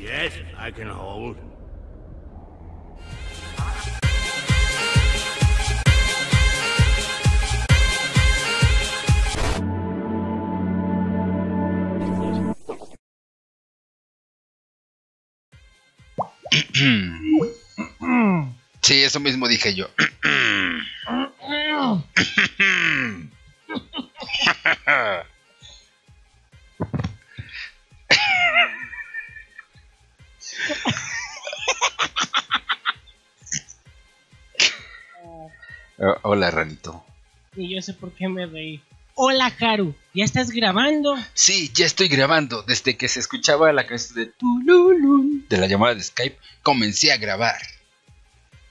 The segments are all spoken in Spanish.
yes, I can hold. Sí, eso mismo dije yo. Y yo sé por qué me reí. Hola, Haru. ¿Ya estás grabando? Sí, ya estoy grabando. Desde que se escuchaba la canción de Tululun de la llamada de Skype, comencé a grabar.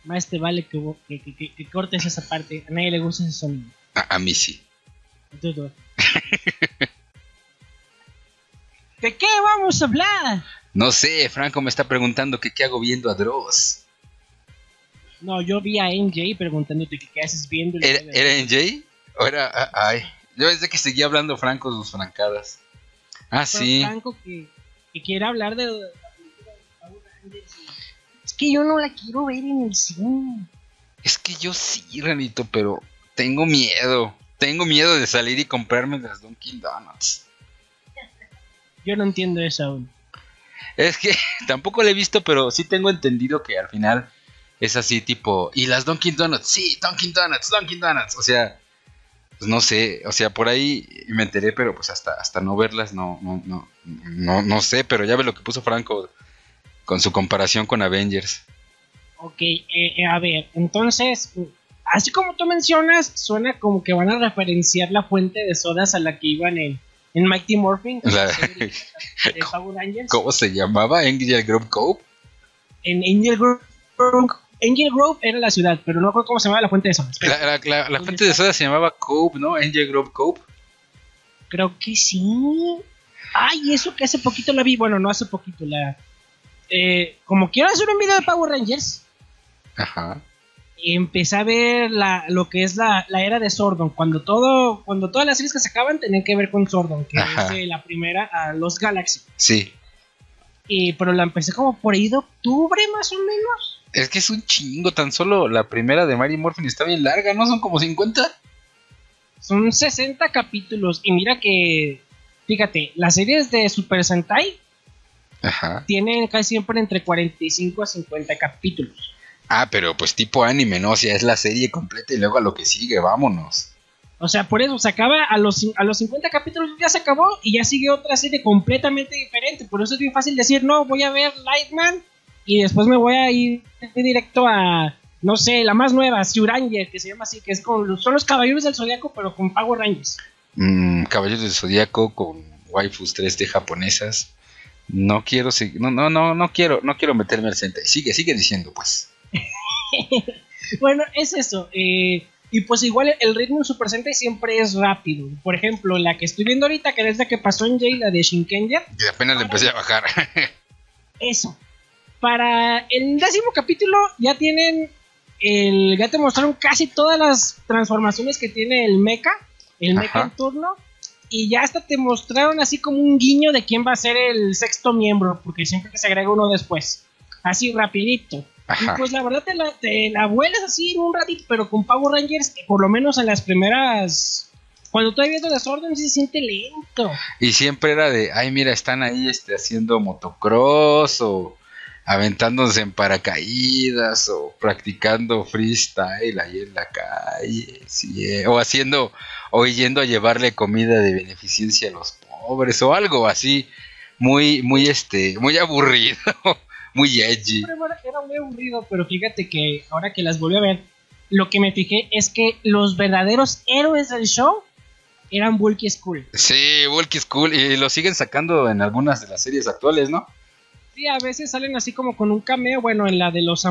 Más te vale que, que, que- que- cortes esa parte. A nadie le gusta ese sonido. A, a mí sí. Entonces, ¿De qué vamos a hablar? No sé, Franco me está preguntando que qué hago viendo a Dross. No, yo vi a NJ preguntándote que qué haces viendo. ¿Era, era en Jay? ¿O era.? ah, Ay. Yo desde que seguía hablando Franco sus francadas. Ah, Pero sí. Franco que, que quiere hablar de la película de Power Rangers Es que yo no la quiero ver en el cine. Es que yo sí, Ranito, pero tengo miedo. Tengo miedo de salir y comprarme las Dunkin' Donuts. Yo no entiendo eso aún. Es que tampoco la he visto, pero sí tengo entendido que al final es así tipo, y las Dunkin' Donuts, sí, Dunkin' Donuts, Dunkin' Donuts. O sea, pues no sé, o sea, por ahí me enteré, pero pues hasta, hasta no verlas no, no, no, no, no sé, pero ya ve lo que puso Franco con su comparación con Avengers. Ok, eh, eh, a ver, entonces, así como tú mencionas, suena como que van a referenciar la fuente de sodas a la que iban en, en Mighty Morphin, La- de Power ¿Cómo se llamaba? Angel Grove Cove. en Angel Grove. Angel Grove era la ciudad, pero no recuerdo cómo se llamaba la fuente de sodas. La, la- la- la ¿Dónde fuente de está? soda se llamaba Cove, ¿no? Angel Grove Cove. Creo que sí. Ay, eso que hace poquito la vi. Bueno, no hace poquito. La. eh, como quiero hacer un video de Power Rangers, Ajá. empecé a ver la, lo que es la, la era de Sordon. Cuando todo, cuando todas las series que se acaban tenían que ver con Sordon, que Ajá. es la primera a los Galaxy. Sí. Y, pero la empecé como por ahí de octubre, más o menos. Es que es un chingo, tan solo la primera de Mary Morphin está bien larga, ¿no? Son como 50. Son 60 capítulos. Y mira que, fíjate, las series de Super Sentai Ajá. tienen casi siempre entre 45 a 50 capítulos. Ah, pero pues tipo anime, ¿no? O sea, es la serie completa y luego a lo que sigue, vámonos. O sea, por eso se acaba a los, a los 50 capítulos ya se acabó y ya sigue otra serie completamente diferente. Por eso es bien fácil decir, no, voy a ver Lightman y después me voy a ir directo a, no sé, la más nueva, Ranger, que se llama así, que es con, son los caballeros del zodiaco, pero con Power Rangers. Mm, Caballeros del Zodíaco con waifus 3D japonesas. No quiero seguir, no, no, no, no quiero, no quiero meterme al Sentai. Sigue, sigue diciendo, pues. Bueno, es eso. eh, y pues igual el ritmo en Super Sentai siempre es rápido. Por ejemplo, la que estoy viendo ahorita, que es la que pasó en Jay, la de Shinkenger, Y apenas le empecé a bajar. Eso. Para el décimo capítulo ya tienen el ya te mostraron casi todas las transformaciones que tiene el mecha, el mecha en turno y ya hasta te mostraron así como un guiño de quién va a ser el sexto miembro, porque siempre que se agrega uno después. Así rapidito. Ajá. Y pues la verdad te la, te la vuelas así en un ratito, pero con Power Rangers, eh, por lo menos en las primeras cuando todavía es de desorden se siente lento. Y siempre era de, ay, mira, están ahí este, haciendo motocross o aventándose en paracaídas o practicando freestyle ahí en la calle, sí, eh, o haciendo, o yendo a llevarle comida de beneficencia a los pobres o algo así, muy, muy, este, muy aburrido, muy edgy. Era muy aburrido, pero fíjate que ahora que las volví a ver, lo que me fijé es que los verdaderos héroes del show eran Bulky School. Sí, Bulky School, y lo siguen sacando en algunas de las series actuales, ¿no? Sí, a veces salen así como con un cameo, bueno, en la de los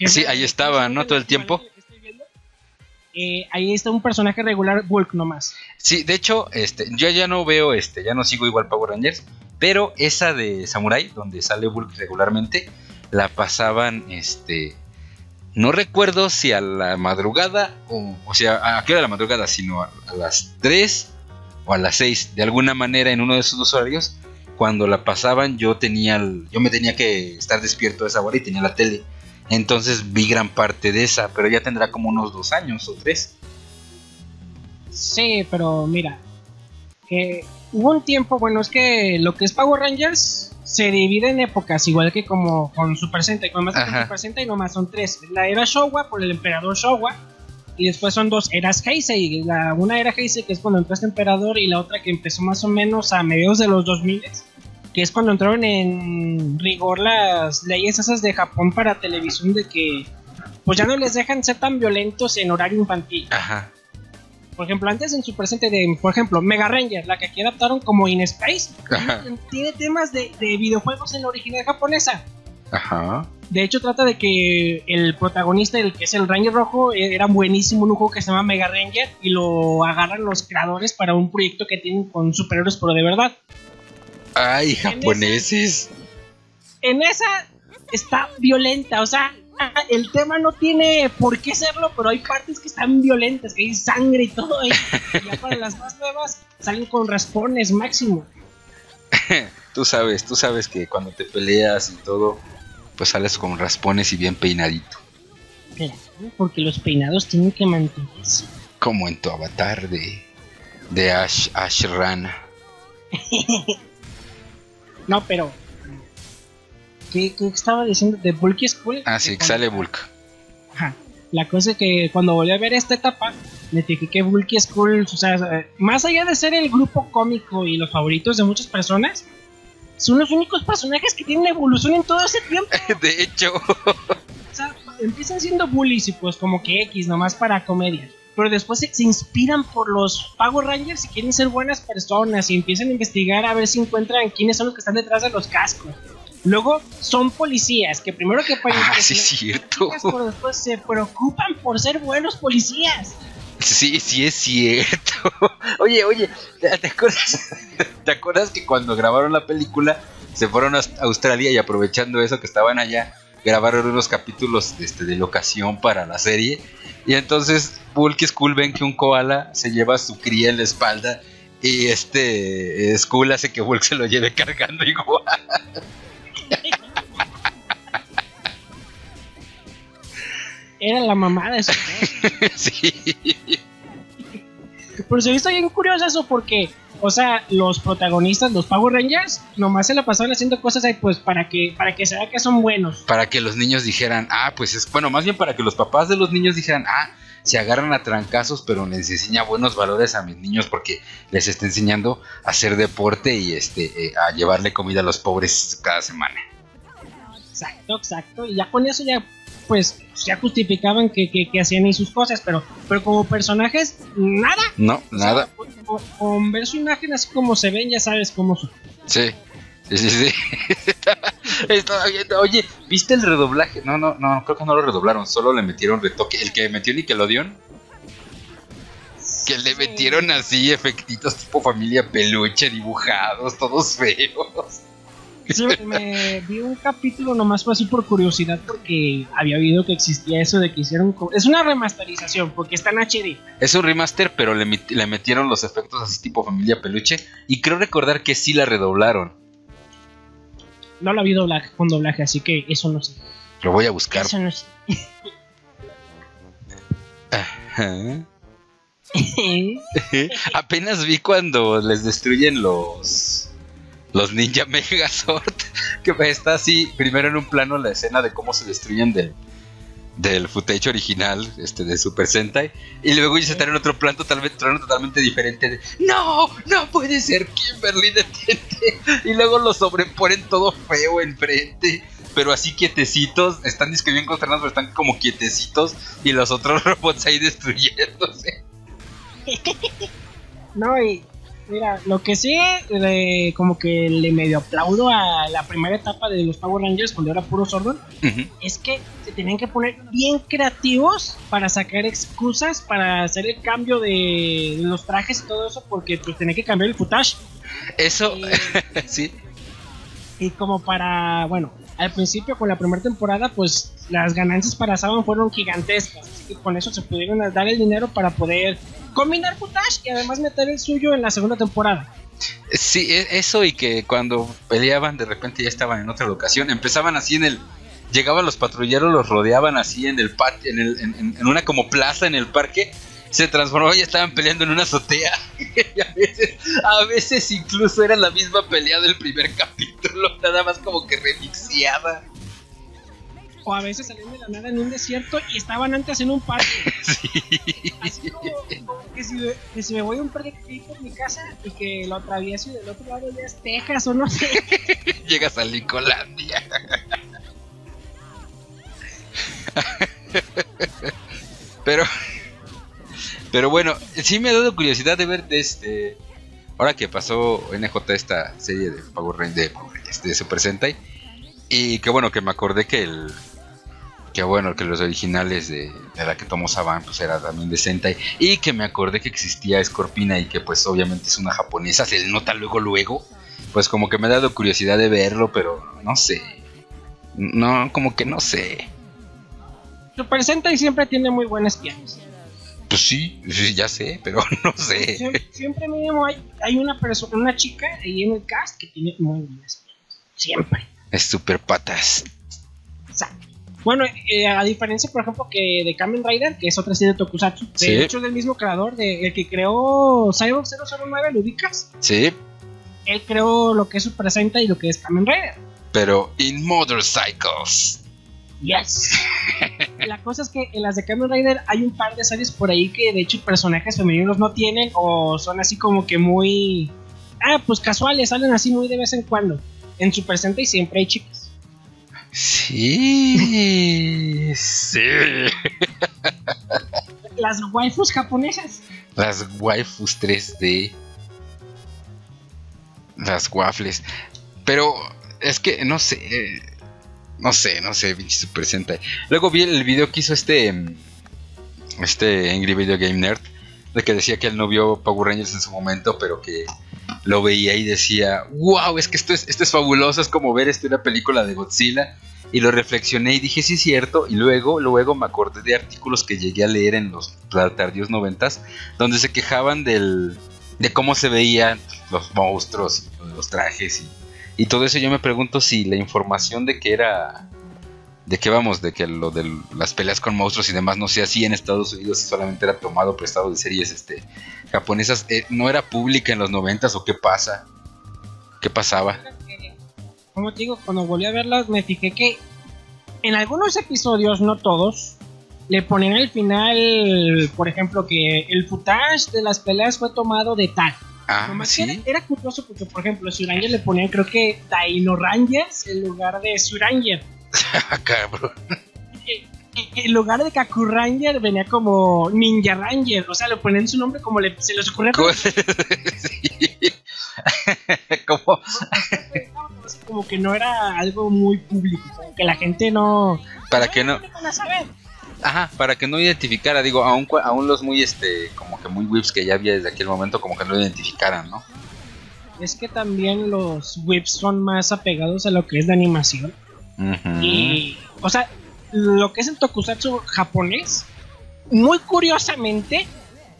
es Sí, ahí estaba, ¿no? Todo el tiempo. Eh, ahí está un personaje regular, Bulk nomás. Sí, de hecho, este, yo ya no veo, este, ya no sigo igual Power Rangers, pero esa de Samurai, donde sale Bulk regularmente, la pasaban, este, no recuerdo si a la madrugada, o, o sea, a qué hora de la madrugada, sino a, a las 3 o a las 6, de alguna manera en uno de esos dos horarios, cuando la pasaban yo tenía el- yo me tenía que estar despierto a esa hora y tenía la tele. Entonces vi gran parte de esa, pero ya tendrá como unos dos años o tres. Sí, pero mira, que hubo un tiempo, bueno, es que lo que es Power Rangers se divide en épocas, igual que como con Super Sentai, con más. Super Sentai nomás son tres. La era Showa por el emperador Showa, y después son dos eras Heisei. La, una era Heisei que es cuando entró este emperador, y la otra que empezó más o menos a mediados de los 2000 que es cuando entraron en rigor las leyes esas de Japón para televisión de que pues ya no les dejan ser tan violentos en horario infantil. Ajá. Por ejemplo, antes en Super Sentai de, por ejemplo, Mega Ranger, la que aquí adaptaron como In Space, Ajá. tiene temas de, de videojuegos en la original japonesa. Ajá. De hecho, trata de que el protagonista, el que es el Ranger Rojo, eh, era buenísimo en un juego que se llama Mega Ranger y lo agarran los creadores para un proyecto que tienen con superhéroes, pero de verdad. Ay, ese- japoneses. En esa está violenta, o sea, el tema no tiene por qué serlo, pero hay partes que están violentas, que hay sangre y todo. Y ya para las más nuevas salen con raspones máximo. Tú sabes, tú sabes que cuando te peleas y todo, pues sales con raspones y bien peinadito. Claro, porque los peinados tienen que mantenerse. Como en tu avatar de, de Ash, Ash Rana. No, pero. ¿Qué, qué estaba diciendo? ¿De Bulky School? Ah, sí, que sale Bulk. Ajá. La cosa es que cuando volví a ver esta etapa, me fijé que Bulky School, o sea, más allá de ser el grupo cómico y los favoritos de muchas personas, son los únicos personajes que tienen evolución en todo ese tiempo. De hecho, O sea, empiezan siendo bullies y pues como que X, nomás para comedia. Pero después se, se inspiran por los Power Rangers y quieren ser buenas personas y empiezan a investigar a ver si encuentran quiénes son los que están detrás de los cascos. Luego son policías que primero que ah, sí impresionar es cierto. pero después se preocupan por ser buenos policías. Sí, sí es cierto. Oye, oye, ¿te acuerdas? ¿Te acuerdas que cuando grabaron la película se fueron a Australia y aprovechando eso que estaban allá, grabaron unos capítulos este, de locación para la serie? Y entonces Bulk y Skull ven que un koala se lleva a su cría en la espalda y este eh, Skull hace que Bulk se lo lleve cargando igual. Era la mamada de eso. sí. Pero se hizo bien curioso eso porque, o sea, los protagonistas, los Power Rangers, nomás se la pasaban haciendo cosas ahí pues para que, para que se vea que son buenos. para que los niños dijeran, ah, pues es bueno, más bien para que los papás de los niños dijeran, ah, se agarran a trancazos, pero les enseña buenos valores a mis niños porque les está enseñando a hacer deporte y este eh, a llevarle comida a los pobres cada semana. Exacto, exacto. Y ya con eso ya, pues, ya justificaban que, que, que hacían y sus cosas, pero, pero como personajes, nada. No, O sea, nada. con, con- con ver su imagen así como se ven, ya sabes cómo son. Sí. Sí, sí, sí. Estaba- Estaba viendo, oye, ¿viste el redoblaje? No, no, no, creo que no lo redoblaron, solo le metieron retoque. El que metió Nickelodeon, que le metieron así efectitos tipo familia peluche, dibujados, todos feos. Sí, me vi un capítulo nomás fue así por curiosidad porque había oído que existía eso de que hicieron... Es una remasterización porque está en HD. Es un remaster, pero le, met- le metieron los efectos así tipo familia peluche. Y creo recordar que sí la redoblaron. No la vi doblaje, con doblaje, así que eso no sé. Lo voy a buscar. Eso no sé. Ajá. Apenas vi cuando les destruyen los los ninja Megazord que está así primero en un plano la escena de cómo se destruyen del del footage original este de Super Sentai y luego ellos están en otro plano totalmente, totalmente diferente de, no no puede ser Kimberly detente y luego lo sobreponen todo feo enfrente pero así quietecitos están disque bien consternados pero están como quietecitos y los otros robots ahí destruyéndose. No, y mira, lo que sí, eh, como que le medio aplaudo a la primera etapa de los Power Rangers cuando era puro Sordon, Ujú. es que se tenían que poner bien creativos para sacar excusas para hacer el cambio de los trajes y todo eso, porque pues tenía que cambiar el footage. Eso, sí. y como para, bueno, al principio con la primera temporada, pues las ganancias para Saban fueron gigantescas. Así que con eso se pudieron dar el dinero para poder combinar footage y además meter el suyo en la segunda temporada. Sí, e- eso y que cuando peleaban de repente ya estaban en otra locación. Empezaban así en el... Llegaban los patrulleros, los rodeaban así en el en, el- en- en una como plaza en el parque. Se transformó y estaban peleando en una azotea. y a veces, a veces incluso era la misma pelea del primer capítulo, nada más como que remixeada. O a veces salían de la nada en un desierto y estaban antes en un parque. Sí. Así como, como que, si me, que si me voy a un parque aquí por mi casa y que lo atravieso y del otro lado ya es Texas o no sé. Llegas a Lincolandia. pero, pero bueno, sí me ha dado curiosidad de ver este. Ahora que pasó NJ esta serie de Power Rangers, de, de Super Sentai. Y que bueno, que me acordé que el. Que bueno, que los originales de, de la que tomó Saban, pues era también de Sentai. Y que me acordé que existía Scorpina y que pues obviamente es una japonesa, se nota luego luego pues como que me ha dado curiosidad de verlo, pero no sé. No, como que no sé. Super Sentai siempre tiene muy buenas pianos. Pues sí, ya sé, pero no sé. Siempre, siempre mínimo hay, hay una persona, una chica ahí en el cast que tiene muy buenas. Siempre. Es super patas. Exacto. Bueno, eh, a diferencia, por ejemplo, que de Kamen Rider, que es otra serie de Tokusatsu, de Sí. hecho es del mismo creador, de, el que creó Cyborg 009, ¿lo ubicas? Sí, Él creó lo que es Super Sentai y lo que es Kamen Rider. pero in motorcycles. Yes. La cosa es que en las de Kamen Rider hay un par de series por ahí que de hecho personajes femeninos no tienen o son así como que muy... Ah, pues casuales, salen así muy de vez en cuando. En Super Sentai siempre hay chicas. Sí, sí. Las waifus japonesas. Las waifus 3D. Las waffles. Pero es que no sé. No sé, no sé, Super Sentai. Luego vi el video que hizo este. mm, Este Angry Video Game Nerd. De que decía que él no vio Power Rangers en su momento, pero que lo veía y decía: ¡Wow! Es que esto es, esto es fabuloso. Es como ver este, una película de Godzilla. Y lo reflexioné y dije: Sí, es cierto. Y luego, luego me acordé de artículos que llegué a leer en los tardíos noventas. Donde se quejaban del, de cómo se veían los monstruos, los trajes y, y todo eso. Yo me pregunto si la información de que era, de que vamos, de que lo de las peleas con monstruos y demás no sea así en Estados Unidos solamente era tomado prestado de series este, japonesas, eh, no era pública en los noventas o qué pasa, qué pasaba. Como te digo, cuando volví a verlas me fijé que en algunos episodios, no todos, le ponían al final, por ejemplo, que el footage de las peleas fue tomado de tal. Ah, Nomás era, era curioso porque, por ejemplo, Suranger le ponían, creo que Dino Rangers en lugar de Suranger. Ah, cabrón. En lugar de Kaku Ranger venía como Ninja Ranger. O sea, le ponían su nombre como le, se les ocurrió. Como, como que no era algo muy público. como que la gente no. para que no, ¿Cómo van a saber? Ajá, para que no identificara, digo, aún, cua- aún los muy, este, como que muy whips que ya había desde aquel momento, como que no lo identificaran, ¿no? Es que también los whips son más apegados a lo que es la animación. Ujú. Y, o sea, lo que es el tokusatsu japonés, muy curiosamente,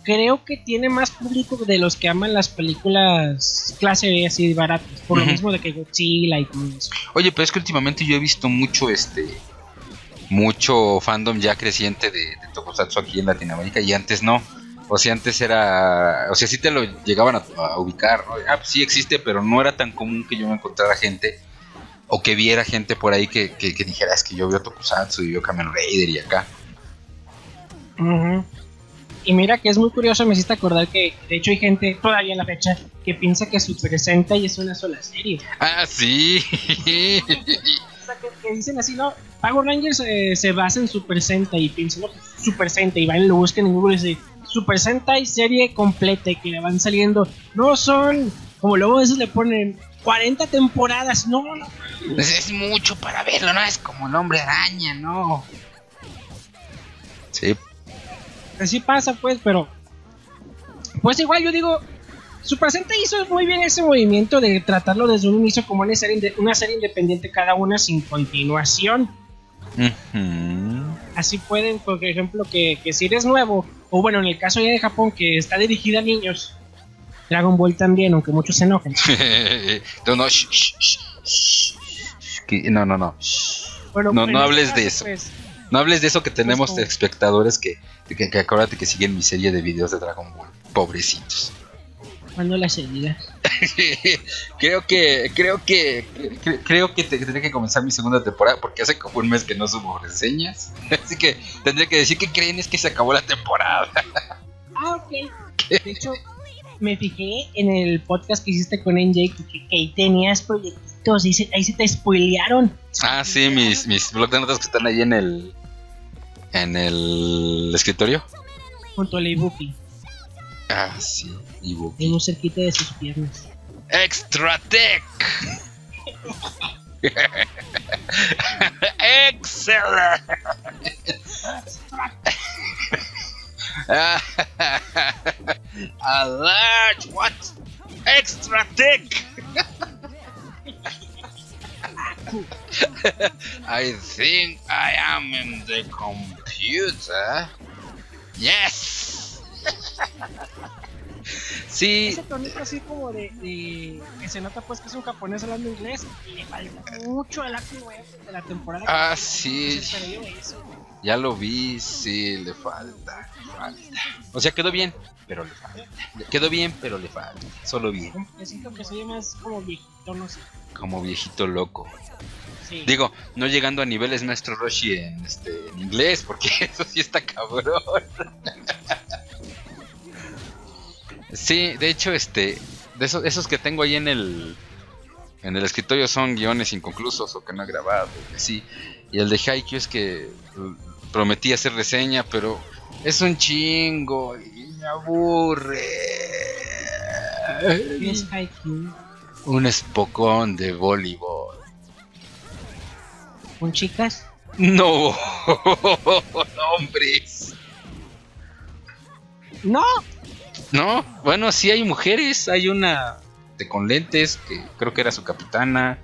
creo que tiene más público de los que aman las películas clase B así baratas. Por lo mismo de que Godzilla y todo eso. Oye, pero es que últimamente yo he visto mucho, este, mucho fandom ya creciente de, de Tokusatsu aquí en Latinoamérica y antes no. O sea, antes era, o sea, sí te lo llegaban a, a ubicar, ¿no? Ah, pues sí existe, pero no era tan común que yo me encontrara gente o que viera gente por ahí que, que, que dijera, es que yo veo Tokusatsu y veo Kamen Rider y acá. Y mira que es muy curioso, me hiciste acordar que de hecho hay gente todavía en la fecha que piensa que Super Sentai es una sola serie. Ah, sí. Sea, que, que dicen así, ¿no? Power Rangers eh, se basa en Super Sentai y piensan, no, pues, Super Sentai, y van y lo buscan en Google y dicen, Super Sentai serie completa y que le van saliendo, no son, como luego a veces le ponen 40 temporadas, no, no, es, es mucho para verlo, ¿no? Es como el hombre araña, ¿no? Sí, así pasa pues, pero pues igual yo digo, Super Sentai hizo muy bien ese movimiento de tratarlo desde un inicio como una serie, inde- una serie independiente cada una sin continuación. Así pueden, por ejemplo, que, que si eres nuevo, o bueno, en el caso ya de Japón, que está dirigida a niños, Dragon Ball también, aunque muchos se enojen. no, no, shh, shh, shh, shh, que- no, no, no. Bueno, No, no este hables de caso, eso. pues, No hables de eso que tenemos como- espectadores que, que, que acuérdate que siguen mi serie de videos de Dragon Ball. Pobrecitos. Cuando la salida. creo que, creo que, cre- creo que te- tendré que comenzar mi segunda temporada porque hace como un mes que no subo reseñas. Así que tendré que decir que creen es que se acabó la temporada. Ah, ok. De hecho, me fijé en el podcast que hiciste con NJ que, ahí tenías proyectitos, ahí se, ahí se te spoilearon. Ah, sí, mis, mis blogs de notas que están ahí en el, en el escritorio. Junto al Ibuki, Ah, sí, ebook. ahí muy cerquita de sus piernas. Extra Tech. Excellent. A large what? Extra Tech. I think I am in the computer. Yes. Sí, Ese tonito así como de, de- que se nota pues que es un japonés hablando inglés y le falta mucho al acto de la temporada. Ah, que sí, eso. ya lo vi, sí, le falta, le falta. O sea, quedó bien, pero le falta. Quedó bien, pero le falta. Solo bien, Como que siento que soy más como viejito, no sé. como viejito loco. Sí. Digo, no llegando a niveles maestro Roshi en, este, en inglés, porque eso sí está cabrón. Sí, de hecho, este, de esos, esos que tengo ahí en el, en el escritorio son guiones inconclusos o que no he grabado, y así. Y el de Haikyuu es que mm, prometí hacer reseña, pero es un chingo y me aburre. ¿Qué es Haikyuu? Un espocón de voleibol. ¿Con chicas? No, hombres. ¡No! No, bueno, sí hay mujeres. Hay una de con lentes que creo que era su capitana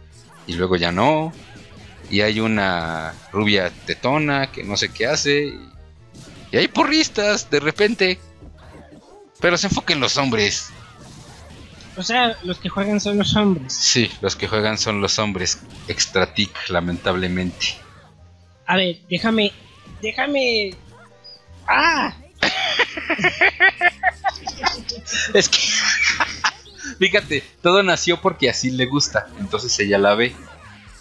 y luego ya no. Y hay una rubia tetona que no sé qué hace. Y, hay porristas de repente. Pero se enfoca en los hombres. O sea, los que juegan son los hombres. Sí, los que juegan son los hombres. Extra tic, lamentablemente. A ver, déjame. Déjame. ¡Ah! Es que. Fíjate, todo nació porque así le gusta. Entonces ella la ve.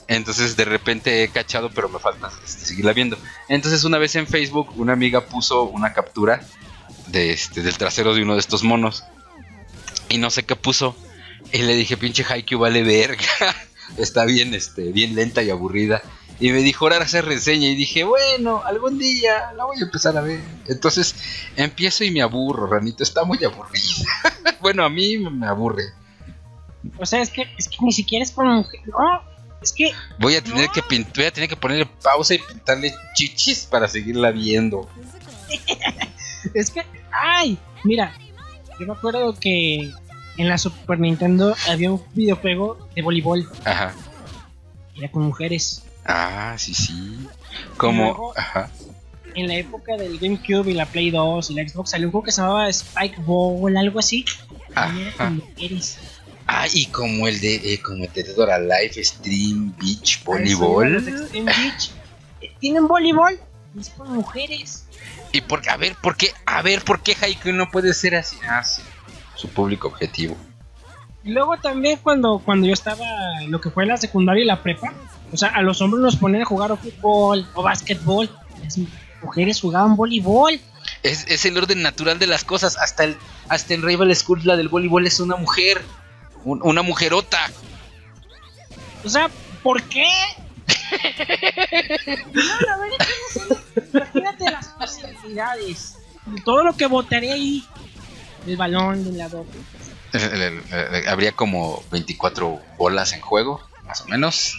Entonces de repente he cachado, pero me falta este, seguirla viendo. Entonces una vez en Facebook una amiga puso una captura de este, del trasero de uno de estos monos. Y no sé qué puso. Y le dije, pinche Haikyuu vale verga. Está bien, este, bien lenta y aburrida. Y me dijo, ahora hacer reseña. Y dije, bueno, algún día la voy a empezar a ver. Entonces empiezo y me aburro, Ranito. Está muy aburrida. bueno, a mí me aburre. O sea, es que, es que ni siquiera es para mujer. No, es que. Voy a tener No. que pint- voy a tener que ponerle pausa y pintarle chichis para seguirla viendo. Es que. ¡Ay! Mira, yo me acuerdo que en la Super Nintendo había un videojuego de voleibol. Ajá. Era con mujeres. Ah, sí, sí. Como, luego- ajá. En la época del GameCube y la Play 2 y la Xbox salió un juego que se llamaba Spike Ball, algo así. Con mujeres. Ah, y como el de, eh, como el de Dead or Alive Stream Beach Volleyball. Extreme Beach, eh, Tienen voleibol y es con mujeres. Y porque, a ver, ¿por qué, a ver, por qué Haikyuu no puede ser así? Ah, sí. Su público objetivo. Y luego también cuando, cuando yo estaba lo que fue la secundaria y la prepa, o sea, a los hombres nos ponían a jugar o fútbol o básquetbol. Las mujeres jugaban voleibol. Es, es el orden natural de las cosas. Hasta el, hasta en Rival School, la del voleibol es una mujer. Un- una mujerota. O sea, ¿por qué? No, a ver, imagínate las posibilidades. Todo lo que votaría ahí. El balón de la doble. Habría como 24 bolas en juego, más o menos.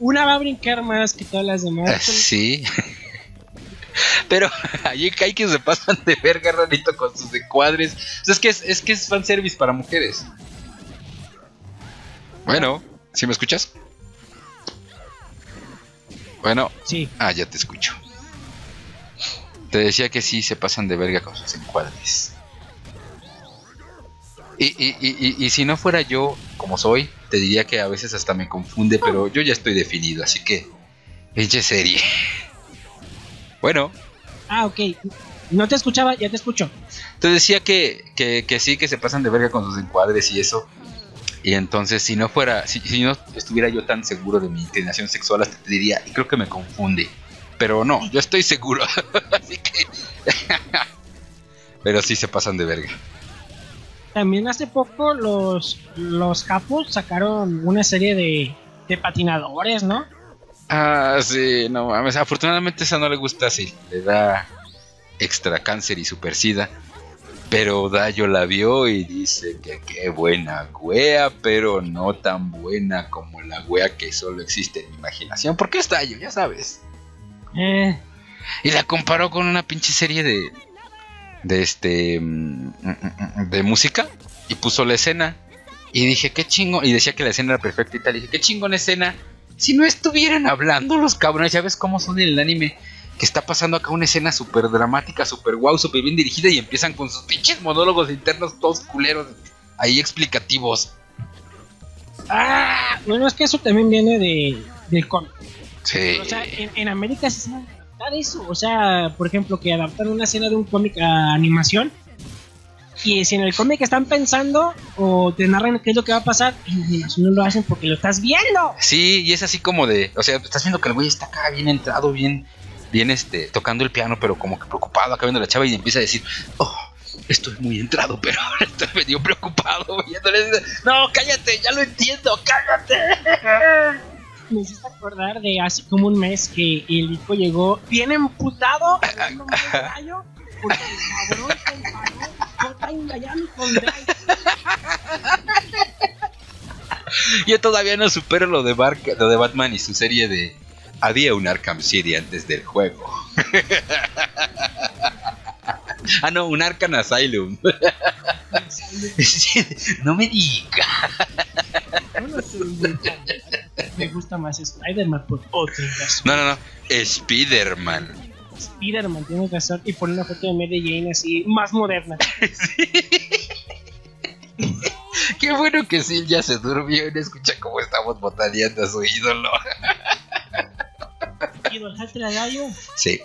Una va a brincar más que todas las demás. Sí. Pero allí hay que se pasan de verga rarito con sus encuadres. O sea, es que es, es que es fanservice para mujeres. Bueno, ¿sí me escuchas? Bueno, Sí. ah, ya te escucho. Te decía que sí se pasan de verga con sus encuadres. Y, y, y, y si no fuera yo como soy, te diría que a veces hasta me confunde, pero yo ya estoy definido, así que pinche serie. Bueno, Ah, ok. No te escuchaba, ya te escucho. te decía que, que, que sí, que se pasan de verga con sus encuadres y eso. Y entonces, si no fuera, si, si no estuviera yo tan seguro de mi inclinación sexual, hasta te diría, y creo que me confunde. Pero no, yo estoy seguro. así que. pero sí se pasan de verga. También hace poco los, los capos sacaron una serie de, de patinadores, ¿no? Ah, sí, no mames. Afortunadamente esa no le gusta así. Le da extra cáncer y super sida. Pero Dayo la vio y dice que qué buena wea, pero no tan buena como la wea que solo existe en mi imaginación. Porque es Dayo, ya sabes. Eh, Y la comparó con una pinche serie de. De este. mm, mm, mm, de música. Y puso la escena. Y dije, qué chingo. Y decía que la escena era perfecta y tal. Y dije, qué chingón escena. Si no estuvieran hablando los cabrones, ya ves cómo son en el anime. Que está pasando acá una escena súper dramática, súper guau, súper bien dirigida. Y empiezan con sus pinches monólogos internos, todos culeros. Ahí explicativos. ah, bueno, es que eso también viene de, del cómic. Sí. O sea, en, en América se adaptar eso. O sea, por ejemplo, que adaptan una escena de un cómic a animación. Y si en el cómic están pensando o te narran qué es lo que va a pasar, en no lo hacen porque lo estás viendo. Sí, y es así como de, o sea, estás viendo que el güey está acá bien entrado, bien, bien este, tocando el piano, pero como que preocupado, acá viendo a la chava y empieza a decir, oh, estoy muy entrado, pero estoy medio preocupado, viéndole, no, cállate, ya lo entiendo, cállate. Me hiciste acordar de hace como un mes que el hijo llegó bien emputado, gallo, porque el cabrón comparó Miami con. Yo todavía no supero lo de, Bar lo de Batman y su serie de, había un Arkham City antes del juego. ah, no, un Arkham Asylum. no me digas. No. Me gusta más Spider-Man por otra razón. No, no, no. Spider-Man. Spider-Man, tienes razón. Y pone una foto de Mary Jane así, más moderna. Qué bueno que Sil ya se durmió y no escucha cómo estamos botaneando a su ídolo. ¿Idolaste a gallo? Sí.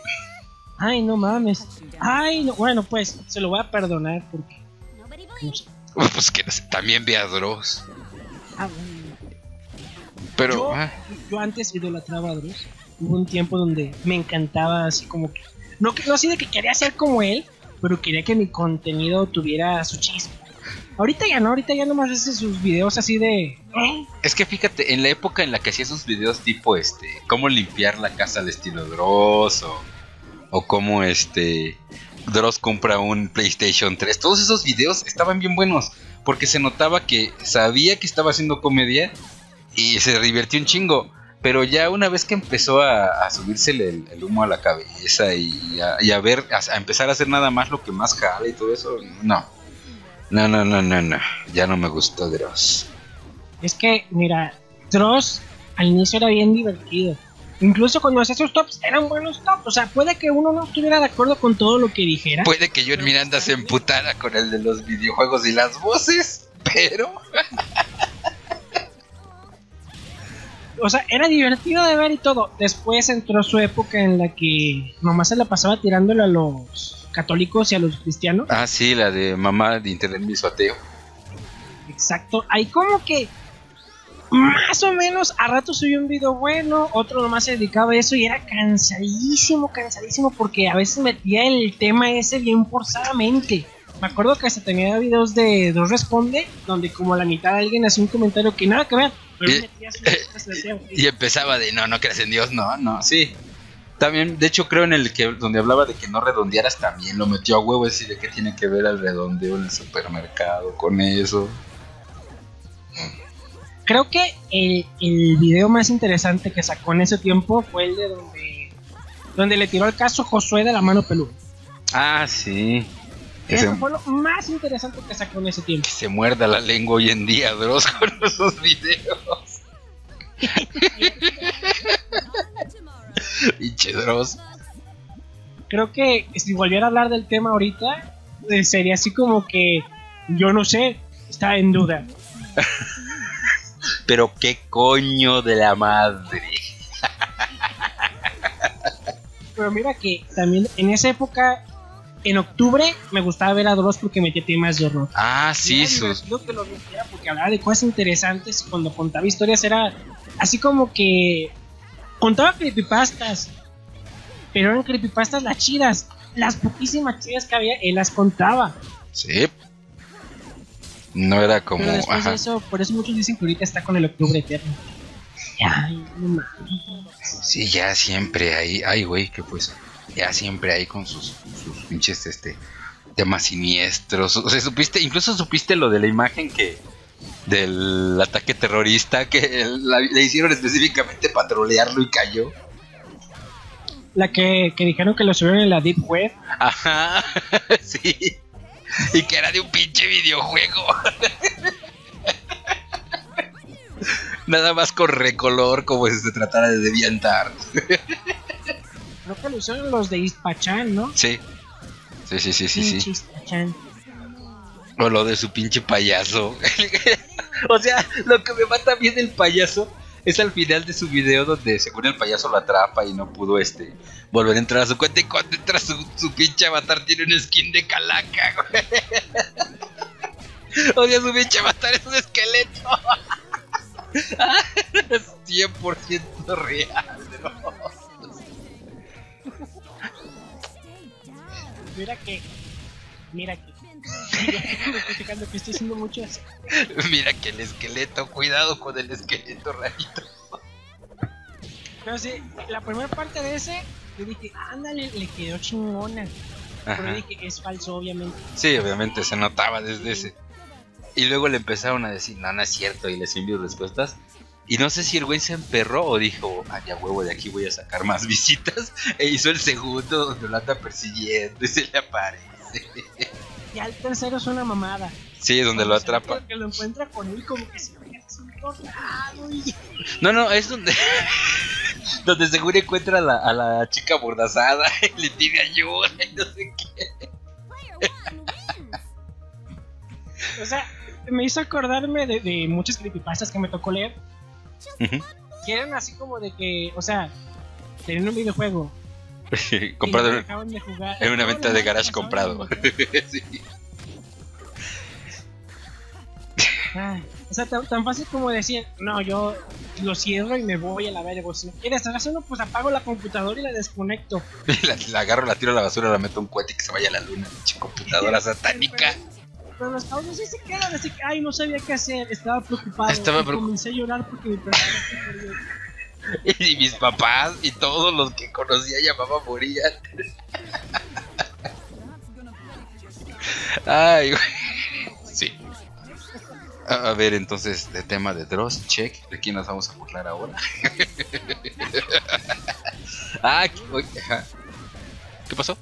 Ay, no mames. Ay, no. Bueno, pues se lo voy a perdonar porque. no sé. Pues que también vi a Dross. Ah, bueno. Pero. yo, ah, yo antes idolatraba a Dross. Hubo un tiempo donde me encantaba así como que. No, que- no así de que quería ser como él, pero quería que mi contenido tuviera su chispa. Ahorita ya no, ahorita ya nomás hace sus videos así de. ¿eh? Es que fíjate, en la época en la que hacía esos videos tipo este, cómo limpiar la casa al estilo Dross o, o cómo este Dross compra un PlayStation 3, todos esos videos estaban bien buenos porque se notaba que sabía que estaba haciendo comedia y se divirtió un chingo. Pero ya una vez que empezó a, a subírsele el, el humo a la cabeza y a, y a ver, a, a empezar a hacer nada más lo que más jala y todo eso, no. No, no, no, no, no. Ya no me gustó Dross. Es que, mira, Dross al inicio era bien divertido. Incluso cuando hacía sus tops, eran buenos tops. O sea, puede que uno no estuviera de acuerdo con todo lo que dijera. Puede que John Miranda se emputara con el de los videojuegos y las voces, pero O sea, era divertido de ver y todo. Después entró su época en la que nomás se la pasaba tirándole a los católicos y a los cristianos. ah sí, la de mamá de internet hizo ateo. Exacto. Ahí como que más o menos a rato subió un video bueno, otro nomás se dedicaba a eso y era cansadísimo, cansadísimo porque a veces metía el tema ese bien forzadamente. Me acuerdo que hasta tenía videos de Dos Responde, donde como a la mitad alguien hacía un comentario que nada que ver, pero Y-. Y empezaba de no, no crees en Dios, no, no, sí. También, de hecho, creo en el que donde hablaba de que no redondearas también lo metió a huevo, es decir, de qué tiene que ver el redondeo en el supermercado con eso. Creo que el, el video más interesante que sacó en ese tiempo fue el de donde, donde le tiró el caso Josué de la mano peluda. Ah, sí. Que se, Eso fue lo más interesante que sacó en ese tiempo. que se muerda la lengua hoy en día, Dross, con esos videos. Pinche Dross. Creo que si volviera a hablar del tema ahorita, eh, sería así como que, yo no sé, está en duda. Pero qué coño de la madre. Pero mira que también en esa época, en octubre, me gustaba ver a Dross porque metía temas de horror. Ah, sí, sus. que lo metiera porque hablaba de cosas interesantes cuando contaba historias era así como que contaba creepypastas, pero eran creepypastas las chidas, las poquísimas chidas que había, él las contaba. Sí. No era como. pero después Ajá. de eso, por eso muchos dicen que ahorita está con el octubre eterno. Ay, no mames. Sí, ya siempre ahí. Ay, güey, ¿qué fue eso? Ya siempre ahí con sus, sus pinches este, temas siniestros. O sea, supiste, incluso supiste lo de la imagen que. del ataque terrorista que la- le hicieron específicamente para trolearlo y cayó. La que, que dijeron que lo subieron en la Deep Web. Ajá, sí. Y que era de un pinche videojuego. Nada más con recolor como si se tratara de Deviantar. Creo que lo hicieron los de Ispachan, ¿no? Sí. Sí, sí, sí, sí, sí. O lo de su pinche payaso. o sea, lo que me mata bien del payaso es al final de su video donde según el payaso lo atrapa y no pudo este volver a entrar a su cuenta y cuando entra su, su pinche avatar tiene un skin de calaca, güey. O sea, su pinche avatar es un esqueleto. 100% real, ¿no? Mira que. Mira que. Estoy criticando que estoy haciendo mucho así. Mira que el esqueleto, cuidado con el esqueleto rarito. Pero sí, la primera parte de ese, yo dije, ándale, le quedó chingona. Pero dije, es falso, obviamente. Sí, obviamente se notaba desde ese. Y luego le empezaron a decir, no, no es cierto, y les envió respuestas. Y no sé si el güey se emperró o dijo, ay, a huevo, de aquí voy a sacar más visitas. E hizo el segundo donde lo anda persiguiendo y se le aparece. Ya el tercero es una mamada. Sí, donde lo atrapa. Que, lo encuentra con él, como que se y. No, no, es donde. donde seguro encuentra a la, a la chica bordazada y le pide ayuda y no sé qué. O sea, me hizo acordarme de, de muchas creepypastas que me tocó leer. Que eran así como de que, o sea, tenían un videojuego. Comprado en, dejaban de jugar. en una venta de garage comprado. Sí. O sea, tan, tan fácil como decir, no, yo lo cierro y me voy a la verga. Si no quieres hacerlo, pues apago la computadora y la desconecto. La, la agarro, la tiro a la basura, la meto un cohete y que se vaya a la luna. Pinche computadora satánica. Pero los cabrones sí se quedan así que, ay, no sabía qué hacer, estaba preocupado. Estaba preocup- Comencé a llorar porque mi persona se murió. Y mis papás y todos los que conocía llamaban morían. Ay, güey. Sí. A, ver, entonces, de tema de Dross, check. ¿De quién nos vamos a burlar ahora? ah, ajá. ¿qué pasó?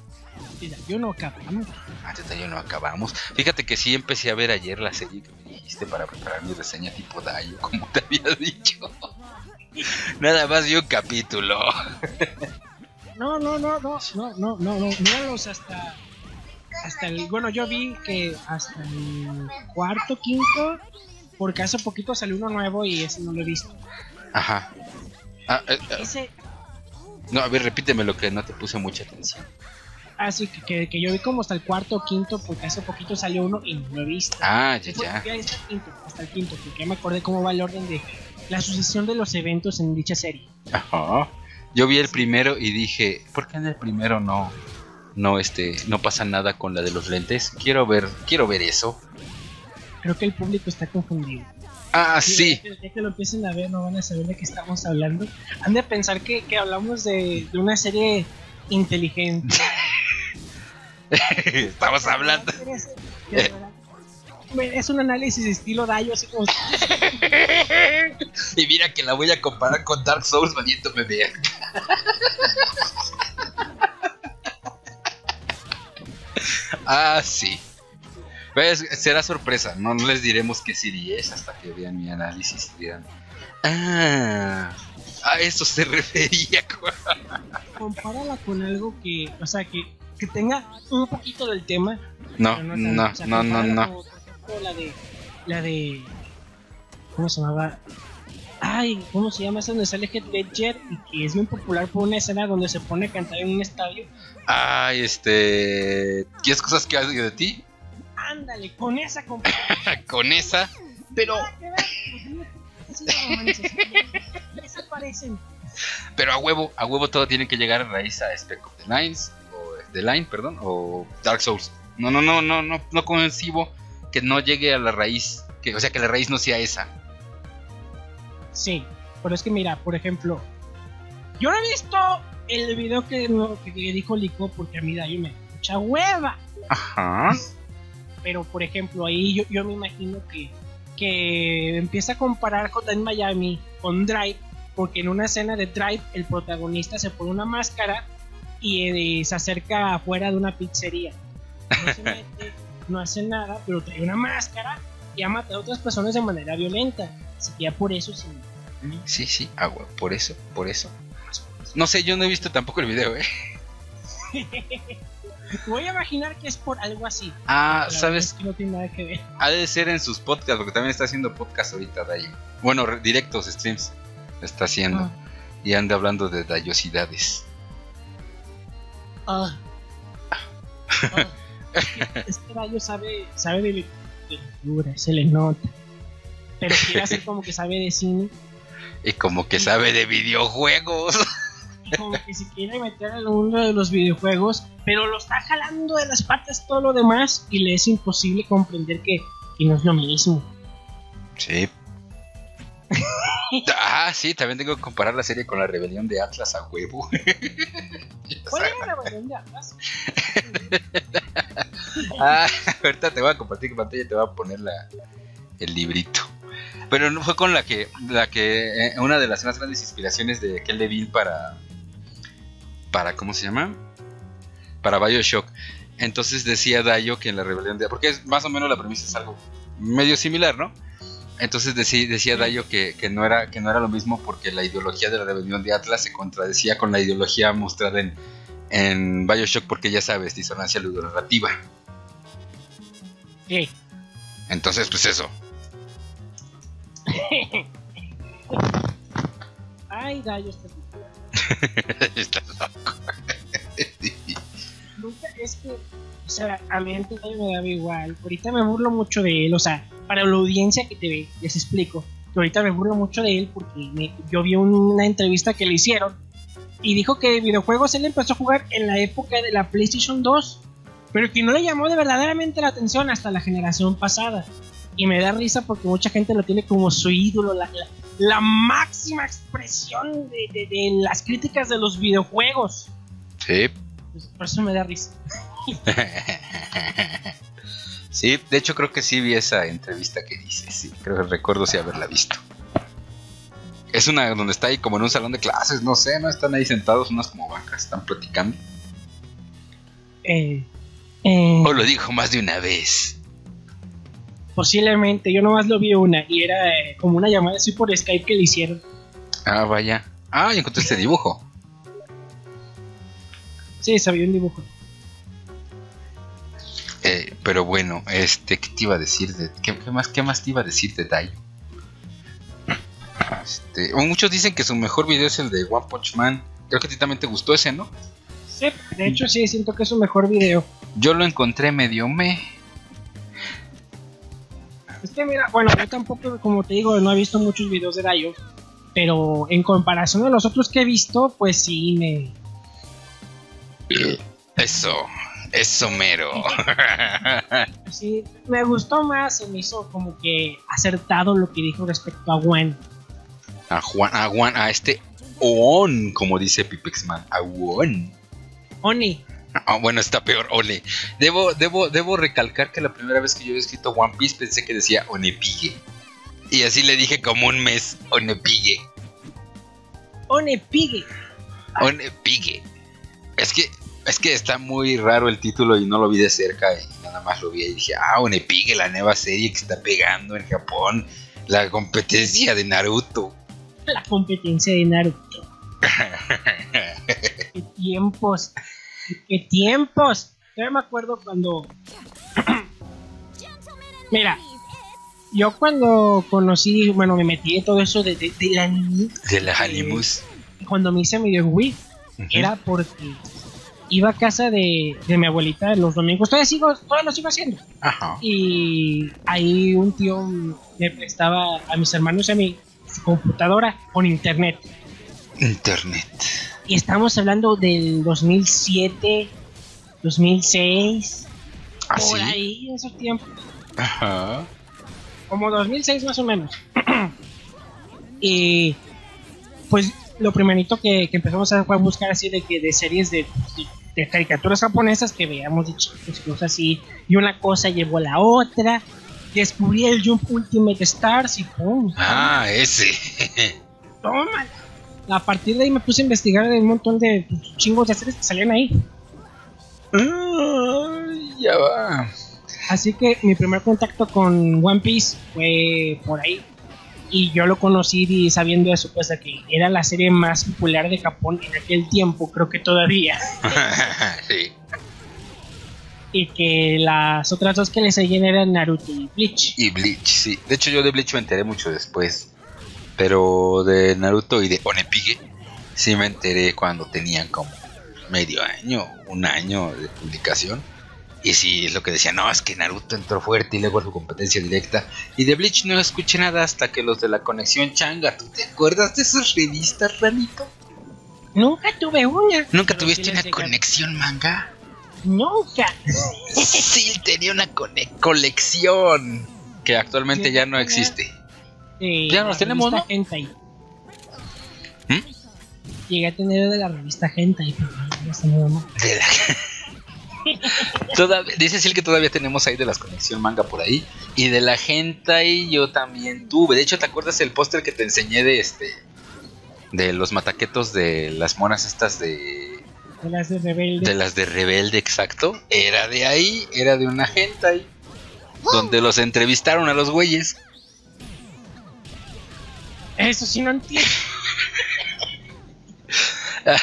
Yo no acabamos. Ah, ya no acabamos. Fíjate que sí empecé a ver ayer la serie que me dijiste para preparar mi reseña tipo Dayo, como te había dicho. Nada más vi un capítulo. No, no, no, no, no, no, no, no, míralos hasta. Hasta el. Bueno, yo vi que hasta el cuarto, quinto. Porque hace poquito salió uno nuevo y ese no lo he visto. Ajá. Ah, eh, eh, Ese. no, a ver, repíteme lo que no te puse mucha atención. Así que, que, que yo vi como hasta el cuarto o quinto. Porque hace poquito salió uno y no lo he visto. Ah, ya, ya. hasta el quinto, hasta el quinto, porque ya me acordé cómo va el orden de la sucesión de los eventos en dicha serie. Ajá. Yo vi el primero y dije, ¿por qué en el primero no, no, este, no pasa nada con la de los lentes? Quiero ver, quiero ver eso. Creo que el público está confundido. Ah, Ya sí. que- Ya que lo empiecen a ver, no van a saber de qué estamos hablando. Han de pensar que, que hablamos de, de una serie inteligente. Estamos hablando. Es un análisis estilo Dayo, así como. Y mira que la voy a comparar con Dark Souls valiéndome ver. ah, sí. Pues, será sorpresa, no, no les diremos qué serie es hasta que vean mi análisis y dirán. Ah, a eso se refería. Compárala con algo que. O sea, que, que tenga un poquito del tema. No, no, no, no, no. como, la de la de. ¿Cómo se llamaba? Ay, ¿cómo se llama esa donde sale Heath Ledger y que es muy popular por una escena donde se pone a cantar en un estadio? Ay, este. ¿Quieres cosas que hago de ti? Ándale, con esa. Con esa. Pero, Nada que ver, los niños sí, no manches, ya- ya se parecen. pero a huevo, a huevo todo tiene que llegar a raíz a Spec of the Lines, The Line, perdón, o Dark Souls. No, no, no, no, no, no concibo que no llegue a la raíz, que, o sea, que la raíz no sea esa. Sí, pero es que mira, por ejemplo, yo no he visto el video que, no- que dijo Lico porque a mí de ahí me da mucha hueva. Ajá. Pero por ejemplo, ahí yo, yo me imagino que, que empieza a comparar Hotline Miami con Drive, porque en una escena de Drive el protagonista se pone una máscara y eh, se acerca afuera de una pizzería. No se mete, no hace nada, pero trae una máscara y ha matado a otras personas de manera violenta. Así que ya por eso sí. Sí, sí, a huevo, por eso, por eso. No sé, yo no he visto tampoco el video, eh. Voy a imaginar que es por algo así. Ah, ¿sabes? es que no tiene nada que ver. Ha de ser en sus podcasts, porque también está haciendo podcast ahorita, Dayo. Bueno, re- directos, streams, está haciendo. Ah. Y anda hablando de dayosidades. Ah. Ah. Es que- Es que Rayo sabe, sabe de literatura, se le nota. Pero quiere hacer como que sabe de cine. Y como que sabe de videojuegos. Y como que se quiere meter al mundo de los videojuegos. Pero lo está jalando de las patas todo lo demás. Y le es imposible comprender que, que no es lo mismo. Sí. Ah, sí, también tengo que comparar la serie con la rebelión de Atlas a huevo. ¿Cuál era la versión de Atlas? ah, ahorita te voy a compartir en pantalla y te voy a poner la, el librito. Pero no fue con la que, la que eh, una de las más grandes inspiraciones de Kel Levine para, para, ¿cómo se llama? Para Bioshock. Entonces decía Dayo que en la rebelión de, porque es más o menos la premisa es algo medio similar, ¿no? Entonces decía, decía Dayo que, que no era, que no era lo mismo porque la ideología de la rebelión de Atlas se contradecía con la ideología mostrada en, en Bioshock porque ya sabes, disonancia ludonarrativa. Sí. Entonces, pues eso. Ay, este Estás loco. Nunca es que, o sea, a mí antes me daba igual. Ahorita me burlo mucho de él, o sea, para la audiencia que te ve, les explico. Que ahorita me burlo mucho de él porque me- yo vi una entrevista que le hicieron y dijo que videojuegos él empezó a jugar en la época de la PlayStation 2, pero que no le llamó de verdaderamente la atención hasta la generación pasada. Y me da risa porque mucha gente lo tiene como su ídolo, la, la- la máxima expresión de, de- de las críticas de los videojuegos. Sí. Pues, por eso me da risa. Sí, de hecho creo que sí vi esa entrevista que dice, sí, creo que recuerdo sí haberla visto. Es una donde está ahí como en un salón de clases, no sé, no están ahí sentados unas como bancas, están platicando. Eh, eh, O lo dijo más de una vez. posiblemente, yo nomás lo vi una y era eh, como una llamada así por Skype que le hicieron. Ah, vaya. Ah, y encontré este dibujo. Sí, sabía un dibujo. Eh, pero bueno, este, ¿qué te iba a decir de qué, qué más qué más te iba a decir de Dayo? Este, muchos dicen que su mejor video es el de One Punch Man. Creo que a ti también te gustó ese, ¿no? Sí, de hecho sí, siento que es su mejor video. Yo lo encontré medio me. Es que mira, bueno, yo tampoco, como te digo, no he visto muchos videos de Dayo, pero en comparación a los otros que he visto, pues sí me... Eso, eso mero. Sí, me gustó más, se me hizo como que acertado lo que dijo respecto a Gwen. a Juan, a Juan, a este On, como dice Pipexman, a Juan. Oni, Ah, bueno, está peor, ole. Debo, debo, debo recalcar que la primera vez que yo he escrito One Piece pensé que decía Onepigue. Y así le dije como un mes, Onepigue. Oni Pigue. Onepigue. Es que, es que está muy raro el título y no lo vi de cerca y nada más lo vi y dije, ah, Onepigue, la nueva serie que está pegando en Japón. La competencia de Naruto. La competencia de Naruto. qué tiempos, qué tiempos. Yo me acuerdo cuando. Mira, yo cuando conocí, bueno, me metí en todo eso de, de, del anime, De la Animus. cuando me hice mi Wii, Ujú. era porque iba a casa de, de mi abuelita los domingos. Todavía sigo, todavía lo sigo haciendo. Ajá. Y ahí un tío me prestaba a mis hermanos y a mí su computadora con internet. Internet. Y estamos hablando del 2007, 2006, ¿Así? por ahí, en esos tiempos. Ajá. Como 2006 más o menos. y pues lo primerito que, que empezamos a fue a buscar así de que de series de, de- caricaturas japonesas que veíamos de chicos cosas así. Y una cosa llevó a la otra. Descubrí el Jump Ultimate Stars y pum. Ah, ese. Toma. A partir de ahí me puse a investigar de un montón de chingos de series que salían ahí. Ay, ya va. Así que mi primer contacto con One Piece fue por ahí. Y yo lo conocí y sabiendo eso, pues de que era la serie más popular de Japón en aquel tiempo, creo que todavía. sí. Y que las otras dos que le seguían eran Naruto y Bleach. Y Bleach, sí. De hecho, yo de Bleach me enteré mucho después. Pero de Naruto y de Onepige, sí me enteré cuando tenían como medio año, un año de publicación. Y sí, es lo que decía, no, es que Naruto entró fuerte y luego su competencia directa. Y de Bleach no escuché nada hasta que los de la conexión Changa. ¿Tú te acuerdas de esas revistas, Ranito? Nunca tuve una. ¿Nunca Pero tuviste una conexión manga? Nunca. Sí, tenía una colección que actualmente ya no existe. Ya nos tenemos, ¿no? Hentai. ¿Mm? Llegué a tener de la revista Hentai, pero no. De la- Todavía- dice Sil que todavía tenemos ahí de las conexión manga por ahí. Y de la hentai yo también tuve. De hecho, ¿te acuerdas el póster que te enseñé de este? De los mataquetos de las monas estas de. De las de Rebelde. De las de Rebelde, exacto. Era de ahí, era de una hentai. Donde los entrevistaron a los güeyes. Eso sí no entiendo.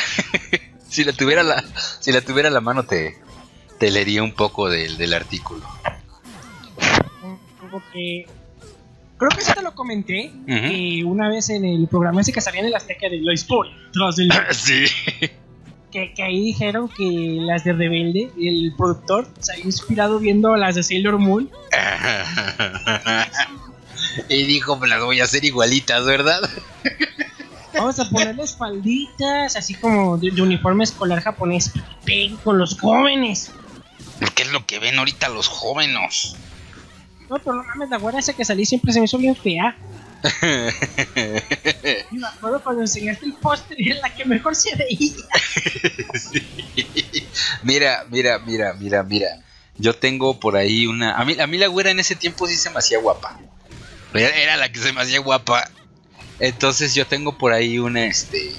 si la tuviera la, si la tuviera la mano te, te leería un poco del, del artículo. Porque creo que eso te lo comenté que una vez en el programa ese que salía en el Azteca de la historia tras el sí. que, que ahí dijeron que las de Rebelde el productor se había inspirado viendo las de Sailor Moon y dijo, "Me las voy a hacer igualitas, ¿verdad? vamos a ponerles falditas así como de, de uniforme escolar japonés pen con los jóvenes ¿Qué es lo que ven ahorita los jóvenes? no pero no mames la güera esa que salí siempre se me hizo bien fea y me acuerdo cuando enseñaste el póster y era la que mejor se veía mira, mira, mira, mira, mira. Yo tengo por ahí una. A mí, a mí la güera en ese tiempo sí se me hacía guapa. Era, era la que se me hacía guapa. Entonces yo tengo por ahí una, este,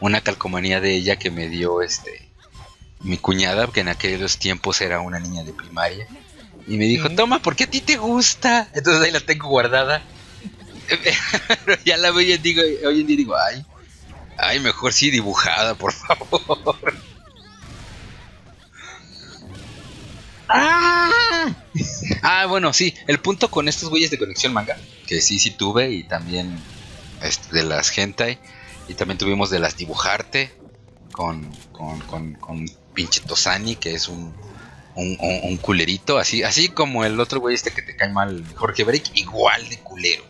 una calcomanía de ella que me dio, este, mi cuñada, que en aquellos tiempos era una niña de primaria. Y me dijo, toma, ¿por qué a ti te gusta? Entonces ahí la tengo guardada. Pero ya la veo y digo, hoy en día digo, ay, ay, mejor sí dibujada, por favor. ¡Ah! Ah, bueno, sí, el punto con estos güeyes de conexión manga, que sí, sí tuve, y también este, de las hentai, y también tuvimos de las dibujarte, con, con, con, con pinche Tosani, que es un, un, un- un culerito, así, así como el otro güey este que te cae mal, Jorge Break, igual de culero.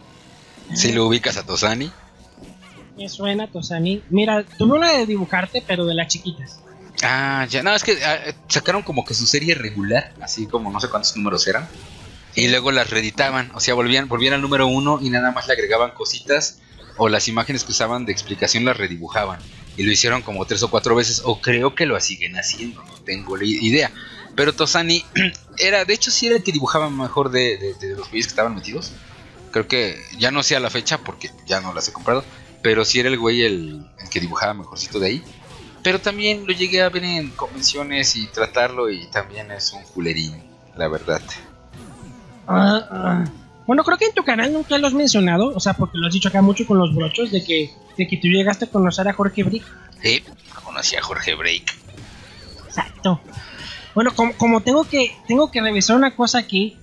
Si lo ubicas a Tosani, Me suena, Tosani. Mira, tuve una de dibujarte, pero de las chiquitas. Ah, ya, no, es que ah, sacaron como que su serie regular, así como no sé cuántos números eran, y luego las reeditaban, o sea, volvían, volvían al número uno y nada más le agregaban cositas, o las imágenes que usaban de explicación las redibujaban, y lo hicieron como tres o cuatro veces, o creo que lo siguen haciendo, no tengo idea. Pero Tosani era, de hecho, sí era el que dibujaba mejor de, los güeyes que estaban metidos. Creo que ya no sé a la fecha porque ya no las he comprado, pero sí era el güey el, que dibujaba mejorcito de ahí. Pero también lo llegué a ver en convenciones y tratarlo y también es un culerín, la verdad. Ah, ah. Bueno, creo que en tu canal nunca lo has mencionado, o sea, porque lo has dicho acá mucho con los brochos, de que, de que tú llegaste a conocer a Jorge Brick. Sí, conocí a Jorge Break. Exacto. Bueno, como, como tengo que tengo que revisar una cosa aquí,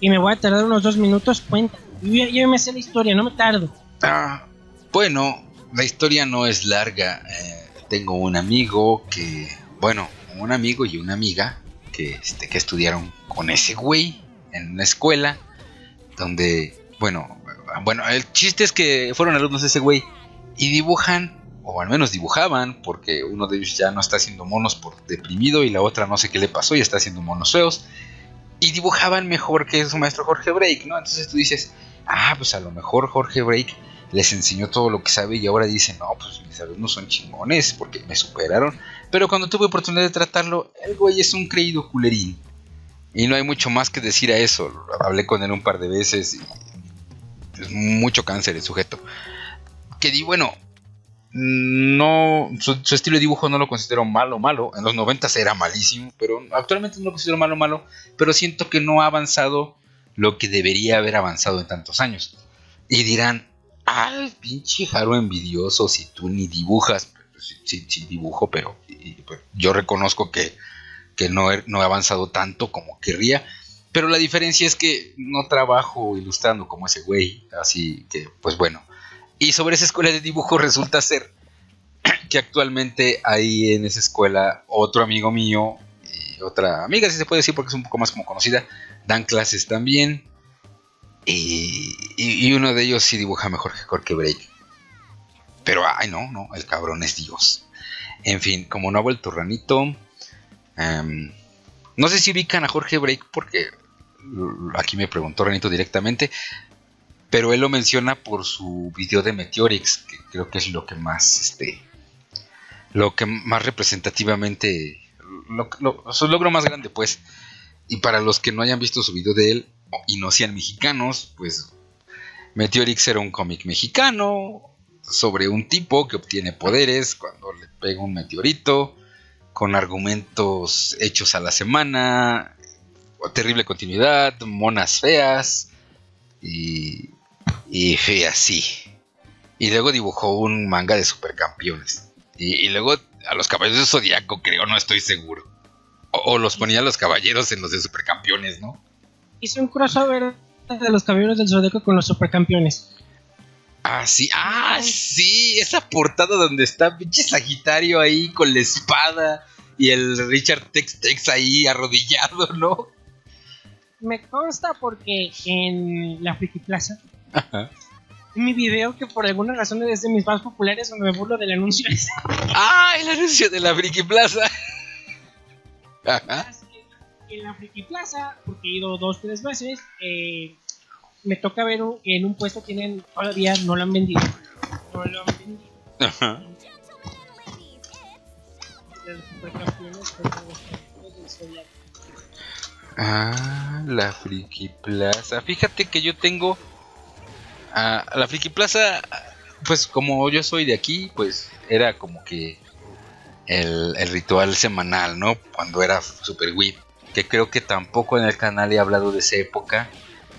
y me voy a tardar unos dos minutos, cuenta. Yo, yo me sé la historia, no me tardo. Ah, bueno, la historia no es larga. Eh, tengo un amigo que, bueno, un amigo y una amiga que, este, que estudiaron con ese güey en una escuela donde, bueno, bueno, el chiste es que fueron alumnos de ese güey y dibujan, o al menos dibujaban, porque uno de ellos ya no está haciendo monos por deprimido y la otra no sé qué le pasó y está haciendo monos feos. Y dibujaban mejor que su maestro Jorge Break, ¿no? Entonces tú dices, ah, pues a lo mejor Jorge Break les enseñó todo lo que sabe y ahora dicen, no, pues mis alumnos son chingones porque me superaron. Pero cuando tuve oportunidad de tratarlo, el güey es un creído culerín. Y no hay mucho más que decir a eso. Hablé con él un par de veces y es mucho cáncer el sujeto. Que di, bueno, no, su, su estilo de dibujo no lo considero malo, malo. En los 90 era malísimo, pero actualmente no lo considero malo, malo. Pero siento que no ha avanzado lo que debería haber avanzado en tantos años. Y dirán, ay, pinche jaro envidioso, si tú ni dibujas. Sí, sí, sí dibujo, pero y, pues, yo reconozco que, que no, he, no avanzado tanto como querría. Pero la diferencia es que no trabajo ilustrando como ese güey. Así que, pues bueno. Y sobre esa escuela de dibujo resulta ser que actualmente hay en esa escuela otro amigo mío y otra amiga, si se puede decir porque es un poco más como conocida, dan clases también. Y, y- uno de ellos sí dibuja mejor que Jorge Break. Pero, ay, no, no, el cabrón es Dios. En fin, como no ha vuelto ranito, em, no sé si ubican a Jorge Break porque aquí me preguntó Ranito directamente, pero él lo menciona por su video de Meteorix, que creo que es lo que más, este, lo que más representativamente, lo- su logro más grande, pues. Y para los que no hayan visto su video de él y no sean mexicanos, pues Meteorix era un cómic mexicano sobre un tipo que obtiene poderes cuando le pega un meteorito, con argumentos hechos a la semana, terrible continuidad, monas feas y, y feas, sí. Y luego dibujó un manga de supercampeones. Y, y luego a los caballeros de Zodíaco, creo, no estoy seguro. O, los ponía a los caballeros en los de supercampeones, ¿no? Hice un crossover de los caballeros del Zodíaco con los supercampeones. Ah, sí, ah, sí, esa portada donde está pinche Sagitario ahí con la espada y el Richard Tex Tex ahí arrodillado, ¿no? Me consta porque en la Friki Plaza, en mi video, que por alguna razón es de mis más populares, donde me burlo del anuncio ese, Ah, el anuncio de la Friki Plaza. Ajá. En la Friki Plaza, porque he ido dos, tres veces, eh, me toca ver un- que en un puesto tienen, todavía no lo han vendido. No lo han vendido. Ajá. Ah, la Friki Plaza. Fíjate que yo tengo. ah, la Friki Plaza, pues como yo soy de aquí, pues era como que el, el ritual semanal, ¿no? Cuando era Super Whip. Que creo que tampoco en el canal he hablado de esa época,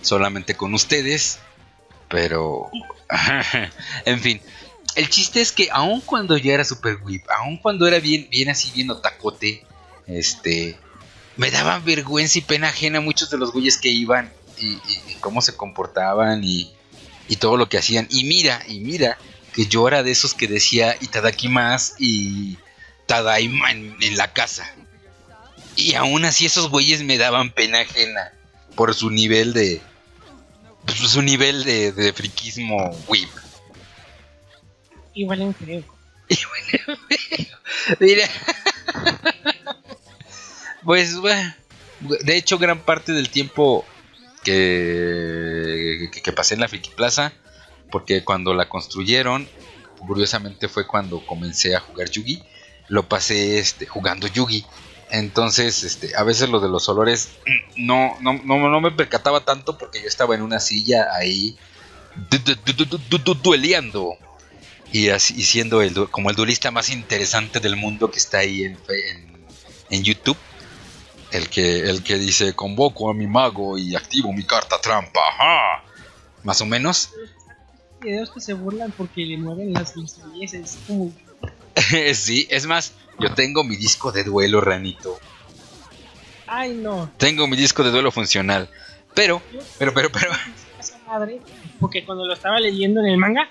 solamente con ustedes. Pero. en fin. El chiste es que aun cuando ya era Super Whip, aun cuando era bien, bien así, bien otacote, este me daban vergüenza y pena ajena muchos de los güeyes que iban y, y- cómo se comportaban y, y todo lo que hacían. Y mira, y mira, que yo era de esos que decía Itadakimas y Tadaima en, en la casa. Y aún así esos güeyes me daban pena ajena por su nivel de... pues, su nivel de, de friquismo whip. Igual en feo. Mira. pues bueno, de hecho gran parte del tiempo que, que, que pasé en la Friki Plaza, porque cuando la construyeron, curiosamente fue cuando comencé a jugar Yugi, lo pasé este, jugando Yugi. Entonces, este, a veces lo de los olores no, no, no, no me percataba tanto porque yo estaba en una silla ahí du- du- du- du- du- du- dueleando y, así, y siendo el, como el duelista más interesante del mundo que está ahí en, en, en YouTube. El que, el que dice, convoco a mi mago y activo mi carta trampa. ajá". Más o menos. Videos que se burlan porque le mueven las visuales. Es como. sí, es más, yo tengo mi disco de duelo, Ranito. Ay, no. Tengo mi disco de duelo funcional. Pero, pero, pero, pero. madre, porque cuando lo estaba leyendo en el manga,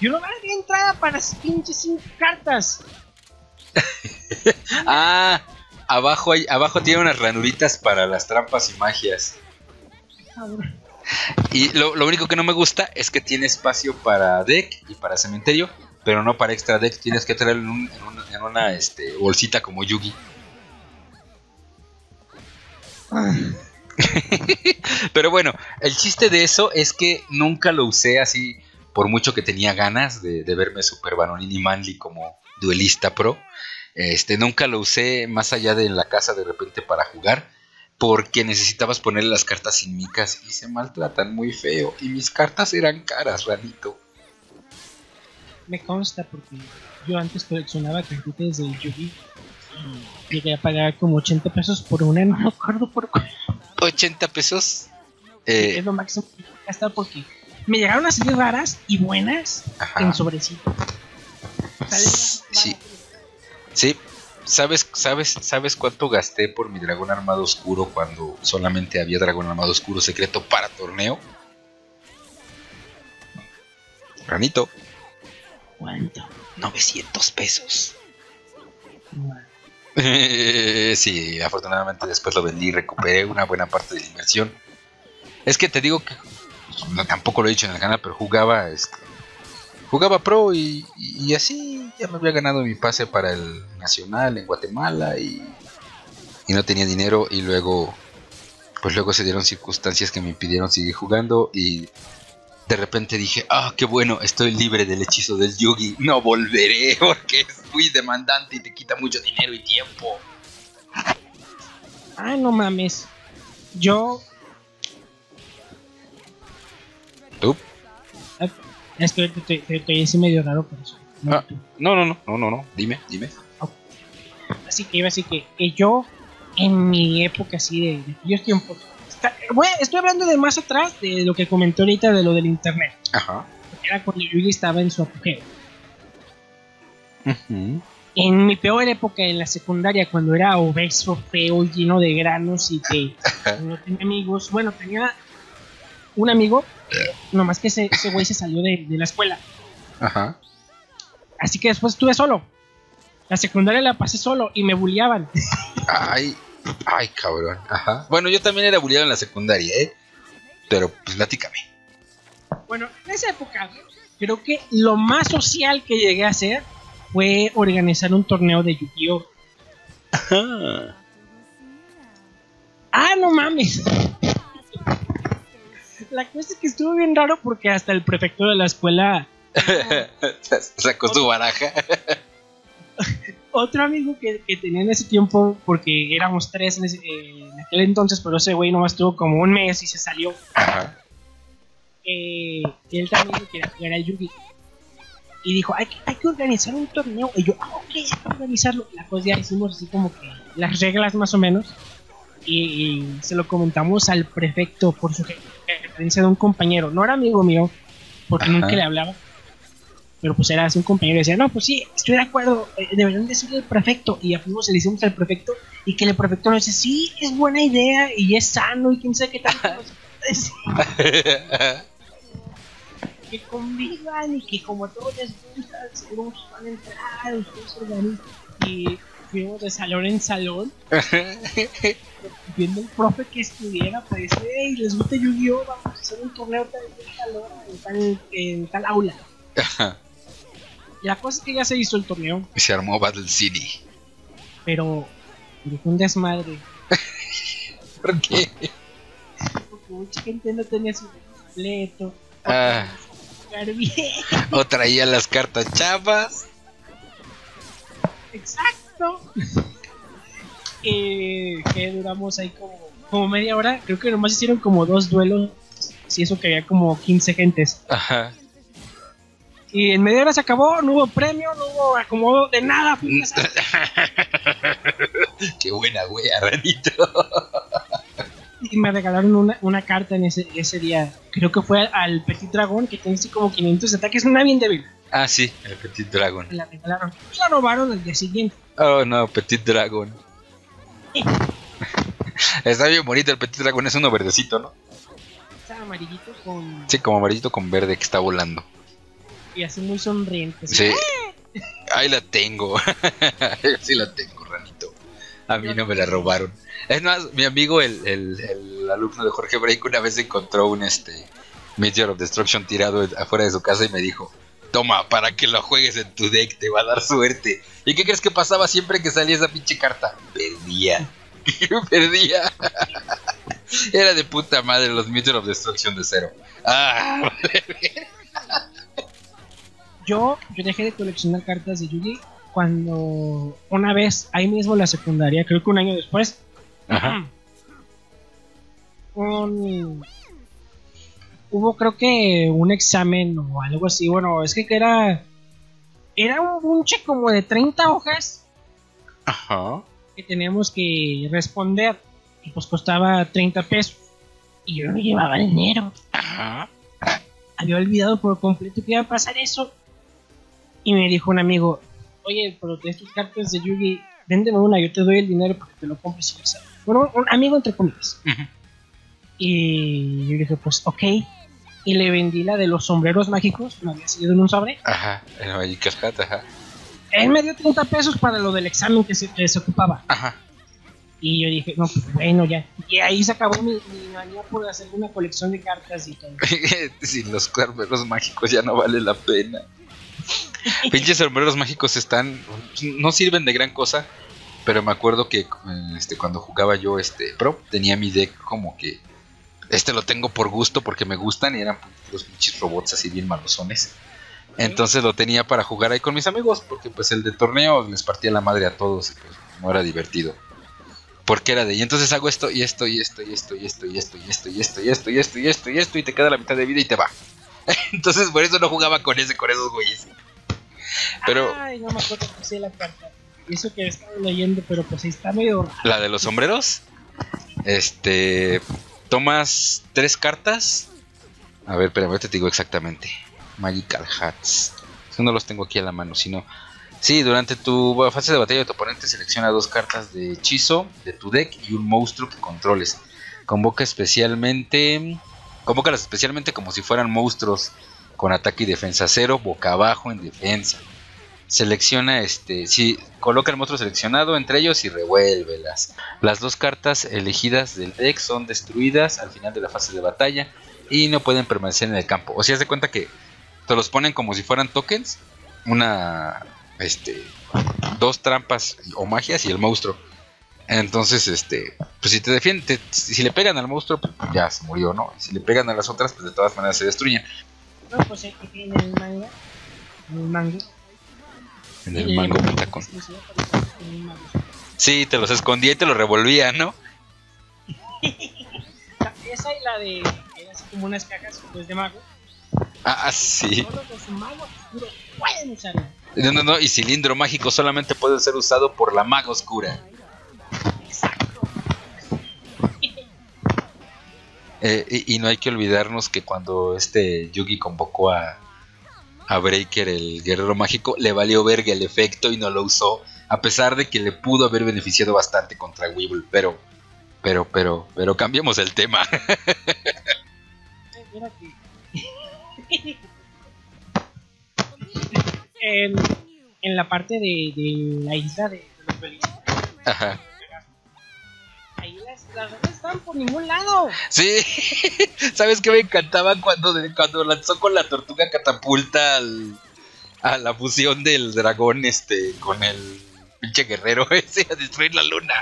yo no había entrada para las pinches cinco cartas. Ah, abajo, hay, abajo tiene unas ranuritas para las trampas y magias. Y lo, lo único que no me gusta es que tiene espacio para deck y para cementerio, pero no para extra deck. Tienes que traerlo en, un- en una, en una, este, bolsita como Yugi. Pero bueno, el chiste de eso es que nunca lo usé así, por mucho que tenía ganas de, de verme super varonil y manly como duelista pro. Este, nunca lo usé más allá de en la casa de repente para jugar, porque necesitabas ponerle las cartas sin micas y se maltratan muy feo. Y mis cartas eran caras, ranito. Me consta porque yo antes coleccionaba cartitas de Yugi y llegué a pagar como 80 pesos por una, no me acuerdo por cuál. 80 pesos. es Eh, lo máximo que gastar porque me llegaron a salir raras y buenas Ajá. en sobrecito. Sí. Sí, ¿sabes, sabes, ¿sabes cuánto gasté por mi dragón armado oscuro cuando solamente había dragón armado oscuro secreto para torneo? Ranito, ¿Cuánto? 900 pesos. Sí, afortunadamente después lo vendí y recuperé una buena parte de la inversión. Es que te digo que no, tampoco lo he dicho en el canal, pero jugaba este jugaba pro y, y- y así ya me había ganado mi pase para el nacional en Guatemala y, y no tenía dinero y luego pues luego se dieron circunstancias que me impidieron seguir jugando y de repente dije, ah, qué bueno, estoy libre del hechizo del Yugi, no volveré porque es muy demandante y te quita mucho dinero y tiempo. Ah, no mames. Yo. ¿Tú? ah, Es que ahorita te, te, te hice medio raro por eso. No, Ah. No, no, no, no, no, no, dime, dime. Así que iba a decir que, que yo, en mi época así de, de aquellos tiempos. Estoy hablando de más atrás de lo que comentó ahorita de lo del internet. Ajá. Era cuando Yugi estaba en su apogeo. En mi peor época en la secundaria, cuando era obeso, feo, lleno de granos y que no tenía amigos. Bueno, tenía un amigo, nomás que ese ese güey se salió de, de la escuela. Ajá. Así que después estuve solo. La secundaria la pasé solo y me bulleaban. Ay, ay, cabrón. Ajá. Bueno, yo también era bulliado en la secundaria, ¿eh? Pero, pues, platícame. Bueno, en esa época, creo que lo más social que llegué a hacer fue organizar un torneo de Yu-Gi-Oh! ¡Ah, no mames! La cosa es que estuvo bien raro porque hasta el prefecto de la escuela, Sacó su baraja. otro amigo que, que tenía en ese tiempo, porque éramos tres en, ese- eh, en aquel entonces, pero ese güey nomás estuvo como un mes y se salió. Ajá. eh, él también quería jugar al Yugi. Y dijo, hay que, hay que organizar un torneo. Y yo, ah, ok, hay que organizarlo. La cosa ya hicimos así como que las reglas más o menos. Y, y se lo comentamos al prefecto por sugerencia de un compañero. No era amigo mío, porque Ajá. nunca le hablaba. Pero pues era así un compañero y decía, no, pues sí, estoy de acuerdo, eh, deberían decirle al prefecto. Y ya fuimos le hicimos al prefecto. Y que el prefecto nos dice, sí, es buena idea y es sano y quién sabe qué tanto. que convivan y que como todos les gusta, seguro van a entrar, ustedes organizan. Y fuimos de salón en salón, viendo el profe que estuviera, pues, hey, les gusta Yu-Gi-Oh! Vamos a hacer un torneo tal, en tal tal, en tal aula. La cosa es que ya se hizo el torneo, Y se armó Battle City. pero un desmadre. ¿Por qué? Porque mucha gente no tenía su completo. Ah, o traía las cartas chavas. Exacto. Eh, que duramos ahí como, como media hora. Creo que nomás hicieron como dos duelos. Si eso que había como 15 gentes. Ajá. Y en media hora se acabó, no hubo premio, no hubo acomodo de nada. Qué buena wea, ranito. Y me regalaron una, una carta en ese, ese día. Creo que fue al Petit Dragón, que tiene así como 500 ataques, una bien débil. Ah, sí, el Petit Dragon. Me la regalaron. Y la robaron al día siguiente. Oh, no, Petit Dragon. Está bien bonito el Petit Dragon, es uno verdecito, ¿no? Está amarillito con. Sí, como amarillito con verde que está volando. Y así muy sonriente. Sí. Ahí la tengo. sí la tengo, ranito. A mí no me la robaron. Es más, mi amigo, el, el- el alumno de Jorge Break, una vez encontró un este Meteor of Destruction tirado afuera de su casa y me dijo: Toma, para que lo juegues en tu deck, te va a dar suerte. ¿Y qué crees que pasaba siempre que salía esa pinche carta? Perdía. Perdía. Era de puta madre los Meteor of Destruction de cero. Ah, Yo, yo dejé de coleccionar cartas de Yugi cuando una vez, ahí mismo en la secundaria, creo que un año después, Ajá. un- hubo creo que un examen o algo así. Bueno, es que era, era un bunche como de 30 hojas Ajá. que teníamos que responder y pues costaba 30 pesos. Y yo no llevaba dinero. Ajá. había olvidado por completo que iba a pasar eso. Y me dijo un amigo, oye, pero de estas cartas de Yugi, véndeme una, yo te doy el dinero para que te lo compres y sabes. Bueno, un amigo entre comillas. Y yo dije, pues ok. Y le vendí la de los sombreros mágicos, me había salido en un sobre. Ajá. El Magic Hat, ajá. Él me dio 30 pesos para lo del examen que se, que se ocupaba. Ajá. Y yo dije, no, pues bueno, ya. Y ahí se acabó mi, mi manía por hacer una colección de cartas y todo. Sin los sombreros mágicos ya no vale la pena. Pinches sombreros mágicos están. No sirven de gran cosa. Pero me acuerdo que eh, este, cuando jugaba yo este Pro, tenía mi deck como que. Este lo tengo por gusto porque me gustan y eran los pinches robots así bien malosones. Entonces lo tenía para jugar ahí con mis amigos porque pues el de torneo les partía la madre a todos y pues no era divertido. Porque era de, y entonces hago esto y esto y esto y esto y esto y esto y esto y esto y esto y esto y esto y esto y te queda la mitad de vida y te va. Entonces por eso no jugaba con ese, con esos güeyes. Pero Ay, no me acuerdo que sea la carta. Eso que he estado leyendo, pero pues está medio raro. la de los sombreros, este, tomas tres cartas. A ver, espérame, ahorita te digo exactamente. Magical Hats. Es que no los tengo aquí a la mano, sino... Sí, durante tu fase de batalla tu oponente selecciona dos cartas de hechizo de tu deck y un monstruo que controles. Convoca especialmente... Convócalas especialmente como si fueran monstruos con ataque y defensa cero, boca abajo en defensa. Selecciona este, si coloca el monstruo seleccionado entre ellos y revuélvelas. Las dos cartas elegidas del deck son destruidas al final de la fase de batalla y no pueden permanecer en el campo. O sea, de cuenta que te los ponen como si fueran tokens, una este dos trampas o magias y el monstruo. Entonces, este, pues si te defienden, te- si le pegan al monstruo, pues ya se murió, ¿no? Si le pegan a las otras, pues de todas maneras se destruyen. No, pues en el manga. En el manga. En el mango no Sí, te los escondía y te los revolvía, ¿no? Esa y la de. Era así como unas cajas pues, de mago. Ah, sí. Pueden usarla. No, no, no, y cilindro mágico solamente puede ser usado por la maga oscura. Exacto. Eh, y, y no hay que olvidarnos que cuando este Yugi convocó a, a Breaker, el guerrero mágico, le valió verga el efecto y no lo usó. A pesar de que le pudo haber beneficiado bastante contra Weevil, pero, pero, pero, pero cambiemos el tema. En, en la parte de, de la isla de, de los felices. Ajá. Las, están por ningún lado. Sí, ¿sabes qué me encantaba cuando, cuando lanzó con la tortuga catapulta al- a la fusión del dragón este con el pinche guerrero ese a destruir la luna?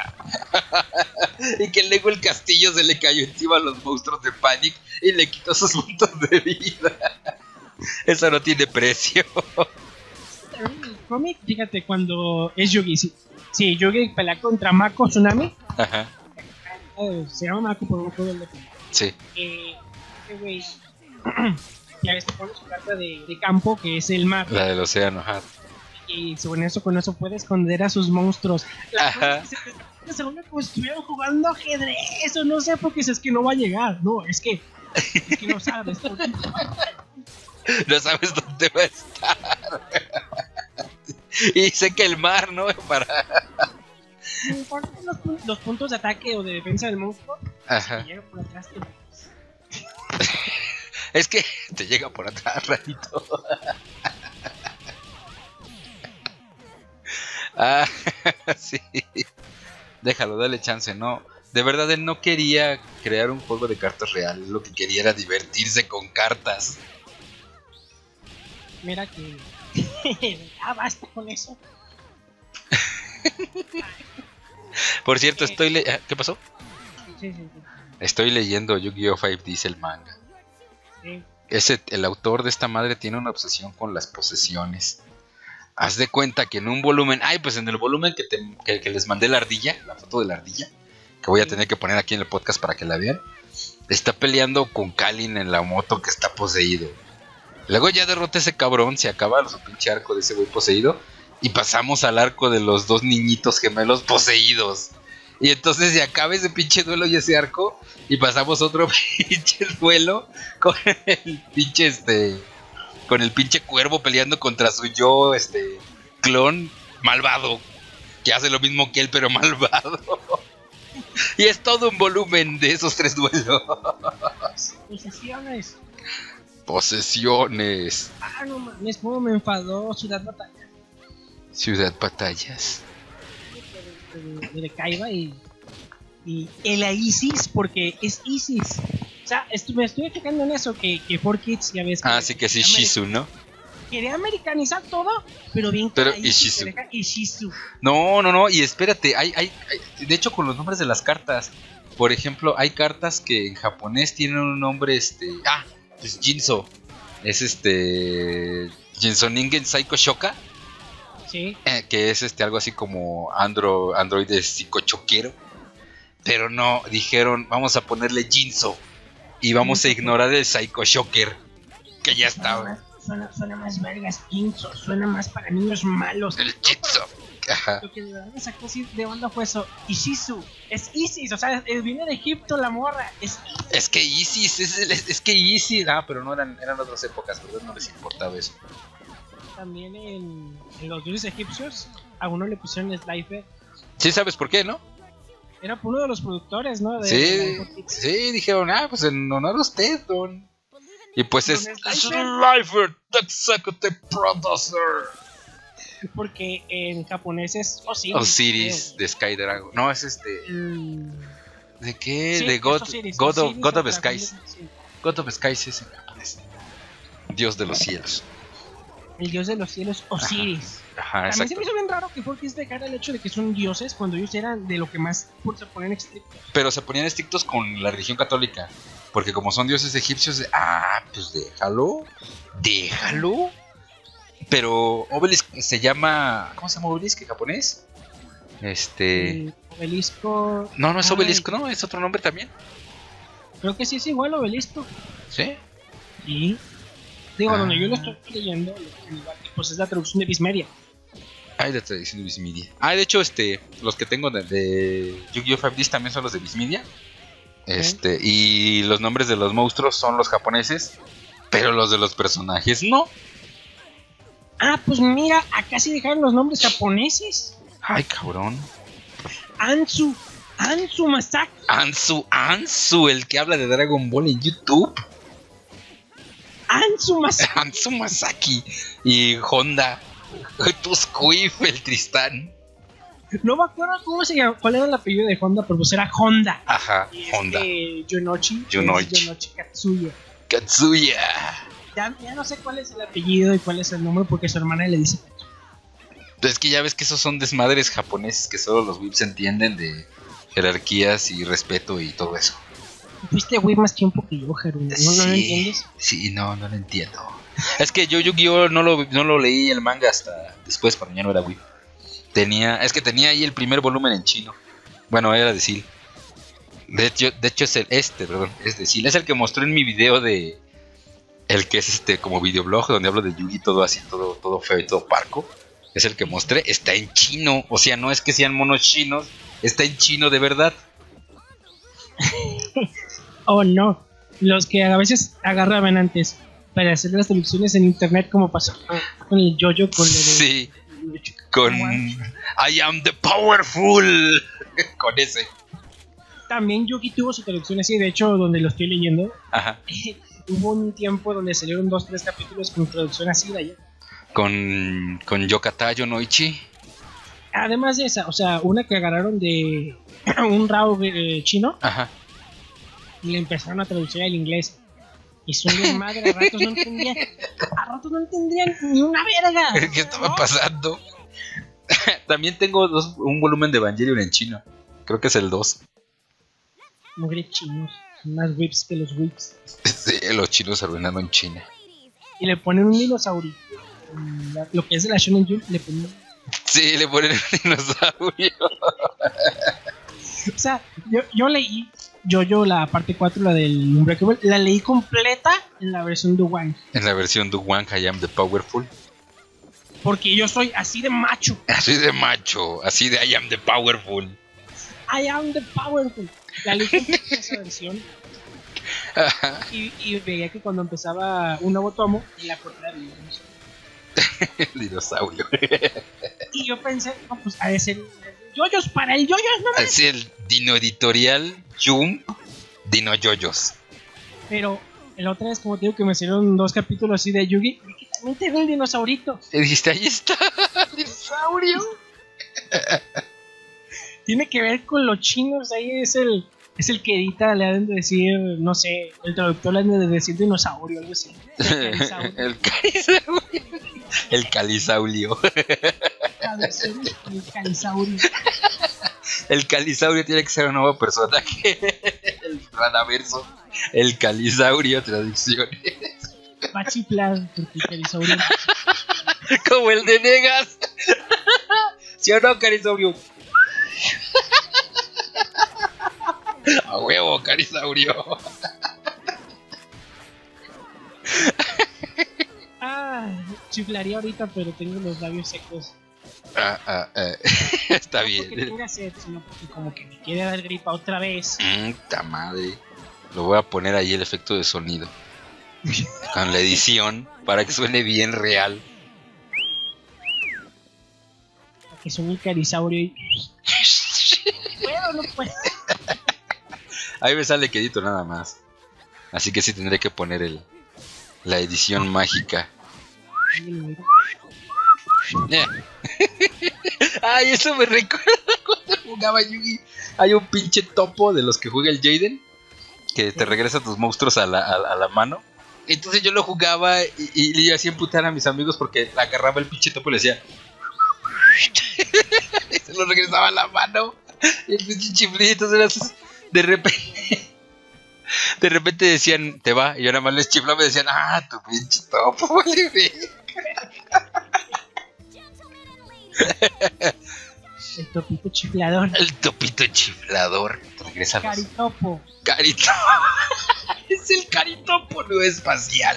y que luego el castillo se le cayó encima a los monstruos de Panic y le quitó sus puntos de vida. Eso no tiene precio. El cómic, fíjate, cuando es Yugi, sí, sí Yugi pelea contra Mako Tsunami. Ajá, eh, se llama Mako por un juego de sí. eh, ese güey ya ves que pone su carta de, de campo que es el mar La del océano, ajá. y según eso con eso puede esconder a sus monstruos la Ajá. cosa es que se, se vuelve como si estuvieran jugando ajedrez o no sé porque es que no va a llegar no es que es que no sabes porque- No sabes dónde va a estar. y sé que el mar, ¿no? Para. No importa los, pu- los puntos de ataque o de defensa del monstruo. Ajá. Si llega por atrás, te Es que te llega por atrás, ratito. ah, sí. Déjalo, dale chance, no. De verdad, él no quería crear un juego de cartas real. Lo que quería era divertirse con cartas. Mira que. ah, basta con eso. Por cierto, estoy le ¿Qué pasó? Sí, sí, sí. Estoy leyendo Yu-Gi-Oh! 5 dice el manga. Ese, el autor de esta madre tiene una obsesión con las posesiones. Haz de cuenta que en un volumen, ay, pues en el volumen que, te- que- que les mandé la ardilla, la foto de la ardilla, que voy a tener que poner aquí en el podcast para que la vean, está peleando con Kalin en la moto que está poseído. Luego ya derrota ese cabrón, se acaba su pinche arco de ese güey poseído, y pasamos al arco de los dos niñitos gemelos poseídos. Y entonces se acaba ese pinche duelo y ese arco, y pasamos otro pinche duelo con el pinche este con el pinche cuervo peleando contra su yo este clon malvado que hace lo mismo que él pero malvado y es todo un volumen de esos tres duelos Posesiones. posesiones Ah, no mames, cómo me enfadó Ciudad Batalla. Ciudad batallas de, de, Kaiba y, y el ISIS, porque es ISIS. O sea, estu- me estuve fijando en eso, que, que 4Kids, ya ves. ah sí que sí Shizu no Quería americanizar todo, pero bien Pero que Ishizu. no no no y espérate hay, hay, hay- de hecho con los nombres de las cartas por ejemplo hay cartas que en japonés tienen un nombre este ah pues Jinzo es este Jinsoningen Psycho Shoka Sí, eh, que es este algo así como andro, androide psicochoquero. Pero no, dijeron, vamos a ponerle Jinzo y vamos a ignorar el Psycho Shocker, que ya estaba. suena, suena más vergas, Jinzo, suena más para niños malos. El Jinzo. Lo que de verdad me sacó así de onda fue eso. Ishizu, es ISIS, o sea, viene de Egipto la morra, es Es que Isis, es, es- es que Isis, ah, pero no eran, eran otras épocas, ¿verdad? No les importaba eso. También en, en los dioses egipcios. A uno le pusieron Slifer. Sí, sabes por qué, ¿no? Era por uno de los productores, ¿no? De, de Sí, Kids. sí, dijeron, ah, pues en honor a usted, don. Y pues es Slifer. The executive producer. Porque en japonés es Osiris. Osiris creo. de Sky Dragon. No, es este. El- ¿De qué? sí, de God, Osiris, God, of, Osiris God of Skies. de- God of Skies es en japonés. Dios de los cielos. El dios de los cielos, Osiris. Ajá, También se exacto. me hizo bien raro que Forkis dejara el hecho de que son dioses cuando ellos eran de lo que más se ponen estrictos. Pero se ponían estrictos con la religión católica. Porque como son dioses egipcios, ah, pues déjalo. Déjalo. Pero Obelisk se llama. ¿Cómo se llama Obelisk en japonés? Este. El obelisco. No, no es Ay. Obelisk, no, es otro nombre también. Creo que sí es igual obelisco. ¿Sí? Y. Digo, Ah. donde yo lo estoy leyendo, pues es la traducción de Bismeria. Ay, de tradición de Bismedia. Ah, de hecho, este, los que tengo de, de Yu-Gi-Oh! 5Ds también son los de Bismedia. Este, y los nombres de los monstruos son los japoneses, pero los de los personajes no. Ah, pues mira, acá sí dejaron los nombres japoneses. Ay, cabrón. Ansu, Ansu Masaki. Ansu, Ansu, el que habla de Dragon Ball en YouTube. Ansu Masaki. Ansu Masaki. Y Honda. Tu Squiff, el Tristán. No me acuerdo cómo se llama, cuál era el apellido de Honda, pero pues era Honda. Ajá, Y Honda. este, Yonochi. Yonochi. Yonochi Katsuya. Katsuya. Ya, ya no sé cuál es el apellido y cuál es el nombre porque su hermana le dice. Es que ya ves que esos son desmadres japoneses que solo los whips entienden de jerarquías y respeto y todo eso. Fuiste güey más tiempo que yo. ¿No, no lo entiendes? Sí, no, no lo entiendo. Es que yo Yu-Gi-Oh no lo, no lo leí el manga hasta después, cuando ya no era whip. Tenía, es que tenía ahí el primer volumen en chino. Bueno, era de Sil. De hecho, de hecho es el este, perdón, es de Sil. Es el que mostró en mi video de el que es este como videoblog donde hablo de Yugi todo así, todo todo feo y todo parco. Es el que mostré, está en chino, o sea, no es que sean monos chinos, está en chino de verdad. Oh, no. Los que a veces agarraban antes para hacer las traducciones en internet, como pasó con el Jojo, con lo de. Sí, con I am the powerful. Con ese. También Yugi tuvo su traducción así, de hecho, donde lo estoy leyendo, Ajá. hubo un tiempo donde salieron dos, tres capítulos con traducción así de allá. Con, con Yokatayo Noichi. Además de esa, o sea, una que agarraron de un RAW eh, chino Ajá. Y le empezaron a traducir al inglés. Y de madre, a ratos no entendían. A ratos no entendían ni una verga. ¿Qué estaba ¿no? pasando? También tengo dos- un volumen de Evangelion en chino. Creo que es el 2. Mugre chinos. Más whips que los whips. Sí, los chinos arruinaron China. Y le ponen un dinosaurio. Mm, Lo que es de la Shonen Jump le ponen. Sí, le ponen un dinosaurio. O sea, yo, yo leí. Yo, yo, la parte 4, la del Unbreakable, la leí completa en la versión de One. En la versión de One, I am the powerful. Porque yo soy así de macho. Así de macho, así de I am the powerful. I am the powerful. La leí completa esa versión. Ajá. Y, y veía que cuando empezaba un nuevo tomo, la portada un dinosaurio. El dinosaurio. Y yo pensé, no, pues ha de ser yoyos para el yoyos, no. Así el Dino Editorial Jump Dino Yoyos. Pero la otra vez, como te digo, que me salieron dos capítulos así de Yugi, que también te ve el dinosaurito. Y dijiste, ahí está, el dinosaurio. Tiene que ver con los chinos, ahí es el. Es el que edita, le han de decir, no sé, el traductor le han de decir dinosaurio, algo así. El carisaurio. El calisaurio. El calisaurio. El calisaurio tiene que ser un nuevo personaje. El ranaverso. El calisaurio, traducciones. Va a chiflar, porque el carisaurio. Como el de Negas. ¿Sí o no, Carisaurio? A huevo, Carisaurio. Ah, chiflaría ahorita, pero tengo los labios secos. Ah, ah, ah. Está No porque bien. tenga sed, sino porque como que me quiere dar gripa otra vez. Mm, ta madre. Lo voy a poner ahí el efecto de sonido. Con la edición. Para que suene bien real. Que son el carisaurio y. ¿Puedo o no puedo? Ahí me sale que edito nada más. Así que sí tendré que poner el, la edición mágica. Ay, eso me recuerda cuando jugaba Yugi. Hay un pinche topo de los que juega el Jaden que te regresa tus monstruos a la, a, a la mano. Entonces yo lo jugaba y, y le hacía emputar a mis amigos porque agarraba el pinche topo y le decía. y se lo regresaba a la mano. Y el pinche chiflito de repente. De repente decían, te va, y yo nada más les chiflaba y decían, ah, tu pinche topo, vale, ve". El topito chiflador. El topito chiflador. Regresa a los- Caritopo. Carito. es el caritopo no espacial.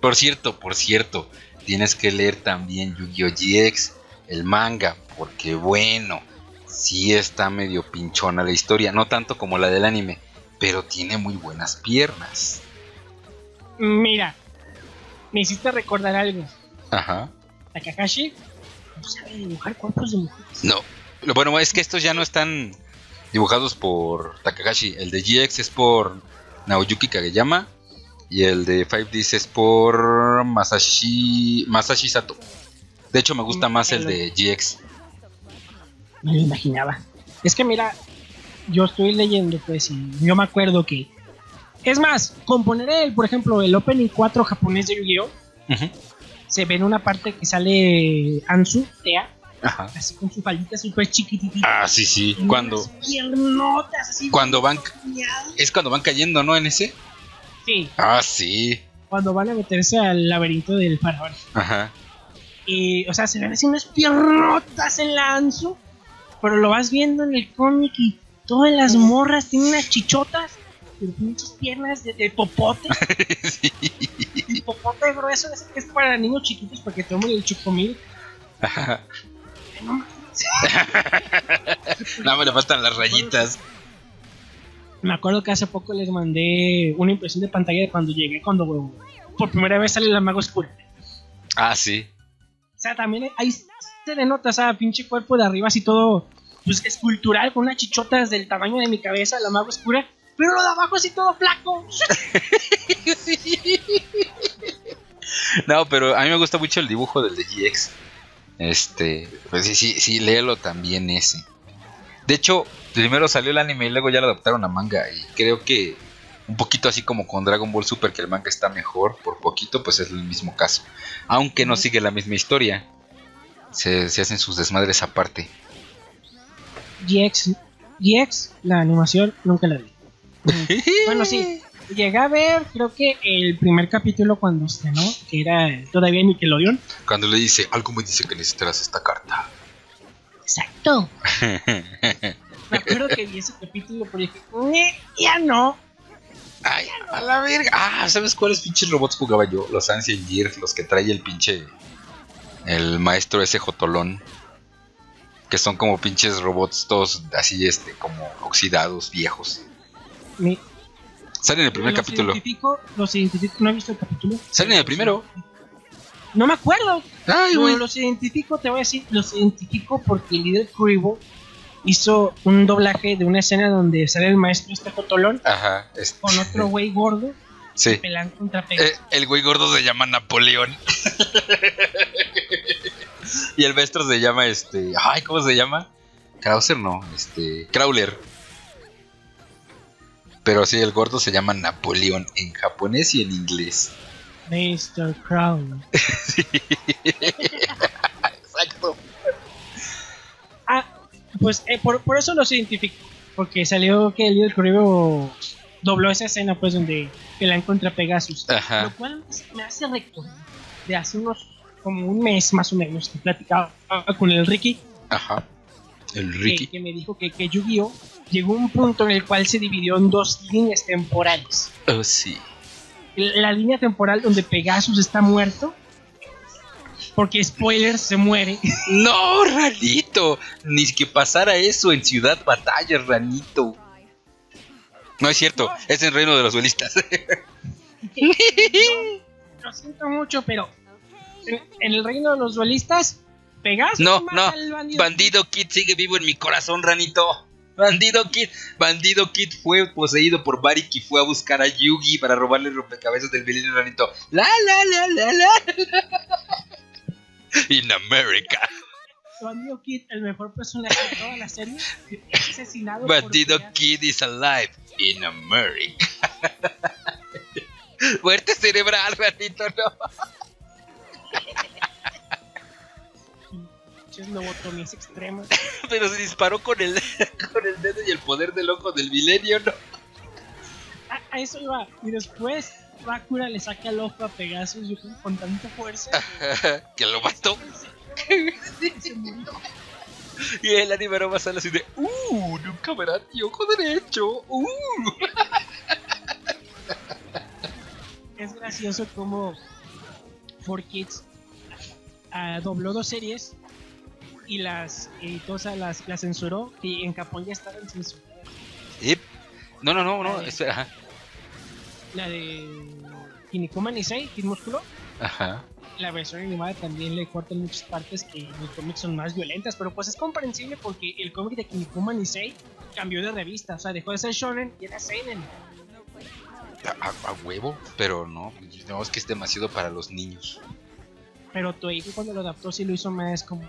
Por cierto, por cierto, tienes que leer también Yu-Gi-Oh! GX, el manga, porque bueno, sí está medio pinchona la historia, no tanto como la del anime, pero tiene muy buenas piernas. Mira, me hiciste recordar algo. Ajá. Takakashi no sabe dibujar cuerpos de mujeres. No, lo bueno es que estos ya no están dibujados por Takahashi. El de GX es por Naoyuki Kageyama y el de 5Ds es por Masashi, Masashi Sato. De hecho, me gusta más el de GX. Me lo imaginaba. Es que mira, yo estoy leyendo, pues, y yo me acuerdo que. Es más, componer el, por ejemplo, el Opening 4 japonés de Yu-Gi-Oh! Ujú. Se ve en una parte que sale Ansu, Tea, Ajá. así con su faldita súper chiquitita. Ah, sí, sí. Cuando, piernotas así. cuando van, es cuando van cayendo, ¿no? En ese. Sí, Ah, sí. cuando van a meterse al laberinto del faraón. Ajá. Y, o sea, se ven así unas piernotas en la Ansu, pero lo vas viendo en el cómic y todas las morras tienen unas chichotas, pero muchas piernas de, de popote, sí. y popote grueso, ese que es para niños chiquitos para que tomen el chocomil. No más le faltan las rayitas. Me acuerdo que hace poco les mandé una impresión de pantalla de cuando llegué, cuando por primera vez sale la mago oscura. Ah, sí. sea, también ahí se le nota, o sea, pinche cuerpo de arriba así todo, pues escultural, con unas chichotas del tamaño de mi cabeza, la mago oscura. Pero lo de abajo así todo flaco. No, pero a mí me gusta mucho el dibujo del de GX. Este, pues sí, sí, sí, léelo también ese. De hecho, primero salió el anime y luego ya lo adaptaron a manga. Y creo que un poquito así como con Dragon Ball Super, que el manga está mejor, por poquito, pues es el mismo caso. Aunque no sigue la misma historia. Se, se hacen sus desmadres aparte. GX, GX, la animación, nunca la vi. bueno, sí, llegué a ver, creo que el primer capítulo cuando estrenó, que era todavía Nickelodeon. Cuando le dice, algo me dice que necesitarás esta carta. Exacto. Me acuerdo que vi ese capítulo, pero dije, "Ñe, ya no. Ay, a la verga. Ah, ¿sabes cuáles pinches robots jugaba yo? Los Ancient Gear, los que trae el pinche. El maestro ese jotolón. Que son como pinches robots todos así, este, como oxidados, viejos. Me- Salen en el primer los capítulo. Identifico, los identifico, no he visto el capítulo. Salen en el primero. No me acuerdo. Ay, No, güey. los identifico, te voy a decir, los identifico porque el líder Kuribo hizo un doblaje de una escena donde sale el maestro este Jotolón Ajá, este, con otro güey gordo Sí. pelan contra. Eh, el güey gordo se llama Napoleón. y el maestro se llama este. Ay, ¿cómo se llama? Krauser no, este. Crowler. Pero sí, el gordo se llama Napoleón en japonés y en inglés. Mr. Crown. Exacto. Ah, pues eh, por, por eso los identifico. Porque salió que el líder Kuribo dobló esa escena pues donde pelan contra Pegasus. Ajá. Lo cual me hace recordar de hace unos como un mes más o menos que platicaba con el Ricky Ajá. El que, Ricky. que me dijo que, que Yu-Gi-Oh llegó un punto en el cual se dividió en dos líneas temporales. Oh, sí. La línea temporal donde Pegasus está muerto. Porque spoiler se muere. No, Ranito. Ni que pasara eso en Ciudad Batalla, Ranito. No es cierto, es el reino de los duelistas. Lo siento mucho, pero en, en el reino de los duelistas, Pegasus No, no. bandido. Bandido Kid sigue vivo en mi corazón, Ranito. Bandido Kid. Bandido Kid fue poseído por Barik y fue a buscar a Yugi para robarle el rompecabezas del milenio, Ranito. La la la la la. In America. Bandido Kid, el mejor personaje de toda la serie, es asesinado por Bandido Pegasus. Kid is alive in America. Muerte cerebral, Ranito, no. Pinches lobotomías extremas. Pero se disparó con el, con el dedo y el poder del ojo del milenio, ¿no? A, a eso iba. Y después, Bakura le saca el ojo a Pegasus yo creo, con tanta fuerza que lo mató. que se murió. Y el anime no salir así de, uh, nunca verán mi ojo derecho, uh. Es gracioso como 4Kids ah, dobló dos series y las o sea, las, las censuró y en Japón ya estaban censuradas. Yep. No, no, no, no, espera, ajá. La de Kinnikuman Nisei, Kid Músculo, Ajá. la versión animada también le cortan muchas partes que en el cómic son más violentas, pero pues es comprensible porque el cómic de Kinnikuman Nisei cambió de revista, o sea, dejó de ser shonen y era seinen. A, a- a huevo, pero no, no, es que es demasiado para los niños. Pero Toei cuando lo adaptó sí lo hizo más como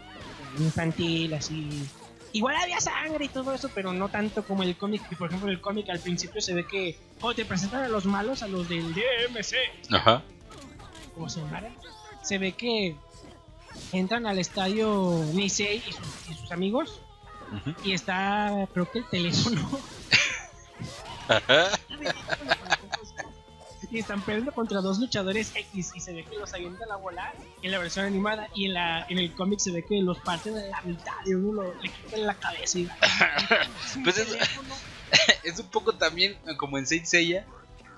infantil, así. Igual había sangre y todo eso, pero no tanto como el cómic. Que por ejemplo el cómic al principio se ve que cuando te presentan a los malos, a los del DMC, Ajá. como se llamaran, se ve que entran al estadio Nisei y sus, y sus amigos Ujú. y está, creo que el teléfono. Y están peleando contra dos luchadores X y se ve que los avientan a volar en la versión animada y en la en el cómic se ve que los parten a la mitad y uno lo, le quitan la cabeza y Pues es- es un poco también como en Saint Seiya,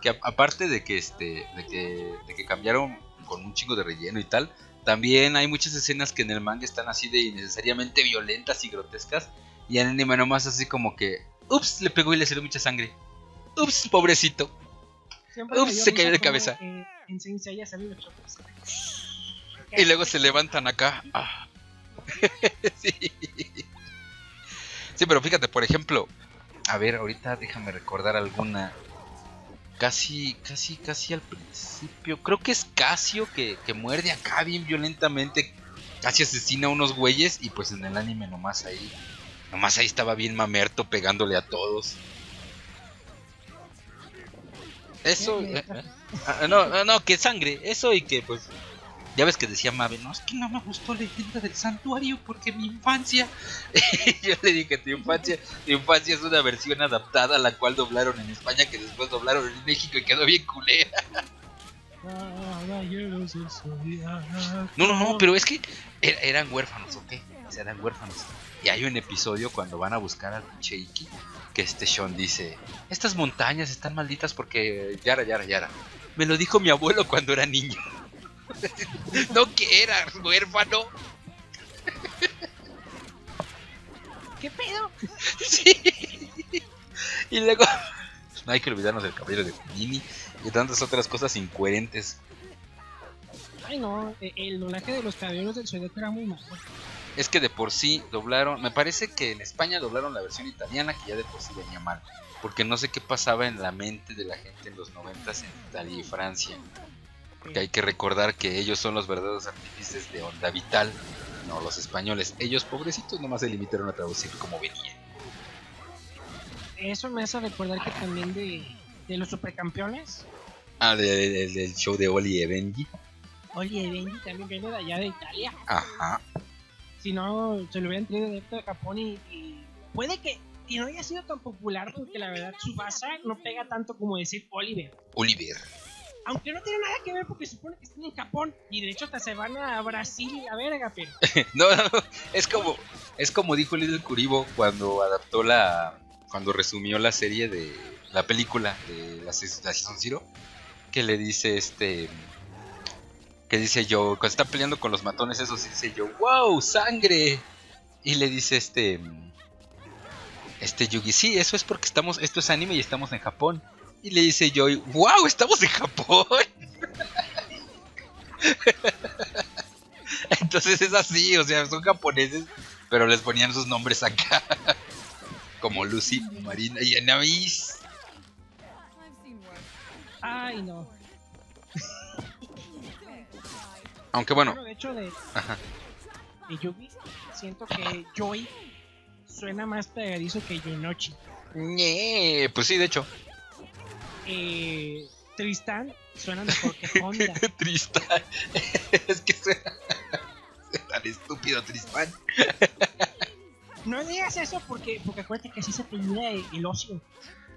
que aparte de que este, de que, de que cambiaron con un chingo de relleno y tal, también hay muchas escenas que en el manga están así de innecesariamente violentas y grotescas, y en anime nomás así como que, ups, le pegó y le salió mucha sangre. Ups, pobrecito. Siempre Ups, se cayó de cabeza. en Saint Seiya salen los chocos Y luego se levantan acá. Ah. sí. sí, pero fíjate, por ejemplo, a ver, ahorita déjame recordar alguna. Casi, casi, casi al principio. Creo que es Casio que, que muerde acá bien violentamente. Casi asesina a unos güeyes. Y pues en el anime nomás ahí. Nomás ahí estaba bien mamerto pegándole a todos. Eso. Eh, eh. Ah, no, no, no, que sangre. Eso y que pues. Ya ves que decía Mabe, no, es que no me gustó Leyenda del Santuario porque mi infancia. Yo le dije, tu infancia, tu infancia es una versión adaptada a la cual doblaron en España que después doblaron en México y quedó bien culera. No, no, no, pero es que er- eran huérfanos, ¿ok? O sea, eran huérfanos. Y hay un episodio cuando van a buscar al pinche Iki que este Sean dice, estas montañas están malditas porque yara, yara, yara. Me lo dijo mi abuelo cuando era niño. no que era huérfano. ¿Qué pedo? Sí. Y luego no hay que olvidarnos del caballero de Houdini y tantas otras cosas incoherentes. Ay, no, eh, el doblaje de los caballeros del Zodiaco era muy malo. Es que de por sí doblaron, me parece que en España doblaron la versión italiana que ya de por sí venía mal, porque no sé qué pasaba en la mente de la gente en los noventas en Italia y Francia. Porque hay que recordar que ellos son los verdaderos artífices de Onda Vital, no los españoles. Ellos pobrecitos nomás se limitaron a traducir como venía. Eso me hace recordar que también de, de los supercampeones, Ah, de- de- del show de Oli y Benji. oye, Benji también viene de allá de Italia. Ajá. Si no, se lo hubieran traído directo de Japón y, y puede que, que no haya sido tan popular porque la verdad Tsubasa no pega tanto como decir Oliver. Oliver. Aunque no tiene nada que ver porque supone que están en Japón y de hecho hasta se van a Brasil y la verga, pero No, no, no, es como es como dijo Little Kuribo cuando adaptó la cuando resumió la serie de la película de la, la Season Zero que le dice este que dice yo cuando está peleando con los matones esos dice yo wow sangre y le dice este este Yugi sí eso es porque estamos esto es anime y estamos en Japón y le dice yo wow estamos en Japón Entonces es así, o sea, son japoneses, pero les ponían sus nombres acá. Como Lucy, Marina y Anaís. ay no. Aunque bueno, Bueno, de hecho de, ajá. de Yugi siento que Joy suena más pegadizo que Yonochi. Ñe, pues sí, de hecho. Eh, Tristan suena mejor que Honda. Tristán. es que suena tan estúpido Tristán. No digas eso porque, porque acuérdate que así se apellida el, el ocio.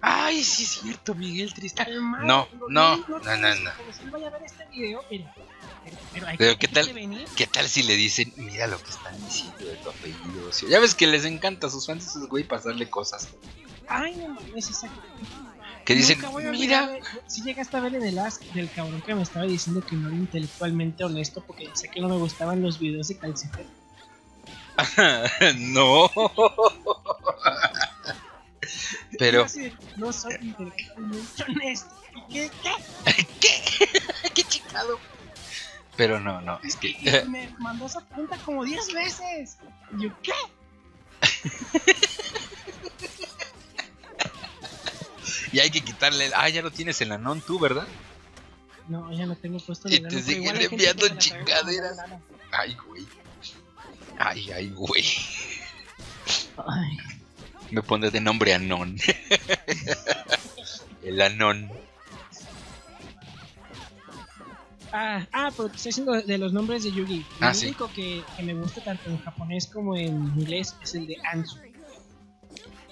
Ay, sí es cierto, Miguel Tristán. No, no, no, no, no. Como si él vaya a ver este video, pero, pero, pero hay Pero que, ¿qué tal? venir. ¿Qué tal si le dicen, mira lo que están diciendo de tu apellido? Ocio"? Ya ves que les encanta a sus fans esos güey pasarle cosas. Ay, no mames, exacto. Que dicen, mira, Si llegaste a ver en el ask del cabrón que me estaba diciendo que no era intelectualmente honesto porque sé que no me gustaban los videos de Calcifer. no. Pero, no soy intelectualmente honesto. ¿Y ¿Qué? ¿Qué? ¿qué? ¿Qué chingado? Pero no, no, es que. Y me mandó esa pregunta como 10 veces. Y yo, ¿qué? y hay que quitarle. Ah, ya lo tienes en la non tú, ¿verdad? No, ya no tengo puesto Y de te lana, pero siguen enviando la chingaderas. Ay, güey. Ay, ay, güey. Ay, Me pone de nombre Anon. El Anon. Ah, ah, pero te estoy diciendo de los nombres de Yugi. Ah, el sí. único que, que me gusta tanto en japonés como en inglés es el de Ansu.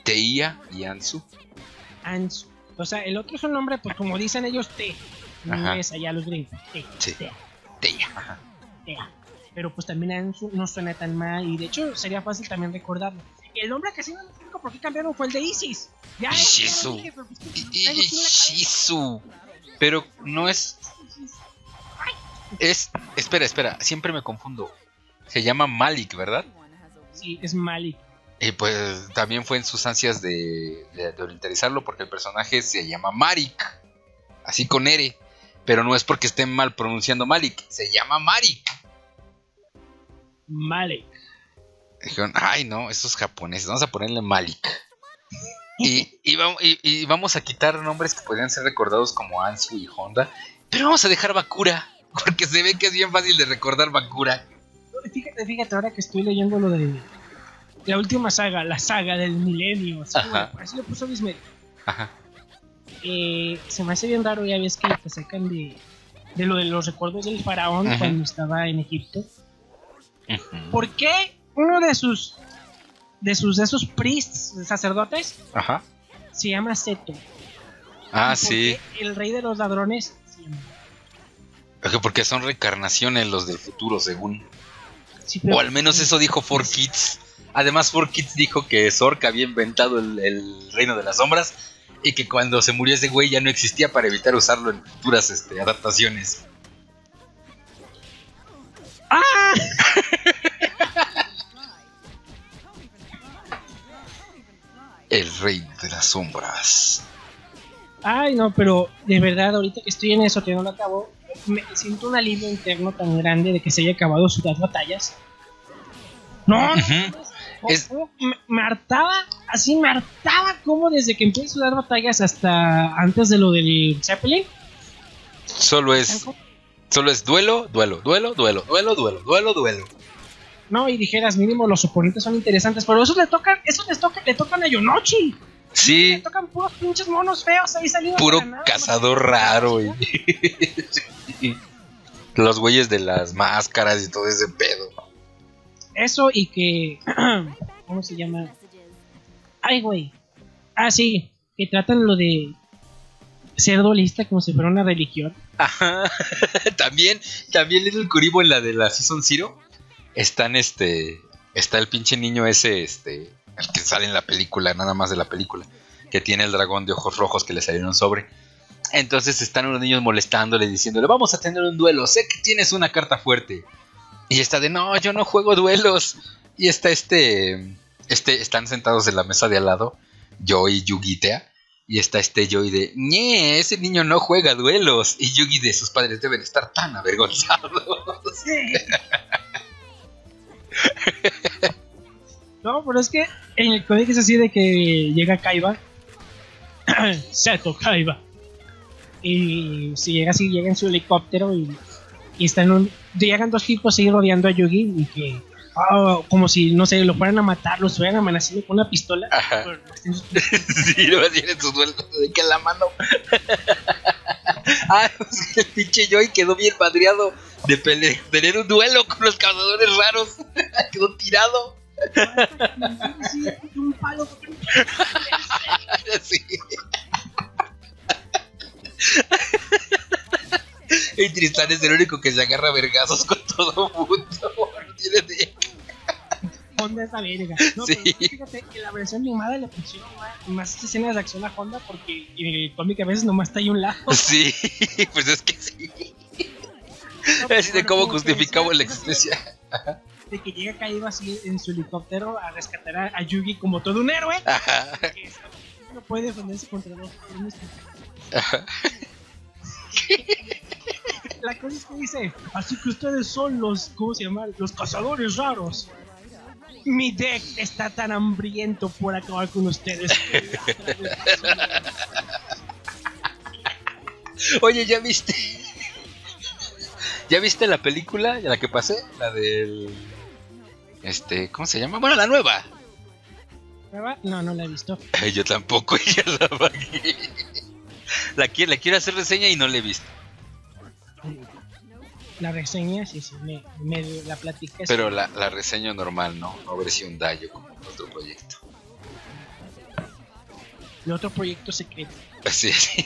Teia y Ansu. Ansu. O sea, el otro es un nombre, pues como dicen ellos, T. No es allá los gringos. T. Sí. T. Teia. Ajá. T. Pero pues también Ansu no suena tan mal y de hecho sería fácil también recordarlo. El nombre que sí no por qué cambiaron fue el de Isis. Ya, es- ya lo Shizu. dije, pero no es. Es. Espera, espera. Siempre me confundo. Se llama Malik, ¿verdad? Sí, es Malik. Y pues también fue en sus ansias de, de, de orientalizarlo porque el personaje se llama Marik. Así con R. Pero no es porque estén mal pronunciando Malik. Se llama Marik. Malik. Dijeron, ay no, esos japoneses, vamos a ponerle Malik. Y, y, vamos, y- y vamos a quitar nombres que podrían ser recordados como Ansu y Honda. Pero vamos a dejar Bakura. Porque se ve que es bien fácil de recordar Bakura. Fíjate, fíjate, ahora que estoy leyendo lo de la última saga, la saga del milenio. Así, lo puso Bismet. Ajá. Eh, se me hace bien raro, ya ves que te sacan de, de lo de los recuerdos del faraón Ajá. cuando estaba en Egipto. ¿Por qué uno de sus de sus de esos priests, sacerdotes, Ajá. se llama Seto? Ah, ¿Y por sí. El rey de los ladrones llama- Porque- son reencarnaciones los del futuro, según. Sí, O al menos eso dijo 4Kids. Además, 4Kids dijo que Zork había inventado el, el reino de las sombras y que cuando se murió ese güey ya no existía para evitar usarlo en futuras este, adaptaciones. ¡Ah! El reino de las sombras. Ay, no, pero de verdad, ahorita que estoy en eso, que no lo acabo, me siento un alivio interno tan grande de que se haya acabado sus batallas. No, no, Es- no, me, me hartaba, así me hartaba como desde que empecé a dar batallas hasta antes de lo del Zeppelin. Solo es, solo es duelo, duelo, duelo, duelo, duelo, duelo, duelo, duelo. No, y dijeras, mínimo los oponentes son interesantes, pero esos le tocan, esos les tocan, le tocan a Yonochi. Le Sí, tocan puros pinches monos feos ahí salidos. puro nada, cazador raro. Sí. Los güeyes de las máscaras y todo ese pedo. Eso y que. ¿Cómo se llama? Ay, güey. Ah, sí. Que tratan lo de ser duelista como si fuera una religión. Ajá. también, también Little Kuribo en la de la Season Zero. Están este. Está el pinche niño ese, este. El que sale en la película, nada más de la película. Que tiene el dragón de ojos rojos que le salieron sobre. Entonces están unos niños molestándole, diciéndole, vamos a tener un duelo, sé que tienes una carta fuerte. Y está de, no, yo no juego duelos. Y está este, este, están sentados en la mesa de al lado, Joy y Yugitea. Y está este Joy de, ñe, ese niño no juega duelos. Y Yugi de, sus padres deben estar tan avergonzados. No, pero es que en el código es así de que llega Kaiba. Seto Kaiba. Y si llega así, llega en su helicóptero y, y están un, llegan dos tipos ahí rodeando a Yugi y que ah, como si no sé, lo fueran a matar, lo estuvieran amenazando con una pistola. Ajá. Pero sí, tienen sus duelos de que la mano. ah, pues el pinche Joy quedó bien padreado de pele- tener un duelo con los cazadores raros. quedó tirado. Un palo. Sí. Y Tristán es el único que se agarra vergazos con todo mundo. Tiene de- Honda es la verga. No, Sí. pero fíjate que la versión animada le pusieron más, más escenas de acción a Honda porque en el cómic a veces nomás está ahí un lado. Sí, pues es que sí. No, Así de bueno, cómo justificamos la existencia. De que llega caído así en su helicóptero a rescatar a, a Yugi como todo un héroe. Ajá. Que no puede defenderse contra dos personas. Ajá. La cosa es que dice, así que ustedes son los, ¿cómo se llama? Los cazadores raros. Mi deck está tan hambriento por acabar con ustedes. Oye, ¿ya viste? ¿Ya viste la película? ¿La que pasé? La del. Este, ¿cómo se llama? Bueno, la nueva. ¿Nueva? No, no la he visto. Yo tampoco, ya la pagué. La quiero, la quiero hacer reseña y no la he visto. La reseña, sí, sí, me, me la platicas. Pero la, la reseña normal, ¿no? No versión Dayo como en otro proyecto. El otro proyecto secreto. Sí, sí.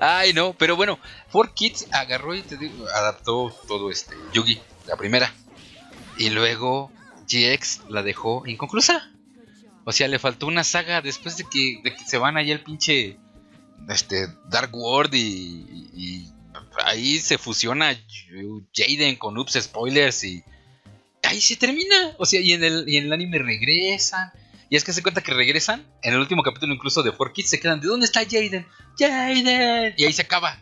Ay, no, pero bueno, 4Kids agarró y te digo, adaptó todo este Yugi, la primera. Y luego GX la dejó inconclusa. O sea, le faltó una saga después de que, de que se van allá el pinche este Dark World y, y ahí se fusiona Jaden con Ups Spoilers y ahí se termina. O sea, y en el, y en el anime regresan. Y es que se cuenta que regresan. En el último capítulo, incluso de 4Kids, se quedan. ¿De dónde está Jaden? ¡Jaden! Y ahí se acaba.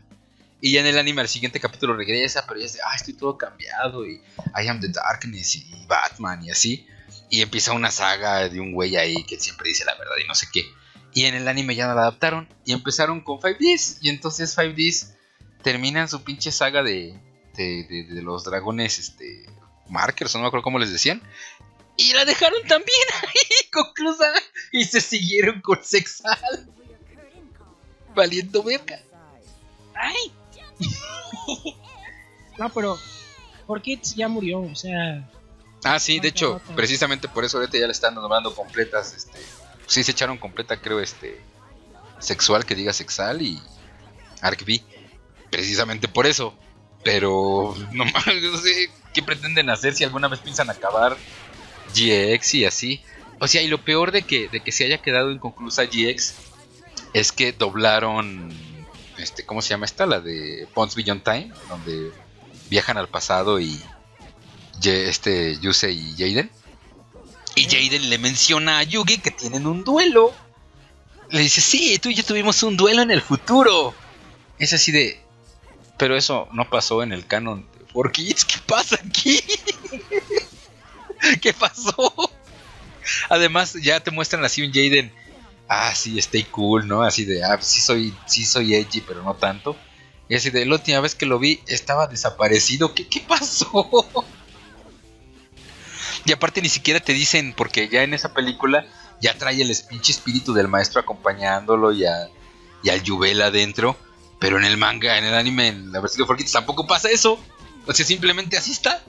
Y ya en el anime al siguiente capítulo regresa, pero ya es de, ah, estoy todo cambiado y I am the darkness y Batman y así. Y empieza una saga de un güey ahí que siempre dice la verdad y no sé qué. Y en el anime ya no la adaptaron y empezaron con 5Ds. Y entonces 5Ds terminan su pinche saga de, de, de- de los dragones este, markers, o no me acuerdo cómo les decían. Y la dejaron también ahí conclusa. Y se siguieron con Sexal. Valiendo verga. ¡Ay! no, pero. Por Kids ya murió, o sea. Ah, sí, de hecho, precisamente por eso ahorita ya le están nombrando completas. Este, sí, se echaron completa, creo, este. Sexual, que diga sexal y. Arc B. Precisamente por eso. Pero. No mames, no sé qué pretenden hacer si alguna vez piensan acabar GX y así. O sea, y lo peor de que, de que se haya quedado inconclusa GX es que doblaron. Este, ¿Cómo se llama esta? La de Pons Beyond Time, donde viajan al pasado y. Ye- este Yusei y Jaden. Y Jaden le menciona a Yugi que tienen un duelo. Le dice, sí, tú y yo tuvimos un duelo en el futuro. Es así de... Pero eso no pasó en el canon de 4Kids. ¿Qué pasa aquí? ¿Qué pasó? Además, ya te muestran así un Jaden. Ah, sí, stay cool, ¿no? Así de, ah, sí soy, sí soy edgy, pero no tanto. Y así de, la última vez que lo vi estaba desaparecido. ¿Qué, qué pasó? Y aparte ni siquiera te dicen, porque ya en esa película ya trae el pinche espíritu del maestro acompañándolo y, a, y al Yubel adentro. Pero en el manga, en el anime, en la versión de 4Kids tampoco pasa eso. O sea, simplemente así está.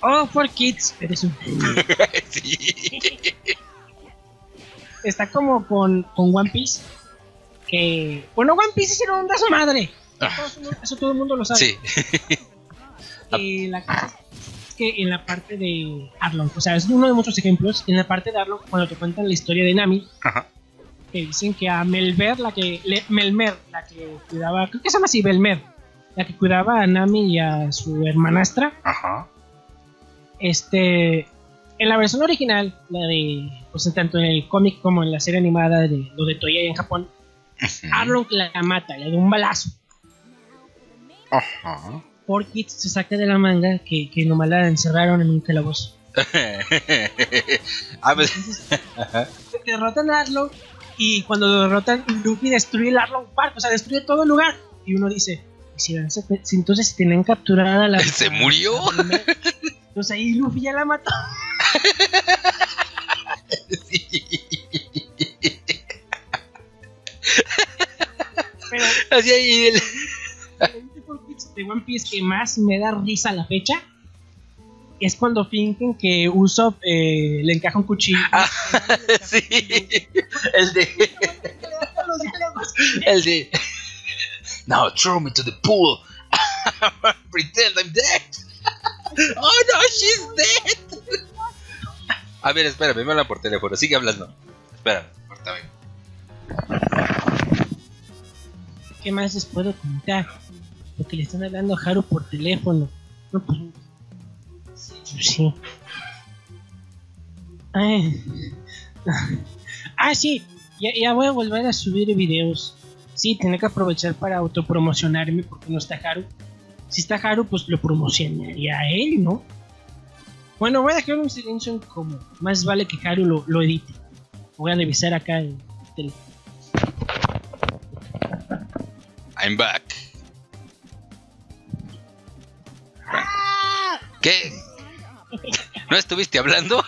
Oh, for Kids. Eres un. sí. Está como con, con One Piece. Que. Bueno, One Piece hicieron un su madre. Ah. Eso, todo el mundo lo sabe. Sí. Y la es que en la parte de Arlong, o sea, es uno de muchos ejemplos. En la parte de Arlong, cuando te cuentan la historia de Nami, Ajá. que dicen que a Melver, la que. le- Melmer, la que cuidaba. Creo que se llama así, Belmer. La que cuidaba a Nami y a su hermanastra. Ajá. Este. En la versión original, la de. Pues tanto en el cómic como en la serie animada de lo de Toei en Japón, Arlong la mata, le da un balazo. Ajá. Por Kids se saca de la manga que, que nomás la encerraron en un calabozo. a ver. derrotan a Arlong y cuando lo derrotan, Luffy destruye el Park, o sea, destruye todo el lugar. Y uno dice, ¿y si, entonces si tenían capturada la... Se murió. Entonces ahí Luffy ya la mató. Pero Así ahí el- de One Piece que más me da risa a la fecha es cuando fingen que Usopp eh, le encaja un cuchillo. Ah, sí. El de. El de. Now throw me to the pool. Pretend I'm dead. oh no, she's dead. A ver, espérame, me hablan por teléfono. Sigue hablando. Espérame, córtame. ¿Qué más les puedo contar? Porque le están hablando a Haru por teléfono. No, pues. Sí. Ah, sí. Ya, voy a volver a subir videos. Sí, tenía que aprovechar para autopromocionarme porque no está Haru. Si está Haru, pues lo promocionaría a él, ¿no? Bueno, voy a dejar un silencio como más vale que Haru lo, lo edite. Voy a revisar acá el teléfono. I'm back. ¿Qué? ¿No estuviste hablando?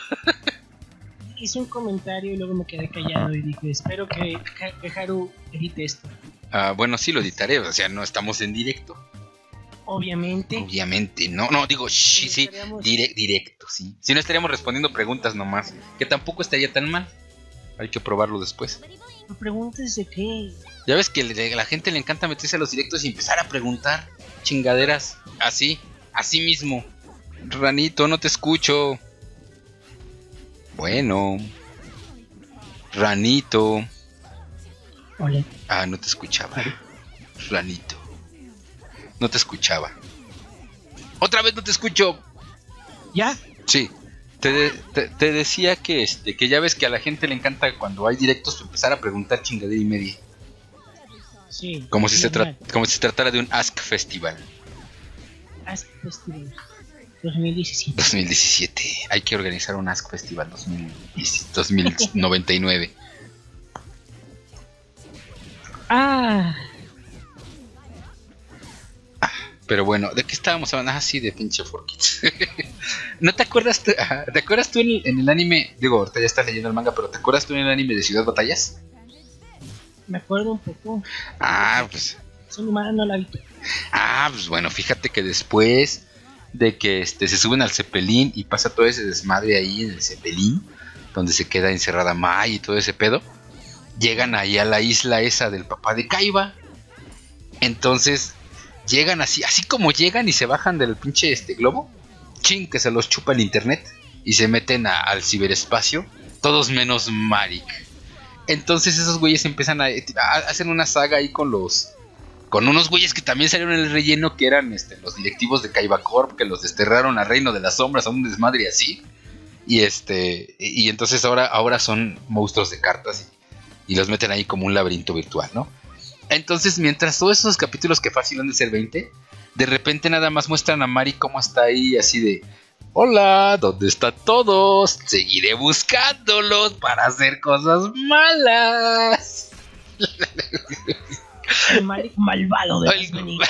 hice un comentario y luego me quedé callado y dije, espero que, que Haru edite esto. Ah, bueno, sí lo editaré. O sea, no estamos en directo. Obviamente. Obviamente, no, no, digo, sí, sí, dire- directo, sí. Si no estaríamos respondiendo preguntas nomás, que tampoco estaría tan mal. Hay que probarlo después. No preguntes de qué. Ya ves que la gente le encanta meterse a los directos y empezar a preguntar chingaderas así, así mismo. Ranito, no te escucho. Bueno. Ranito. Hola. Ah, no te escuchaba. Ranito. No te escuchaba. Otra vez no te escucho. ¿Ya? Sí. Te, de- te- te decía que este que ya ves que a la gente le encanta cuando hay directos empezar a preguntar chingadera y media. Sí. Como si, se como si se tratara de un Ask Festival Ask Festival 2017. 2017. Hay que organizar un Ask Festival 2010 2099. Ah, Pero bueno, ¿de qué estábamos hablando? Ah, sí, de pinche Forkids. ¿No te acuerdas? tú- ¿Te acuerdas tú en el, en el anime? Digo, ahorita ya estás leyendo el manga, pero ¿te acuerdas tú en el anime de Ciudad Batallas? me acuerdo un poco. Ah, pues. Soy humana, no la vi. Ah, pues bueno, fíjate que después de que este, se suben al Zeppelin y pasa todo ese desmadre ahí en el Zeppelin, donde se queda encerrada Mai y todo ese pedo, llegan ahí a la isla esa del papá de Kaiba. Entonces, llegan así, así como llegan y se bajan del pinche este globo, ching, que se los chupa el internet y se meten a- al ciberespacio, todos menos Marik. Entonces esos güeyes empiezan a, a- hacen una saga ahí con los con unos güeyes que también salieron en el relleno que eran este, los directivos de Kaiba Corp que los desterraron al reino de las sombras a un desmadre así. Y este y entonces ahora ahora son monstruos de cartas y, y los meten ahí como un laberinto virtual, ¿no? Entonces, mientras todos esos capítulos que fácil han de ser 20, de repente nada más muestran a Mari cómo está ahí así de Hola, ¿dónde están todos? Seguiré buscándolos para hacer cosas malas. El Malik malvado de Ay, las manitas.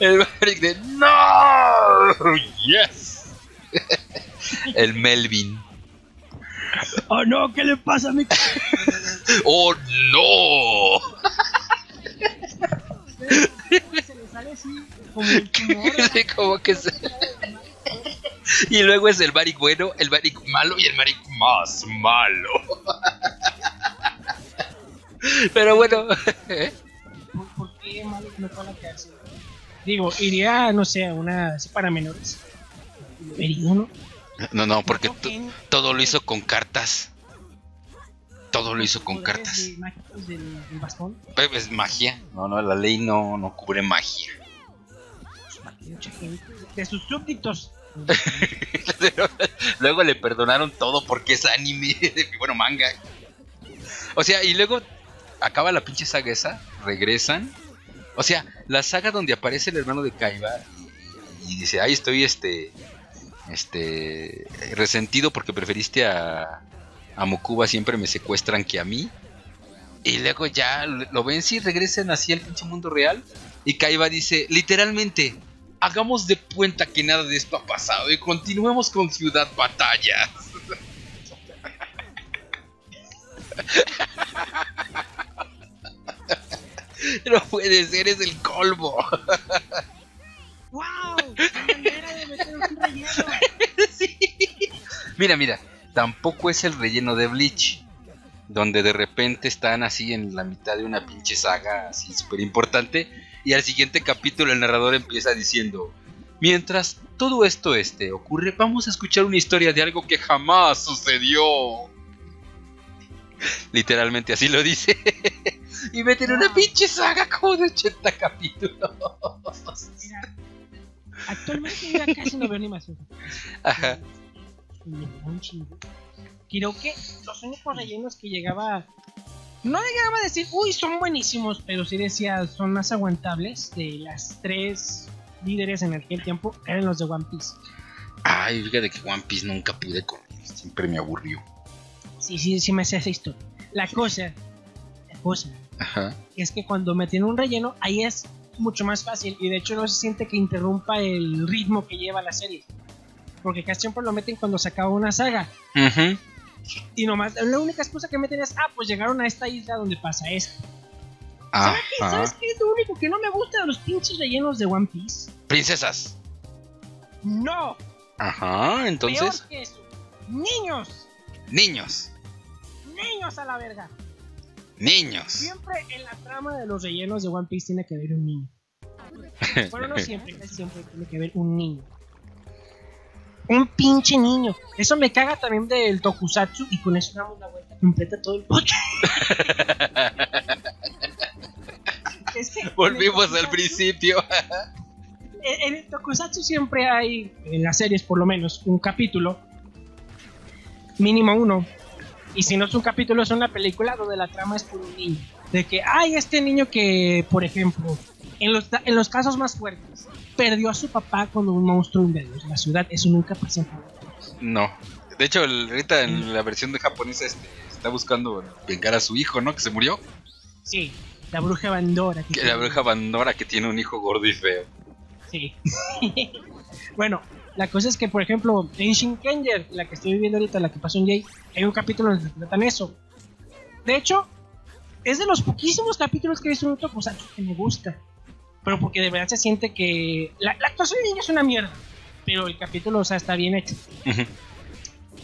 El Maric de ¡No! ¡Yes! El Melvin. Oh no, ¿qué le pasa a mi ¡Oh no! Se le sale así como el como que se- Y luego es el Maric bueno, el Maric malo y el Maric más malo. Pero bueno. ¿Por, por qué Malik no fue a la cárcel? Digo, iría, no sé, a una así para menores. ¿no? no, no, porque que todo lo hizo con cartas. Todo lo hizo con cartas. de mágicos del, del bastón. Pero Es magia. No, no, la ley no, no cubre magia. Mucha gente. De sus súbditos. luego le perdonaron todo porque es anime, bueno, manga. O sea, y luego acaba la pinche saga esa, regresan. O sea, la saga donde aparece el hermano de Kaiba y, y dice, ay, estoy este, este, resentido porque preferiste a, a Mokuba, siempre me secuestran que a mí. Y luego ya lo ven si regresan así al pinche mundo real. Y Kaiba dice, literalmente, hagamos de cuenta que nada de esto ha pasado y continuemos con Ciudad Batalla. No puede ser, es el colmo. ¡Wow! ¡Qué manera de meter un relleno! Sí. Mira, mira, tampoco es el relleno de Bleach, donde de repente están así en la mitad de una pinche saga así súper importante y al siguiente capítulo el narrador empieza diciendo, mientras todo esto este ocurre, vamos a escuchar una historia de algo que jamás sucedió. Literalmente así lo dice. Y meten una pinche saga como de 80 capítulos. Mira, actualmente ya casi no veo animación. Ajá. Un chingo. Creo que los únicos rellenos que llegaba. No llegaba a decir, uy, son buenísimos, pero sí decía, son más aguantables de las tres líderes en aquel tiempo, eran los de One Piece. Ay, fíjate que One Piece nunca pude con él, siempre me aburrió. Sí, sí, sí me sé esa historia. La cosa, la cosa, Ajá. es que cuando meten un relleno, ahí es mucho más fácil y de hecho no se siente que interrumpa el ritmo que lleva la serie. Porque casi siempre lo meten cuando se acaba una saga. Y nomás, la única excusa que meten es, ah, pues llegaron a esta isla donde pasa esto. ¿Sabes qué? Ajá. ¿Sabes qué es lo único que no me gusta de los pinches rellenos de One Piece? Princesas. No, Ajá, entonces. peor que eso. Niños, Niños. niños a la verga. Niños. Siempre en la trama de los rellenos de One Piece tiene que haber un niño. Bueno, no siempre, siempre tiene que haber un niño. Un pinche niño. Eso me caga también del tokusatsu y con eso damos la vuelta completa todo el podcast. Es que Volvimos al principio. En el tokusatsu siempre hay, en las series por lo menos, un capítulo, mínimo uno, Y si no es un capítulo, es una película donde la trama es por un niño. De que hay este niño que, por ejemplo, en los, en los casos más fuertes, perdió a su papá cuando un monstruo invadió la ciudad. Eso nunca pasa en. No. De hecho, el- ahorita en la versión de japonesa este, está buscando vengar a su hijo, ¿no? Que se murió. Sí, la bruja Bandora. que la bruja Bandora que tiene un hijo gordo y feo. Sí. bueno, la cosa es que, por ejemplo, en Shinkenger, la que estoy viviendo ahorita, la que pasó en Jay, hay un capítulo donde se tratan eso. De hecho, es de los poquísimos capítulos que he visto en otro cosa que me gusta. Pero porque de verdad se siente que. La, la actuación del niño es una mierda. Pero el capítulo, o sea, está bien hecho.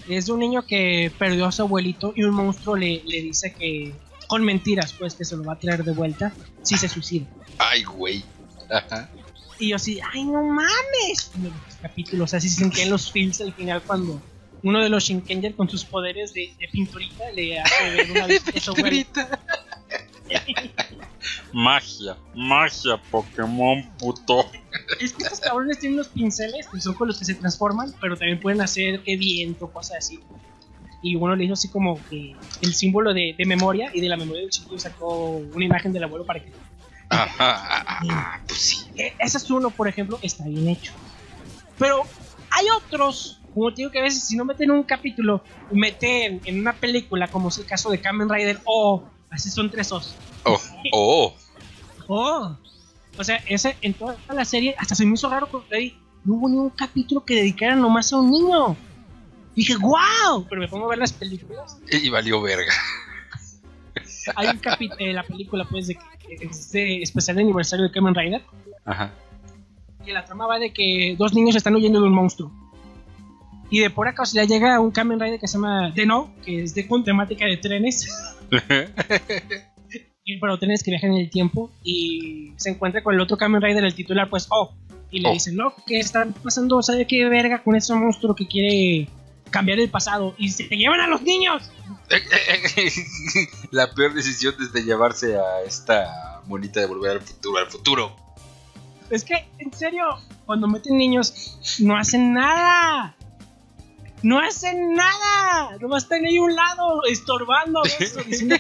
Es de un niño que perdió a su abuelito y un monstruo le, le dice que. Con mentiras, pues, que se lo va a traer de vuelta si se suicida. Ay, güey. Ajá. Y yo así, ay, no mames. Y me gustó el capítulo, o sea, sí se sentían los feels al final cuando uno de los Shinkenger con sus poderes de, de pinturita le hace ver una vez abuelo- Magia, magia, Pokémon puto. Es que estos cabrones tienen unos pinceles que son con los que se transforman, pero también pueden hacer que viento, cosas así. Y uno le hizo así como que el símbolo de, de memoria y de la memoria del chiquillo sacó una imagen del abuelo para que... Ajá, pues sí. E- Ese es uno, por ejemplo, está bien hecho. Pero hay otros, como te digo que a veces si no meten un capítulo, meten en una película, como es el caso de Kamen Rider, o así son tres os. Oh, oh. Oh. O sea, ese, en toda la serie, hasta se me hizo raro ahí no hubo ni un capítulo que dedicara nomás a un niño. Dije, wow, pero me pongo a ver las películas. Y valió verga. Hay un capítulo, la película, pues, de, que es de especial de aniversario de Kamen Rider. Ajá. que la trama va de que dos niños están huyendo de un monstruo. Y de pura casualidad llega un Kamen Rider que se llama Deno, que es de con temática de trenes, y pero trenes que viajan en el tiempo, y se encuentra con el otro Kamen Rider, el titular, pues, oh, y le Oh. dicen, no, que está pasando, ¿sabe qué verga con ese monstruo que quiere cambiar el pasado? Y se llevan a los niños. La peor decisión desde llevarse a esta monita de volver al futuro, al futuro. Es que, en serio, cuando meten niños, no hacen nada. No hacen nada. Nomás están ahí a un lado, estorbando, eso, diciendo.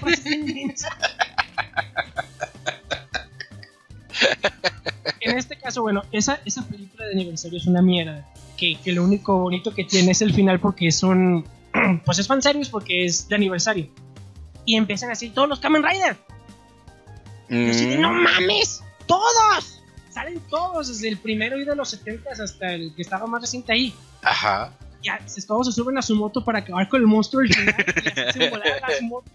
En este caso, bueno, esa, esa película de aniversario es una mierda. Que, que lo único bonito que tiene es el final porque es un... Pues es fanservice porque es de aniversario. Y empiezan así todos los Kamen Rider. Y así de, no Mm. mames, todos. Salen todos, desde el primero y de los 70 hasta el que estaba más reciente ahí. Ajá. Ya, se- todos se suben a su moto para acabar con el monstruo final. y hacen volar las motos.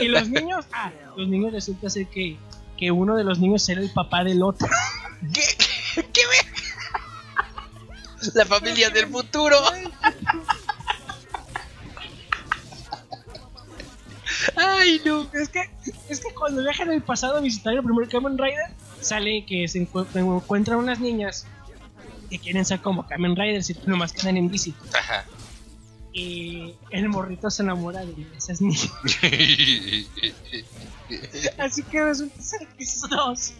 y los niños, ah, los niños resulta ser que, que uno de los niños era el papá del otro. ¿Qué? ¿Qué? La familia del futuro. Ay, no. Es que, es que cuando viajan al pasado a visitar el primer Kamen Rider, sale que se encu- encuentran unas niñas que quieren ser como Kamen Riders y nomás quedan en bici. Ajá. Y el morrito se enamora de esas niñas. Así que resulta ser que esos dos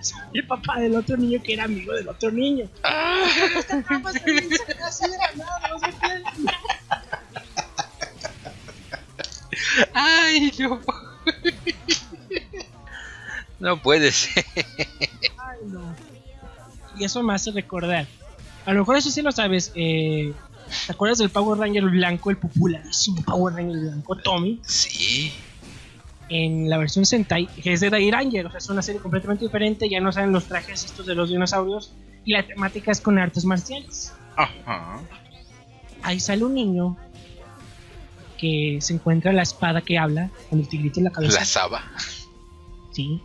son el papá del otro niño que era amigo del otro niño. Así de la nada, no. Ay, no. No puede ser. Ay, no. Y eso me hace recordar. A lo mejor eso sí lo sabes. Eh, ¿Te acuerdas del Power Ranger blanco, el popularísimo Power Ranger blanco, Tommy? Sí. En la versión Sentai, que es de Dai Ranger, o sea, es una serie completamente diferente. Ya no salen los trajes estos de los dinosaurios. Y la temática es con artes marciales. Ajá. Ahí sale un niño que se encuentra la espada que habla con el tigrito en la cabeza. La Saba. Sí.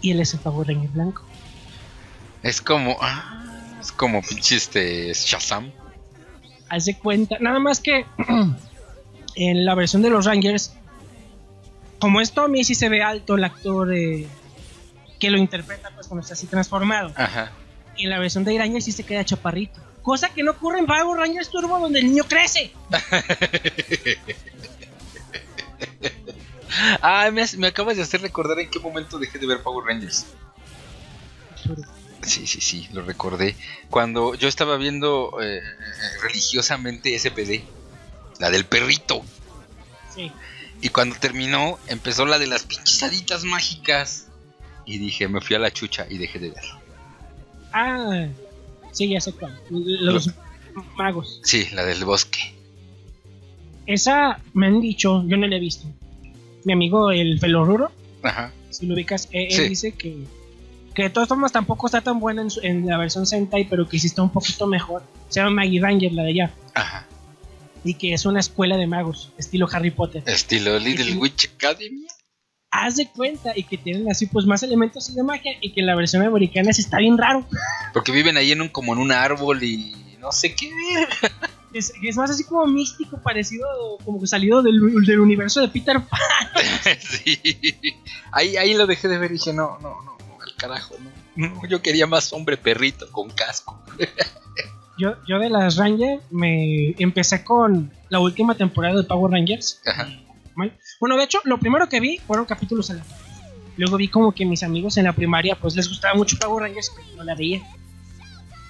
Y él es el Power Ranger blanco. Es como. Ah, es como pinche este. Shazam. Hace cuenta, nada más que en la versión de los Rangers, como es Tommy, sí se ve alto el actor eh, que lo interpreta pues cuando está así transformado. Ajá. Y en la versión de Ranger sí se queda chaparrito. Cosa que no ocurre en Power Rangers Turbo donde el niño crece. Ah, me, me acabas de hacer recordar en qué momento dejé de ver Power Rangers. Sí, sí, sí, lo recordé. Cuando yo estaba viendo eh, eh, religiosamente SPD, la del perrito. Sí. Y cuando terminó, empezó la de las pinches haditas mágicas. Y dije, me fui a la chucha y dejé de verlo. Ah, sí, ya sé cuál. Los magos. Sí, la del bosque. Esa me han dicho, yo no la he visto. Mi amigo el Feloruro, Ajá. si lo ubicas, él, Sí. dice que, que de todas formas tampoco está tan buena en, su- en la versión Sentai, pero que sí está un poquito mejor. Se llama Maggie Ranger, la de allá. Ajá. Y que es una escuela de magos, estilo Harry Potter. Estilo Little. Witch Academy. Haz de cuenta y que tienen así pues más elementos de magia y que la versión americana sí está bien raro. Porque viven ahí en un, como en un árbol y no sé qué ver. Es, es más así como místico, parecido como que salido del, del universo de Peter Pan. sí. Ahí, ahí lo dejé de ver y dije, no, no, no, al carajo. No, Yo quería más hombre perrito con casco. Yo, yo de las Rangers me empecé con la última temporada de Power Rangers. Ajá. Bueno, de hecho, lo primero que vi fueron capítulos aleatorios. Luego vi como que mis amigos en la primaria pues les gustaba mucho Power Rangers, pero no la veía.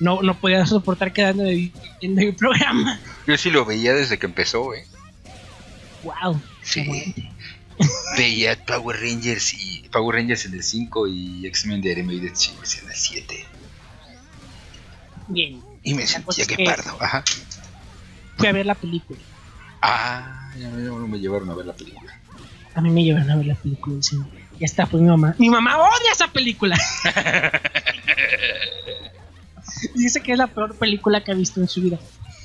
No, no podía soportar quedando de- viendo el programa. Yo sí lo veía desde que empezó, eh. Wow. Sí. Veía Power Rangers y Power Rangers en el 5 y X-Men de Animated Series en el 7. Bien. Y me sentía cosa es que que- pardo. Ajá. Fui a ver la película. Ah, ya me, no me llevaron a ver la película. A mí me llevaron a ver la película del cine. Ya está, pues mi mamá. Mi mamá odia esa película. Dice que es la peor película que ha visto en su vida.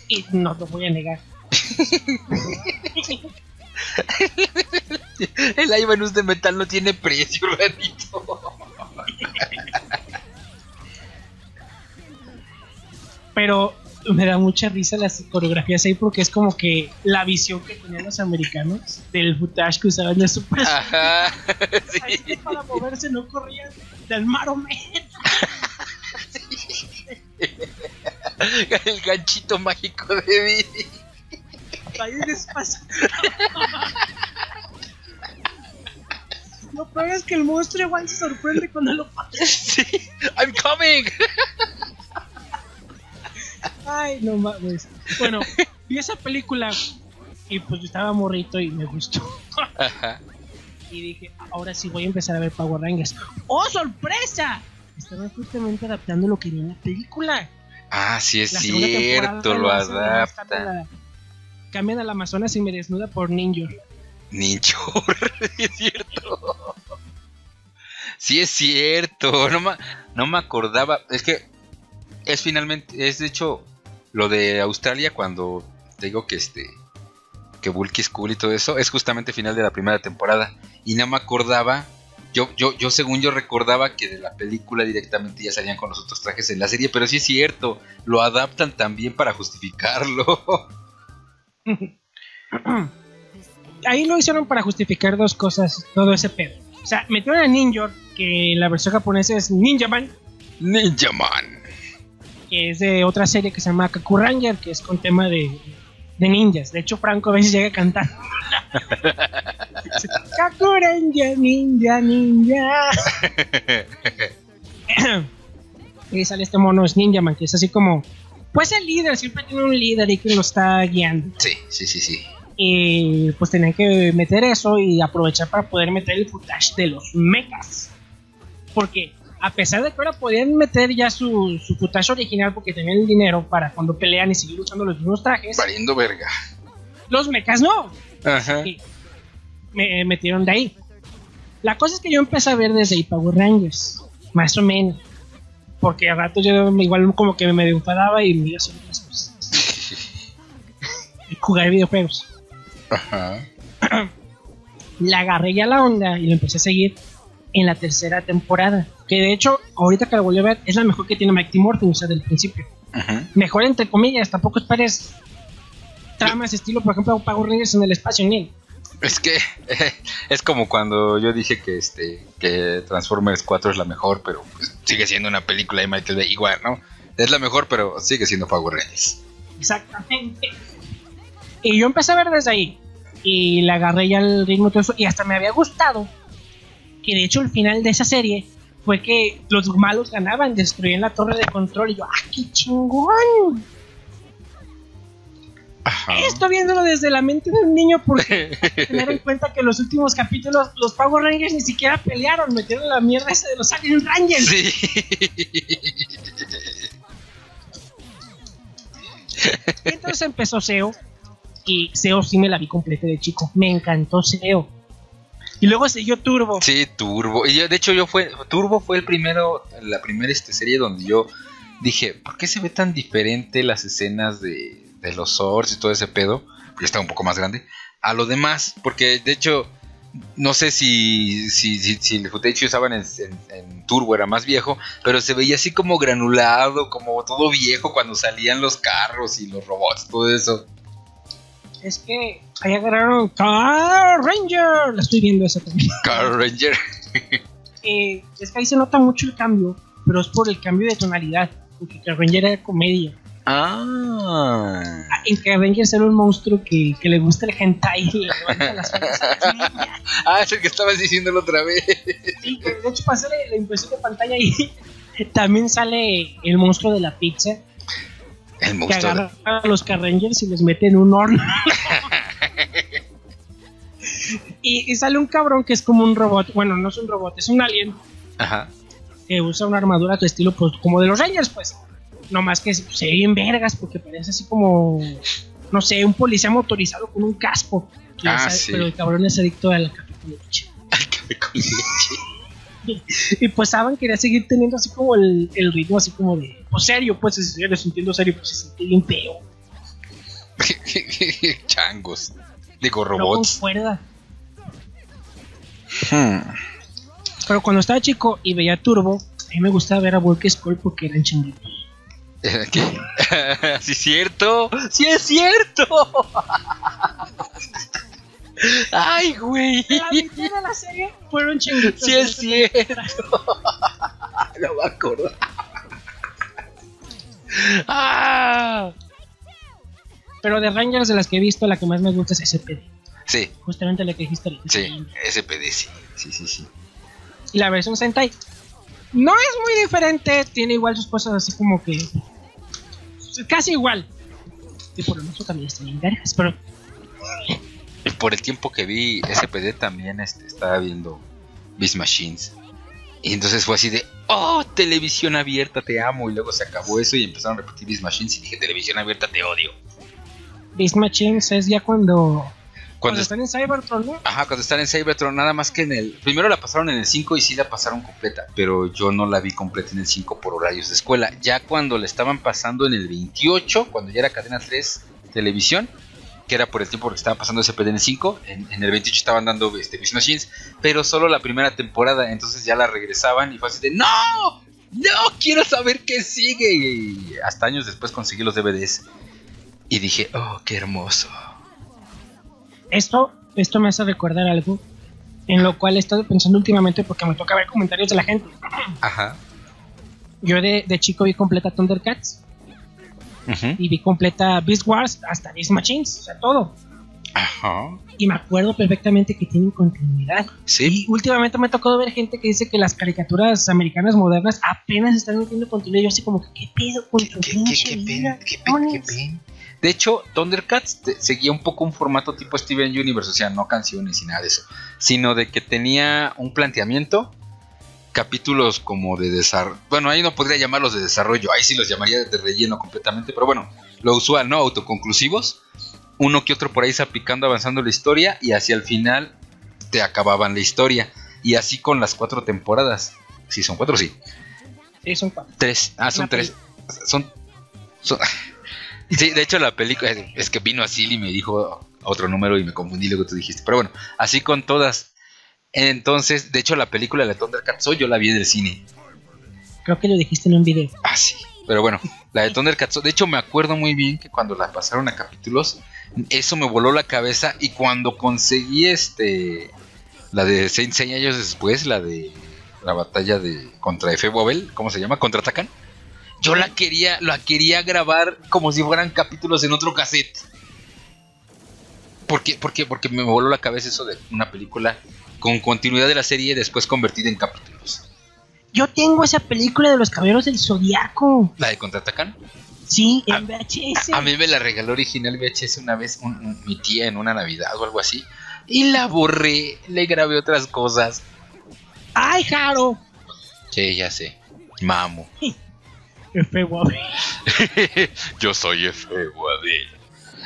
Y no lo voy a negar. El Ivanus de metal no tiene precio, Ranito. Pero me da mucha risa las coreografías ahí porque es como que la visión que tenían los americanos del footage que usaban de su Ajá. Sí. para moverse no corrían del marometro. El ganchito mágico de Didi. Ahí despacio. Lo peor es que el monstruo igual se sorprende cuando lo pasa. Sí. I'm coming. Ay, no mames. Bueno, vi esa película y pues yo estaba morrito y me gustó. Ajá. Y dije, ahora sí voy a empezar a ver Power Rangers. ¡Oh, sorpresa! Estaban justamente adaptando lo que vi en la película. Ah, sí es La cierto, lo adaptan. cambian al Amazonas y me desnuda por Ninja. Ninjor, sí es cierto. Sí es cierto, no me, no me acordaba. Es que es finalmente, es de hecho lo de Australia cuando te digo que este que Bulky es cool y todo eso, es justamente final de la primera temporada. Y no me acordaba, yo, yo, yo según yo recordaba que de la película directamente ya salían con los otros trajes en la serie, pero sí es cierto, lo adaptan también para justificarlo. Ahí lo hicieron para justificar dos cosas, todo ese pedo. O sea, metieron a Ninja, que la versión japonesa es Ninja Man, Ninja Man. Que es de otra serie que se llama Kaku Ranger, que es con tema de, de ninjas. De hecho, Franco a veces llega a cantar. Dice, Kaku Ranger, ninja, ninja. y sale este mono, es Ninja Man, que es así como... Pues el líder, siempre tiene un líder y que lo está guiando. Sí, sí, sí, sí. Y pues tenían que meter eso y aprovechar para poder meter el footage de los mechas. Porque a pesar de que ahora podían meter ya su, su footage original porque tenían el dinero para cuando pelean y seguir usando los mismos trajes, Valiendo verga. los mechas no. Ajá. Y me metieron de ahí. La cosa es que yo empecé a ver desde ahí Power Rangers, más o menos. Porque a ratos yo igual como que me enfadaba y me iba a hacer otras cosas. Jugar videojuegos. Ajá. le agarré ya la onda y lo empecé a seguir en la tercera temporada. Que de hecho, ahorita que la volví a ver, es la mejor que tiene Mighty Morphin, o sea, del principio. Mejor entre comillas, tampoco esperes tramas estilo, por ejemplo, Power Rangers en el espacio ni Es que es como cuando yo dije que este que Transformers 4 es la mejor, pero pues, sigue siendo una película de Michael Bay igual, ¿no? Es la mejor, pero sigue siendo Power Rangers. Exactamente. Y yo empecé a ver desde ahí. Y le agarré ya el ritmo todo eso. Y hasta me había gustado. Que de hecho el final de esa serie fue que los malos ganaban, destruían la torre de control y yo, ¡ah, qué chingón! Ajá. Esto viéndolo desde la mente de un niño porque tener en cuenta que en los últimos capítulos los Power Rangers ni siquiera pelearon, metieron la mierda esa de los Alien Rangers. Sí. Entonces empezó SEO y SEO sí me la vi completa de chico. Me encantó SEO. Y luego siguió Turbo. Sí, Turbo. Y yo, de hecho, yo fue. Turbo fue el primero. La primera este, serie donde yo dije, ¿por qué se ve tan diferente las escenas de, de los Swords y todo ese pedo? Porque está un poco más grande. A lo demás. Porque de hecho. No sé si, si, si, si el footage usaban en, en- en Turbo era más viejo, pero se veía así como granulado, como todo viejo cuando salían los carros y los robots, todo eso. Es que ahí agarraron Car Ranger. La estoy viendo esa también. Car Ranger. Eh, es que ahí se nota mucho el cambio, pero es por el cambio de tonalidad. Porque Car Ranger era comedia. Ah. En Car Ranger era un monstruo que, que le gusta el hentai y le levanta las niñas. Ah, es el que estabas diciéndolo otra vez. Sí, que de hecho pasé la impresión de pantalla y también sale el monstruo de la pizza El que monstruo. agarra a los Carrangers y les mete en un horno. y, y sale un cabrón que es como un robot. Bueno, no es un robot, es un alien Ajá. que usa una armadura de estilo pues, como de los Rangers, pues. No más que se ve bien vergas porque parece así como, no sé, un policía motorizado con un casco. Que Ah, sabe- sí. Pero el cabrón es adicto al café con leche. Al café con leche. Y pues Saban quería seguir teniendo así como el, el ritmo así como de, pues serio, pues si se sigue sintiendo serio, pues se siente bien feo. Changos. Digo, No robots. concuerda. Hmm. Pero cuando estaba chico y veía Turbo, a mí me gustaba ver a Work Skull porque eran changuitos. ¿Qué? sí, es cierto. Sí, es cierto. Ay, güey. La mitad de la serie fueron changuitos. Sí, es cierto. No me acuerdo. Ah. Pero de Rangers de las que he visto, la que más me gusta es SPD. Sí, Justamente la que dijiste ahorita. sí. SPD, sí. Sí, sí, sí. Y la versión Sentai. No es muy diferente, tiene igual sus cosas así como que. Casi igual. Y por lo menos también está bien vergas, pero Y por el tiempo que vi SPD también este, estaba viendo Beast Machines. Y entonces fue así de, oh, televisión abierta, te amo. Y luego se acabó eso y empezaron a repetir Beast Machines y dije, televisión abierta, te odio. Beast Machines es ya cuando. Cuando, Cuando, están en Cybertron, ¿no? ajá, cuando están en Cybertron, nada más que en el... Primero la pasaron en el 5 y sí la pasaron completa, pero yo no la vi completa en el 5 por horarios de escuela. Ya cuando la estaban pasando en el 28, cuando ya era cadena 3 televisión, que era por el tiempo que estaban pasando SPD en el 5, en, en el 28 estaban dando este, Beast Machines, pero solo la primera temporada, entonces ya la regresaban y fue así de ¡No! ¡No! ¡Quiero saber qué sigue! Y hasta años después conseguí los DVDs y dije ¡Oh, qué hermoso! Esto, esto me hace recordar algo en lo cual he estado pensando últimamente porque me toca ver comentarios de la gente. Ajá. Yo de, de chico vi completa Thundercats Y vi completa Beast Wars hasta Beast Machines, o sea, todo. Ajá. Y me acuerdo perfectamente que tienen continuidad. Sí. Y últimamente me ha tocado ver gente que dice que las caricaturas americanas modernas apenas están metiendo contenido. Y yo así como que, ¿qué pedo con tu ¿Qué, qué, pinche qué vida, qué qué cabrones?" pen. De hecho, Thundercats seguía un poco un formato tipo Steven Universe, o sea, no canciones y nada de eso, sino de que tenía un planteamiento, capítulos como de desarrollo. Bueno, ahí no podría llamarlos de desarrollo, ahí sí los llamaría de relleno completamente, pero bueno, lo usual, ¿no? Autoconclusivos. Uno que otro por ahí salpicando, avanzando la historia y hacia el final te acababan la historia. Y así con las cuatro temporadas. Si son cuatro, sí. Sí, son cuatro. Tres. Ah, son tres. Son, son- Sí, de hecho la película es que vino así y me dijo otro número y me confundí lo que tú dijiste. Pero bueno, así con todas. Entonces, de hecho la película de Thundercats yo la vi en el cine. Creo que lo dijiste en un video. Ah, sí. Pero bueno, la de Thundercats, de hecho me acuerdo muy bien que cuando la pasaron a capítulos, eso me voló la cabeza y cuando conseguí este la de seis, seis años después, la de la batalla de contra Efe Bobel, ¿cómo se llama? Contraatacan. Yo la quería, la quería grabar como si fueran capítulos en otro cassette. ¿Por qué? Porque, porque me voló la cabeza eso de una película con continuidad de la serie después convertida en capítulos. Yo tengo esa película de los caballeros del zodiaco. ¿La de Contraatacan? Sí, en VHS. A mí me la regaló original VHS una vez un- un- mi tía en una Navidad o algo así. Y la borré, le grabé otras cosas. ¡Ay, Jaro! Sí, ya sé. Mamo. F. Yo soy F. Guadel.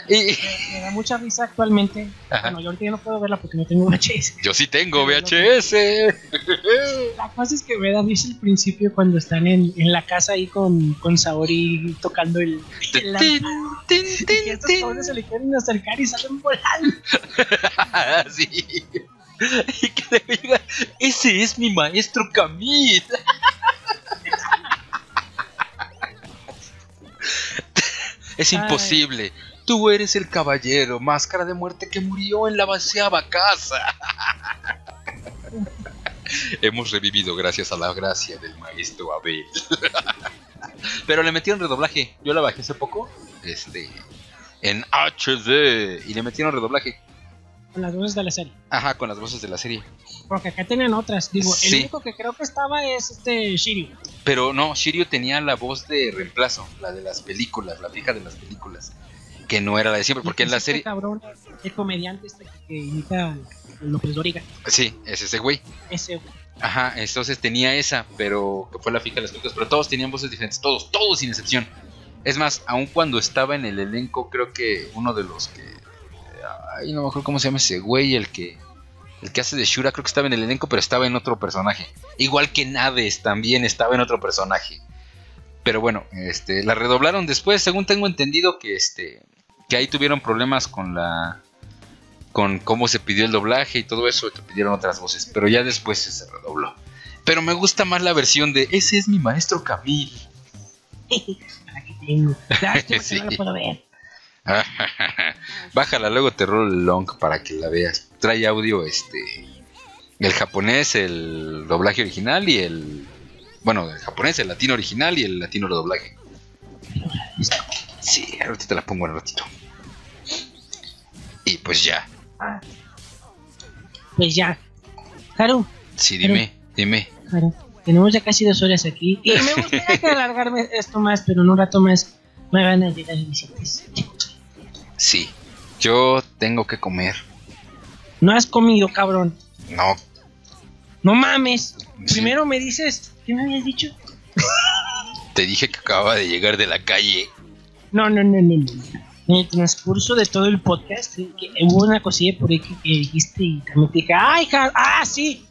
Y Me da mucha risa actualmente. Ajá. Bueno, yo ahorita ya no puedo verla porque no tengo VHS. yo sí tengo VHS. La cosa es que me da risa el principio cuando están en, en la casa ahí con, con Saori tocando el. el. Tin, tin, Y tin, que estos cabrones se le quieren acercar y salen volando. sí. Y que le diga, ese es mi maestro Camil. es Ay. Tú eres el caballero, máscara de muerte que murió en la vaciaba casa. Hemos revivido gracias a la gracia del maestro Abel. Pero le metieron redoblaje. Yo la bajé hace poco. Este. En HD. Y le metieron redoblaje. Con las voces de la serie. Ajá, con las voces de la serie. Porque acá tienen otras. Digo, el Sí. único que creo que estaba es este Shiryu. Pero no, Shiryu tenía la voz de reemplazo, la de las películas, la fija de las películas. Que no era la de siempre, porque en la Este serie. cabrón, el comediante este que imita a López Doriga. Sí, es ese güey. Ese, güey. Ajá, entonces tenía esa, pero que fue la fija de las películas. Pero todos tenían voces diferentes, todos, todos sin excepción. Es más, aun cuando estaba en el elenco, creo que uno de los que. Ay, no me acuerdo cómo se llama ese güey, el que. El que hace de Shura, creo que estaba en el elenco, pero estaba en otro personaje. Igual que Nades también estaba en otro personaje. Pero bueno, este, la redoblaron después, según tengo entendido que este. Que ahí tuvieron problemas con la. Con cómo se pidió el doblaje y todo eso, que pidieron otras voces. Pero ya después se redobló. Pero me gusta más la versión de ese es mi maestro Camil. Sí. Bájala, luego te rolo el long para que la veas. Trae audio este. El japonés, el doblaje original y el. Bueno, el japonés, el latino original y el latino doblaje. Sí, ahorita te la pongo en un ratito. Y pues ya. Ah. Pues ya. Haru, Sí, dime, dime. Haru. Tenemos ya casi dos horas aquí. Y me gustaría que alargarme esto más, pero en un rato más me van a llegar visitas. Sí. Yo tengo que comer. No has comido, cabrón. No. No mames. Sí. Primero me dices, ¿qué me habías dicho? Te dije que acababa de llegar de la calle. No, no, no, no, no. En el transcurso de todo el podcast, que hubo una cosilla por ahí que, que dijiste y también te dije, ¡ay, Haru! ¡Ah, sí!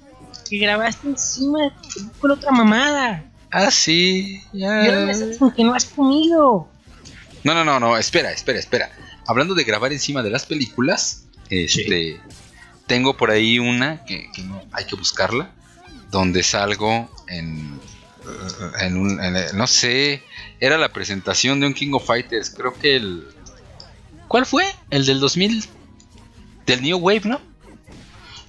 Que grabaste encima de tu película otra mamada. Ah, sí. Y ahora me que no has comido. No, no, no, no, espera, espera, espera. Hablando de grabar encima de las películas, este, tengo por ahí una que, que no- hay que buscarla, donde salgo en, en un, en- no sé, era la presentación de un King of Fighters, creo que el, ¿cuál fue? El del 2000, del New Wave, ¿no?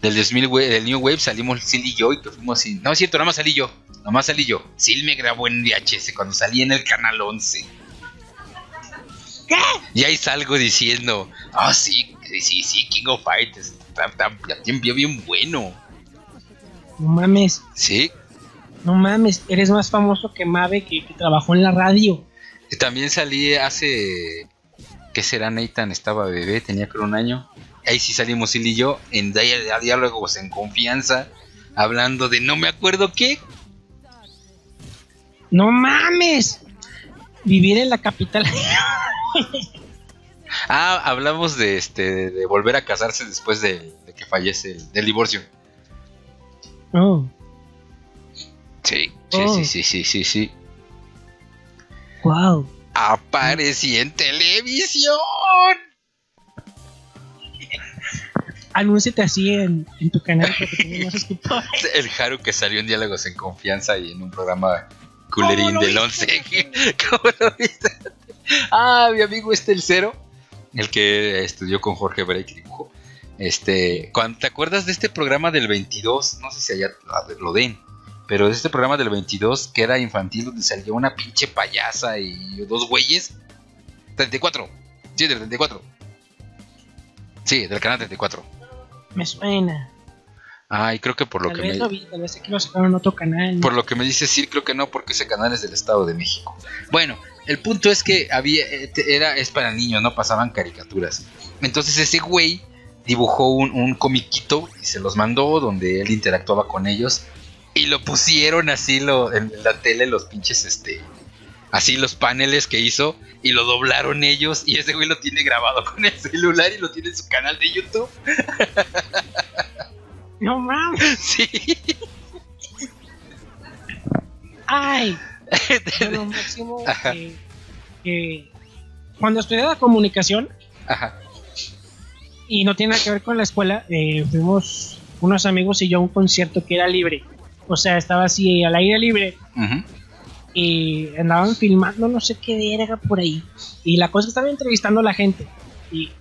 Del 2000, Wave- del New Wave salimos Sil y yo y que fuimos así, no es cierto, nada más salí yo, nada más salí yo. Sil me grabó en VHS cuando salí en el canal 11. ¿Qué? Y ahí salgo diciendo, ah, sí, sí, sí, sí, King of Fighters, está, tiempo bien bueno. No mames, Sí, no mames. Eres más famoso que Mave que, que trabajó en la radio. también salí hace, ¿qué será Nathan? Estaba bebé, tenía creo un año. Ahí sí salimos él y yo en a diálogos en confianza, hablando de no me acuerdo qué. No mames. Vivir en la capital. Ah, hablamos de este, de volver a casarse después de, de que fallece el, del divorcio. Oh, Sí, sí, Oh. sí, sí, sí, sí, sí. wow. Aparecí en televisión. Anúnciate así en, en tu canal más suscriptores. El Haru que salió en Diálogos en Confianza y en un programa culerín ¿Cómo lo del viste? 11. ¿Cómo lo viste? Ah, mi amigo este el cero, el que estudió con Jorge Break dibujo. Este, ¿te acuerdas de este programa del 22? No sé si allá lo den, pero de este programa del 22 que era infantil donde salió una pinche payasa y dos güeyes. 34. Sí, del 34. Sí, del canal 34. Me suena. Ay, creo que por lo tal que vez me... lo vi, tal vez aquí lo sacaron en otro canal. ¿no? Por lo que me dice sí, creo que no, porque ese canal es del Estado de México. Bueno, el punto es que había, eh, era, es para niños, no pasaban caricaturas. Entonces ese güey dibujó un, un comiquito y se los mandó donde él interactuaba con ellos y lo pusieron así lo, en la tele, los pinches, este, así los paneles que hizo y lo doblaron ellos y ese güey lo tiene grabado con el celular y lo tiene en su canal de YouTube. No mames. Sí. Ay. Lo máximo que, que cuando estudiaba comunicación Ajá. y no tiene nada que ver con la escuela, eh, fuimos unos amigos y yo a un concierto que era libre. O sea, estaba así al aire libre y andaban filmando no sé qué verga por ahí. Y la cosa es que estaban entrevistando a la gente. Y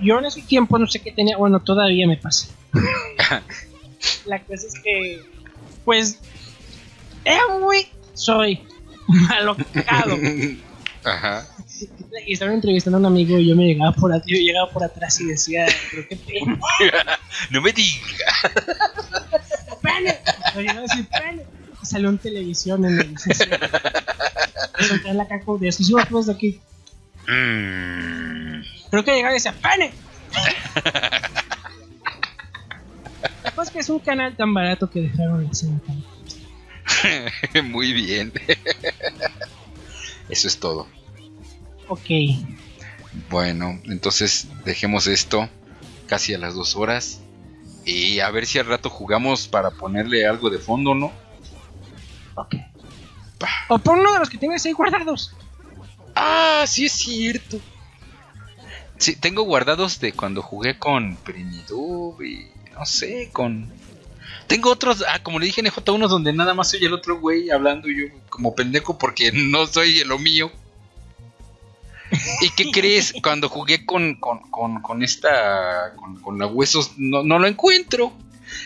yo en ese tiempo no sé qué tenía, bueno, todavía me pasa. la cosa es que, pues, era muy, soy malocado. Ajá. y estaban entrevistando a un amigo y yo me llegaba por, yo llegaba por atrás y decía, pero qué pena. No me digas. decir. Y Salió en televisión en el en la caca de exclusiva pues de aquí. Mm. Creo que llegaba y decía pene. La cosa es que es un canal tan barato que dejaron un canal. Muy bien. Eso es todo. Ok. Bueno, entonces dejemos esto casi a las dos horas. Y a ver si al rato jugamos para ponerle algo de fondo, ¿no? Ok. Pa. O pon uno de los que tienes ahí guardados. Ah, sí es cierto. Sí, tengo guardados de cuando jugué con Primidub y no sé, con... Tengo otros, ah, como le dije en EJ, unos donde nada más soy el otro güey hablando yo como pendejo porque no soy lo mío. ¿Y qué crees? Cuando jugué con, con, con, con esta, con, con la huesos, no, no lo encuentro.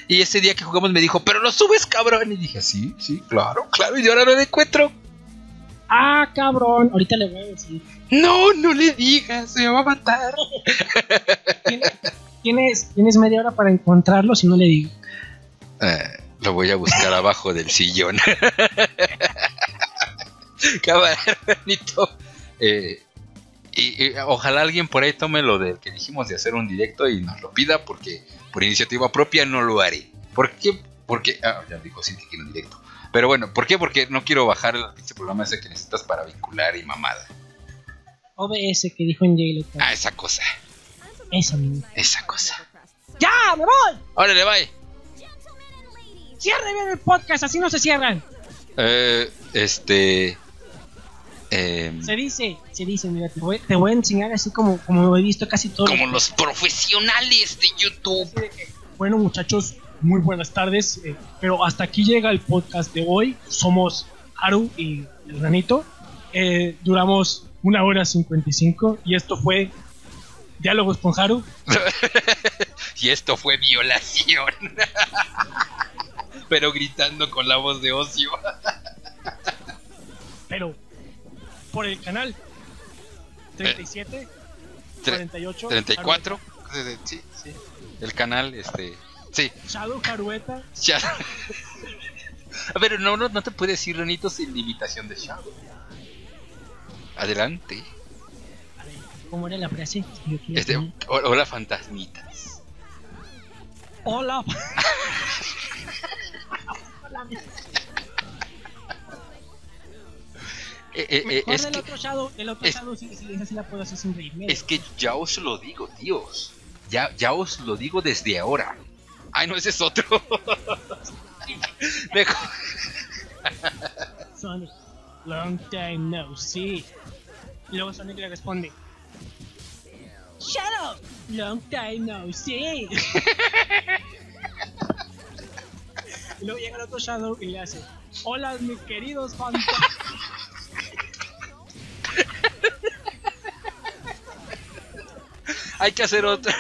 Y ese día que jugamos me dijo, pero lo subes, cabrón. Y dije, sí, sí, claro, claro. Y ahora lo encuentro. Ah, cabrón. Ahorita le voy a decir. No, no le digas, se me va a matar. ¿Tienes, tienes, tienes media hora para encontrarlo si no le digo. Eh, lo voy a buscar abajo del sillón. Cabaranito. Eh, y, y ojalá alguien por ahí tome lo del que dijimos de hacer un directo y nos lo pida, porque por iniciativa propia no lo haré. ¿Por qué? Porque. Ah, ya dijo sí que quiere un directo. Pero bueno, ¿por qué? Porque no quiero bajar el pinche programa ese que necesitas para vincular y mamada. OBS que dijo en Jaylet. Ah, esa cosa. Esa misma. Esa cosa. ¡Ya! ¡Me voy! Órale, bye. Cierre bien el podcast, así no se cierran. Eh, este. em, Se dice, se dice, mira, te voy, te voy a enseñar así como, como he visto casi todo. como los profesionales de YouTube. Bueno, muchachos, muy buenas tardes. eh, pero hasta aquí llega el podcast de hoy. Somos Haru y el Ranito. Eh, duramos una hora 55 y esto fue Diálogos con Haru. Y esto fue violación. Pero gritando con la voz de ocio. Pero por el canal 37, Tre- 48, 34. Sí, sí. El canal, este. Sí. Shadow Harueta. Ya. Pero no, no, no te puedes ir, Renito, sin limitación de Shadow. Adelante. A ver, ¿cómo era la frase? Yo Este, hola, fantasmitas. Hola. Eh, eh, eh, Mejor es, del que, otro Shadow, el otro es- Shadow sí, esa sí la puedo hacer sin reír. Mira. es que ya os lo digo, tíos. Ya, ya os lo digo desde ahora. Ay, no, ese es otro. Mejor. Sonic, long time no see. Y luego Sonic le responde: Shadow, long time no see. y luego llega el otro Shadow y le hace: Hola, mis queridos fantasmas. Hay que hacer otro.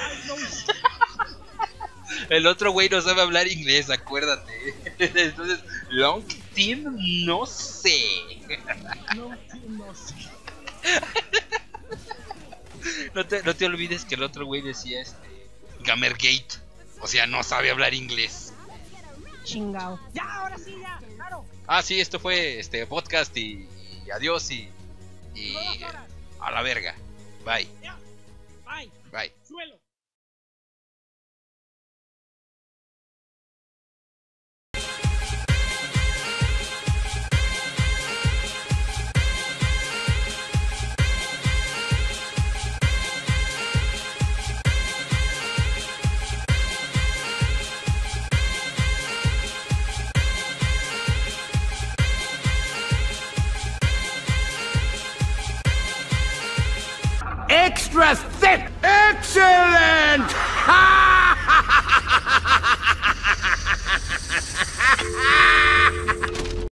El otro güey no sabe hablar inglés, acuérdate. Entonces, long team, no sé. No, no sé. No te, no te olvides que el otro güey decía este. Gamergate. O sea, no sabe hablar inglés. chingado. Ya, ahora sí, ya, claro. Ah, sí, esto fue este podcast y, y adiós y, y a la verga. Bye. Bye. bye. extra thick. Excellent!